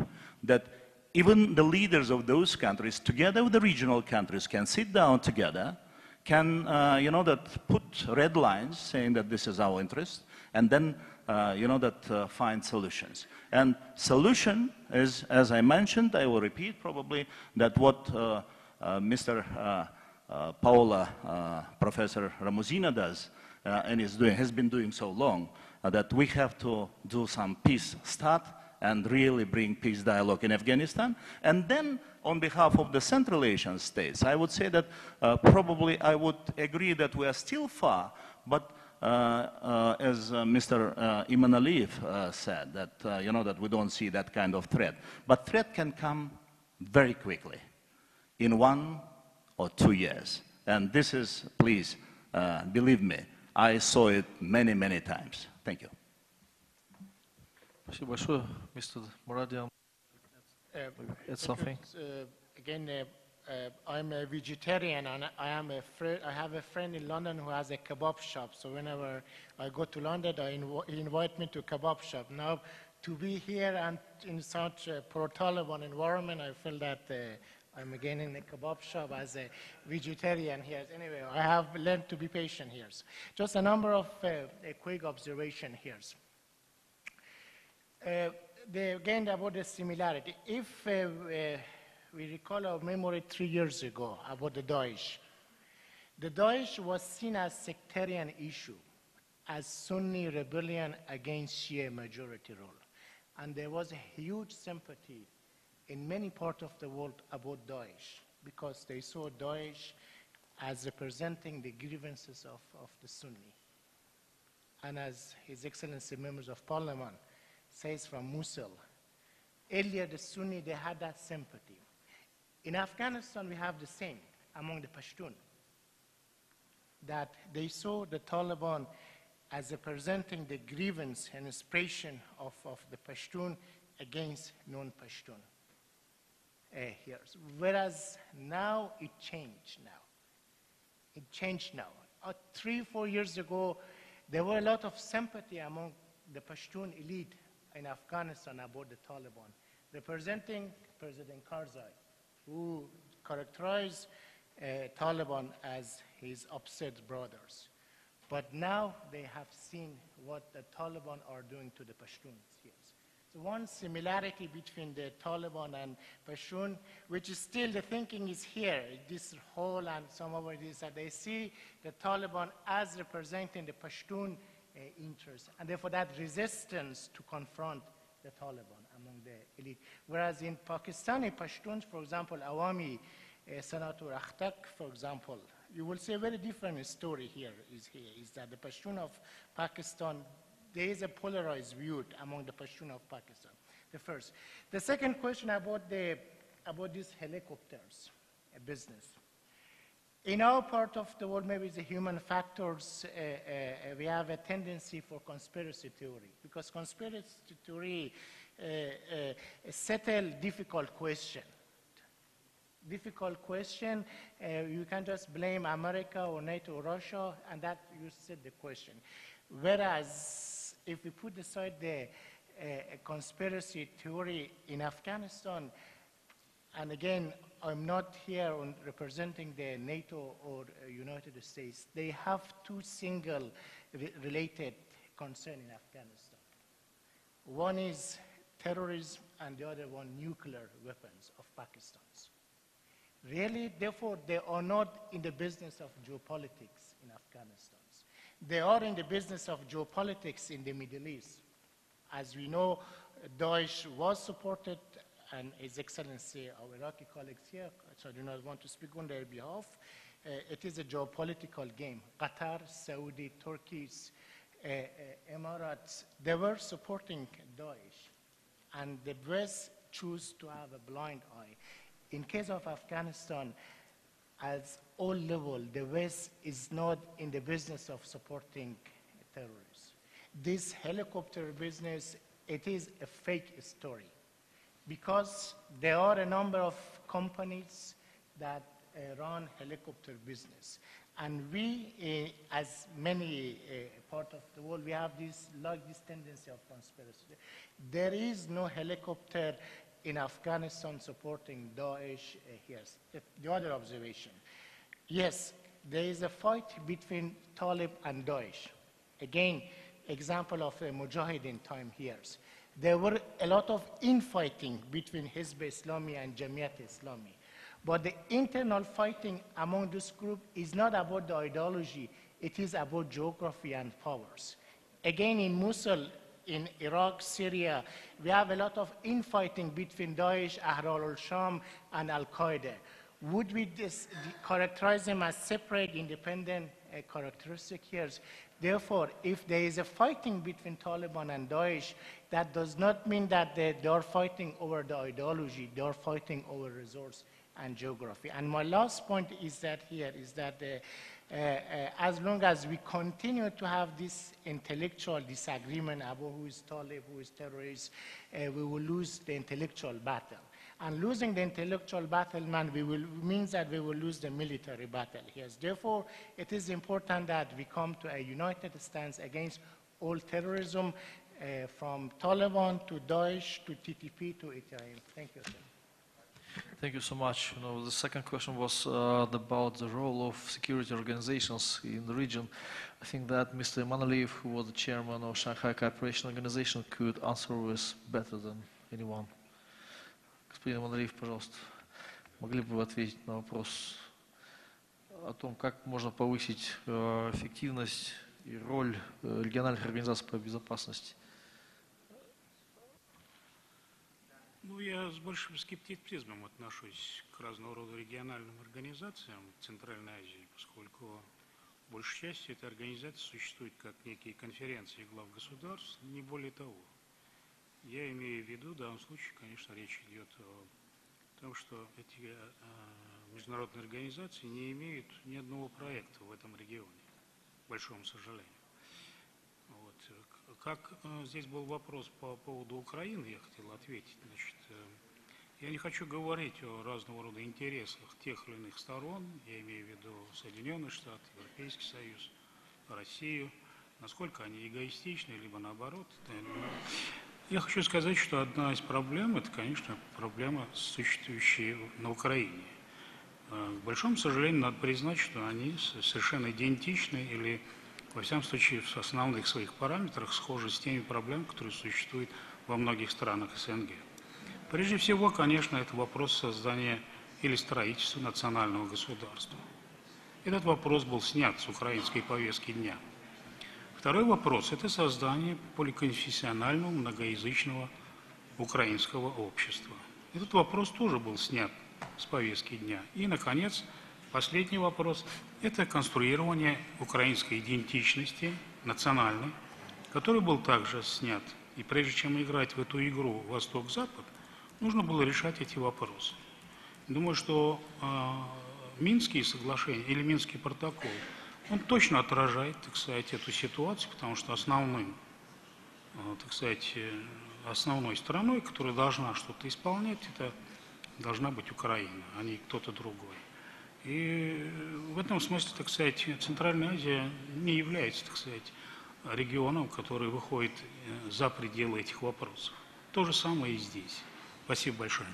that even the leaders of those countries, together with the regional countries, can sit down together, can, uh, you know, that put red lines saying that this is our interest, and then, uh, you know, that uh, find solutions. And solution is, as I mentioned, I will repeat probably, that what uh, uh, Mr. Uh, Paola, uh, Professor Ramosina does, uh, and is doing, has been doing so long, that we have to do some peace start and really bring peace dialogue in Afghanistan. And then, on behalf of the Central Asian states, I would say that uh, probably I would agree that we are still far, but uh, uh, as Mr. Uh, Iman Aliyev said, that, you know, that we don't see that kind of threat. But threat can come very quickly, in one or two years. And this is, please, uh, believe me, I saw it many, many times. Thank you. Спасибо большое, мистер Muradyan. Uh, Add something. because, uh, again, uh, uh, I'm a vegetarian and I am a fri- I have a friend in London who has a kebab shop. So whenever I go to London, I inv- he invite me to kebab shop. Now, to be here and in such a pro-Taliban environment, I feel that uh, I'm again in a kebab shop as a vegetarian here. Anyway, I have learned to be patient here. Just a number of uh, a quick observation here. Uh, the, again, about the similarity. If uh, uh, we recall our memory three years ago about the Daesh, the Daesh was seen as sectarian issue, as Sunni rebellion against Shia majority rule. And there was a huge sympathy in many parts of the world about Daesh because they saw Daesh as representing the grievances of, of the Sunni. And as His Excellency members of Parliament says from Mosul, earlier the Sunni, they had that sympathy. In Afghanistan, we have the same among the Pashtun, that they saw the Taliban as representing the grievance and aspiration of, of the Pashtun against non-Pashtun. Uh, here. Whereas now it changed now. It changed now. Uh, three, four years ago, there were a lot of sympathy among the Pashtun elite in Afghanistan about the Taliban, representing President Karzai, who characterized uh, Taliban as his upset brothers. But now they have seen what the Taliban are doing to the Pashtuns one similarity between the Taliban and Pashtun, which is still the thinking is here, this whole and some of it is that they see the Taliban as representing the Pashtun uh, interests, and therefore that resistance to confront the Taliban among the elite. Whereas in Pakistani Pashtuns, for example, Awami uh, Senator Akhtak, for example, you will see a very different story here is here, is that the Pashtun of Pakistan, there is a polarized view among the Pashtun of Pakistan, the first. The second question about, the, about these helicopters uh, business. In our part of the world, maybe the human factors, uh, uh, we have a tendency for conspiracy theory, because conspiracy theory uh, uh, settle difficult question. Difficult question, uh, you can just blame America or NATO or Russia, and that you set the question. Whereas, if we put aside the uh, conspiracy theory in Afghanistan, and again, I'm not here representing the NATO or uh, United States. They have two single re- related concerns in Afghanistan. One is terrorism, and the other one nuclear weapons of Pakistan's. Really, therefore, they are not in the business of geopolitics in Afghanistan. They are in the business of geopolitics in the Middle East. As we know, Daesh was supported and His Excellency, our Iraqi colleagues here, so I do not want to speak on their behalf. Uh, it is a geopolitical game. Qatar, Saudi, Turkey, uh, uh, Emirates, they were supporting Daesh. And the West choose to have a blind eye. In case of Afghanistan, at all level, the West is not in the business of supporting terrorists. This helicopter business, it is a fake story because there are a number of companies that uh, run helicopter business. And we, uh, as many uh, part of the world, we have this, like this tendency of conspiracy. There is no helicopter in Afghanistan supporting Daesh eh, here. Eh, the, the other observation. Yes, there is a fight between Talib and Daesh. Again, example of eh, a Mujahideen time here. There were a lot of infighting between Hizb Islami and Jamiat Islami. But the internal fighting among this group is not about the ideology, it is about geography and powers. Again, in Mosul, in Iraq, Syria, we have a lot of infighting between Daesh, Ahrar al-Sham, and Al-Qaeda. Would we characterize them as separate, independent uh, characteristic here? Therefore, if there is a fighting between Taliban and Daesh, that does not mean that they, they are fighting over the ideology, they are fighting over resource and geography. And my last point is that here is that uh, uh, uh, as long as we continue to have this intellectual disagreement about who is Talib, who is terrorist, uh, we will lose the intellectual battle. And losing the intellectual battle man, we will, means that we will lose the military battle here. Therefore, it is important that we come to a united stance against all terrorism, uh, from Taliban to Daesh to TTP to Israel. Thank you, sir. Thank you so much. You know, the second question was uh, about the role of security organizations in the region. I think that Mr. Manaliyev, who was the chairman of Shanghai Cooperation Organization, could answer this better than anyone. Господин Маналиев, пожалуйста, могли бы вы ответить на вопрос о том, как можно повысить э, эффективность и роль э, региональных организаций по безопасности? Ну, я с большим скептицизмом отношусь к разного рода региональным организациям Центральной Азии, поскольку большей частью эта организация существует как некие конференции глав государств, не более того. Я имею в виду, в данном случае, конечно, речь идет о том, что эти э, международные организации не имеют ни одного проекта в этом регионе, к большому сожалению. Как э, здесь был вопрос по поводу Украины, я хотел ответить. Значит, э, я не хочу говорить о разного рода интересах тех или иных сторон, я имею в виду Соединенные Штаты, Европейский Союз, Россию, насколько они эгоистичны, либо наоборот. Я хочу сказать, что одна из проблем, это, конечно, проблема, существующая на Украине. Э, к большому сожалению, надо признать, что они совершенно идентичны или, во всяком случае, в основных своих параметрах схожи с теми проблемами, которые существуют во многих странах СНГ. Прежде всего, конечно, это вопрос создания или строительства национального государства. Этот вопрос был снят с украинской повестки дня – Второй вопрос – это создание поликонфессионального многоязычного украинского общества. Этот вопрос тоже был снят с повестки дня. И, наконец, последний вопрос – это конструирование украинской идентичности, национальной, который был также снят. И прежде чем играть в эту игру «Восток-Запад», нужно было решать эти вопросы. Думаю, что э, Минские соглашения или Минский протокол – он точно отражает, так сказать, эту ситуацию, потому что основным, э, так сказать, э, основной стороной, которая должна что-то исполнять, это должна быть Украина, а не кто-то другой. И в этом смысле, так сказать, Центральная Азия не является, так сказать, регионом, который выходит э, за пределы этих вопросов. То же самое и здесь. Спасибо большое.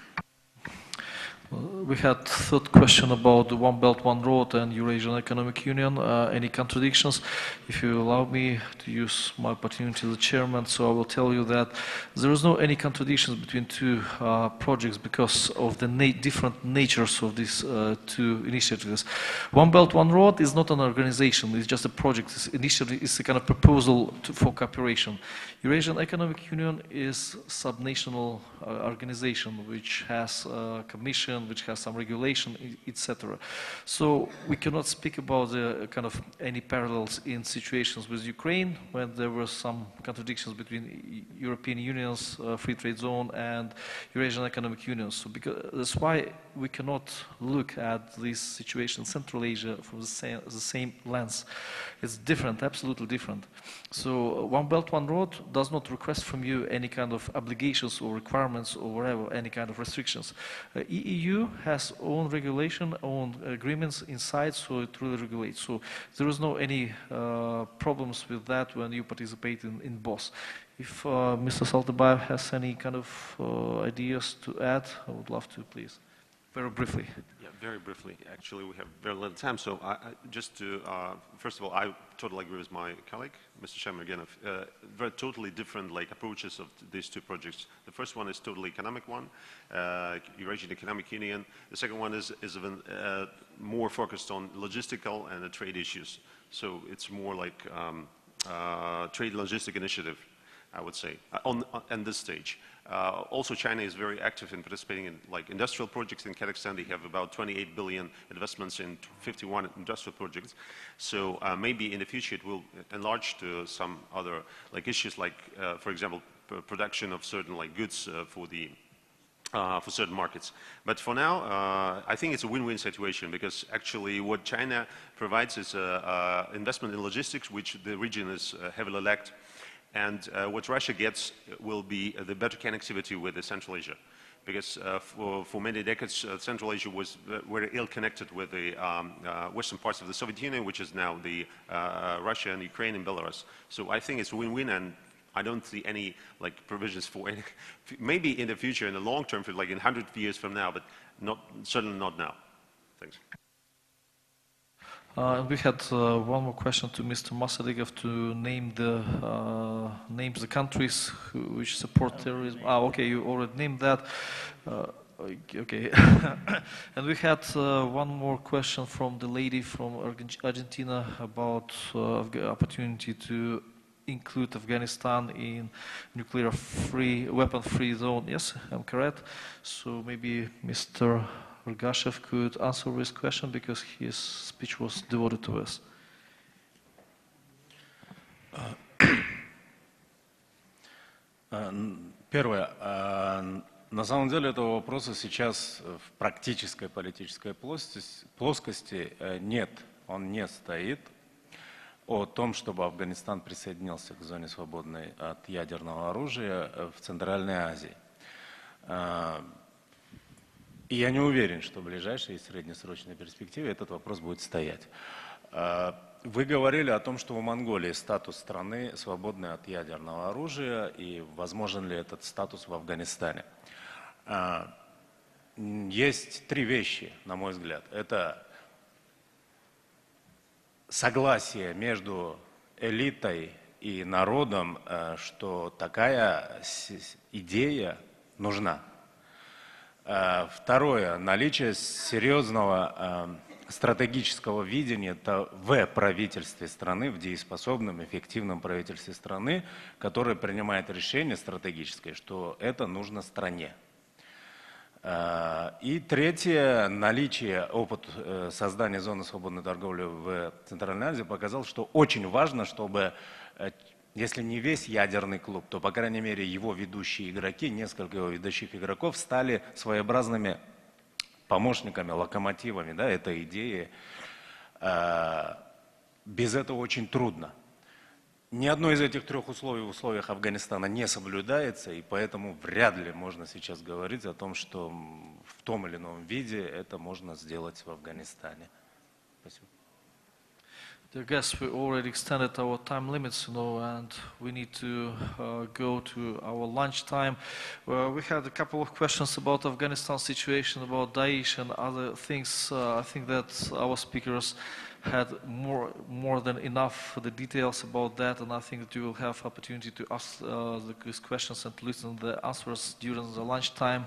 We had third question about the One Belt, One Road and Eurasian Economic Union. Uh, any contradictions? If you allow me to use my opportunity as the chairman, so I will tell you that there is no any contradictions between two uh, projects because of the na different natures of these uh, two initiatives. One Belt, One Road is not an organization; it's just a project. It's initially, it's a kind of proposal to, for cooperation. Eurasian Economic Union is subnational uh, organization which has a commission which has some regulation, etc. So we cannot speak about the kind of any parallels in situations with Ukraine when there were some contradictions between European Union's uh, free trade zone and Eurasian Economic Union. So because, that's why we cannot look at this situation in Central Asia from the same, the same lens. It's different, absolutely different. So uh, One Belt, One Road does not request from you any kind of obligations or requirements or whatever, any kind of restrictions. Uh, EU has own regulation, own agreements inside, so it really regulates. So there is no any uh, problems with that when you participate in, in BOSS. If uh, Mr. Saltabayev has any kind of uh, ideas to add, I would love to, please, very briefly. Yeah, very briefly. Actually, we have very little time, so I, I, just to, uh, first of all, I totally agree with my colleague, Mr. Of, uh, very totally different like approaches of these two projects. The first one is totally economic one, uh, Eurasian Economic Union. The second one is, is even, uh, more focused on logistical and trade issues. So it's more like um, uh, trade logistic initiative. I would say, uh, on, on this stage. Uh, also, China is very active in participating in like industrial projects in Kazakhstan. They have about 28 billion investments in 51 industrial projects. So uh, maybe in the future it will enlarge to some other like issues, like uh, for example, production of certain like goods uh, for the uh, for certain markets. But for now, uh, I think it's a win-win situation because actually what China provides is uh, investment in logistics, which the region is heavily lacked. And uh, what Russia gets will be the better connectivity with Central Asia. Because uh, for, for, many decades, uh, Central Asia was very ill-connected with the um, western parts of the Soviet Union, which is now the Russia and Ukraine and Belarus. So I think it's win-win, and I don't see any like provisions for any, maybe in the future, in the long term, for like in 100 years from now, but not, certainly not now. Thanks. Uh, we had uh, one more question to Mr. Masadigov to name the uh, names the countries who, which support terrorism. Ah, okay, you already named that. Uh, okay, and we had uh, one more question from the lady from Argentina about uh, opportunity to include Afghanistan in nuclear-free, weapon-free zone. Yes, I'm correct. So maybe Mr. Rogashev could answer this question because his speech was devoted to us. Первое. На самом деле этого вопроса сейчас в практической политической плоскости нет, он не стоит о том, чтобы Афганистан присоединился к зоне свободной от ядерного оружия в Центральной Азии. Я не уверен, что в ближайшей и среднесрочной перспективе этот вопрос будет стоять. А, вы говорили о том, что у Монголии статус страны свободной от ядерного оружия, и возможен ли этот статус в Афганистане. А, есть три вещи, на мой взгляд. Это согласие между элитой и народом, а, что такая идея нужна. Э, второе. Наличие серьезного э, стратегического видения в правительстве страны, в дееспособном, эффективном правительстве страны, которое принимает решение стратегическое, что это нужно стране. Э, и третье, наличие, опыт создания зоны свободной торговли в Центральной Азии показал, что очень важно, чтобы если не весь ядерный клуб, то, по крайней мере, его ведущие игроки, несколько его ведущих игроков стали своеобразными помощниками, локомотивами да, этой идеи. А, без этого очень трудно. Ни одно из этих трех условий в условиях Афганистана не соблюдается, и поэтому вряд ли можно сейчас говорить о том, что в том или ином виде это можно сделать в Афганистане. I guess we already extended our time limits, you know, and we need to uh, go to our lunch time. Uh, we had a couple of questions about Afghanistan situation, about Daesh and other things. Uh, I think that our speakers had more, more than enough for the details about that, and I think that you will have opportunity to ask uh, these questions and listen to the answers during the lunchtime. time.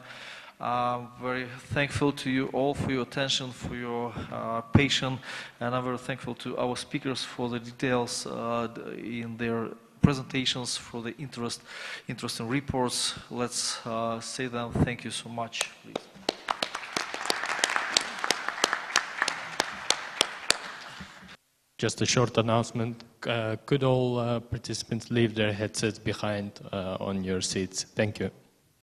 I'm very thankful to you all for your attention, for your uh, patience, and I'm very thankful to our speakers for the details uh, in their presentations, for the interest, interesting reports. Let's uh, say them thank you so much, please. Just a short announcement. Uh, could all uh, participants leave their headsets behind uh, on your seats? Thank you.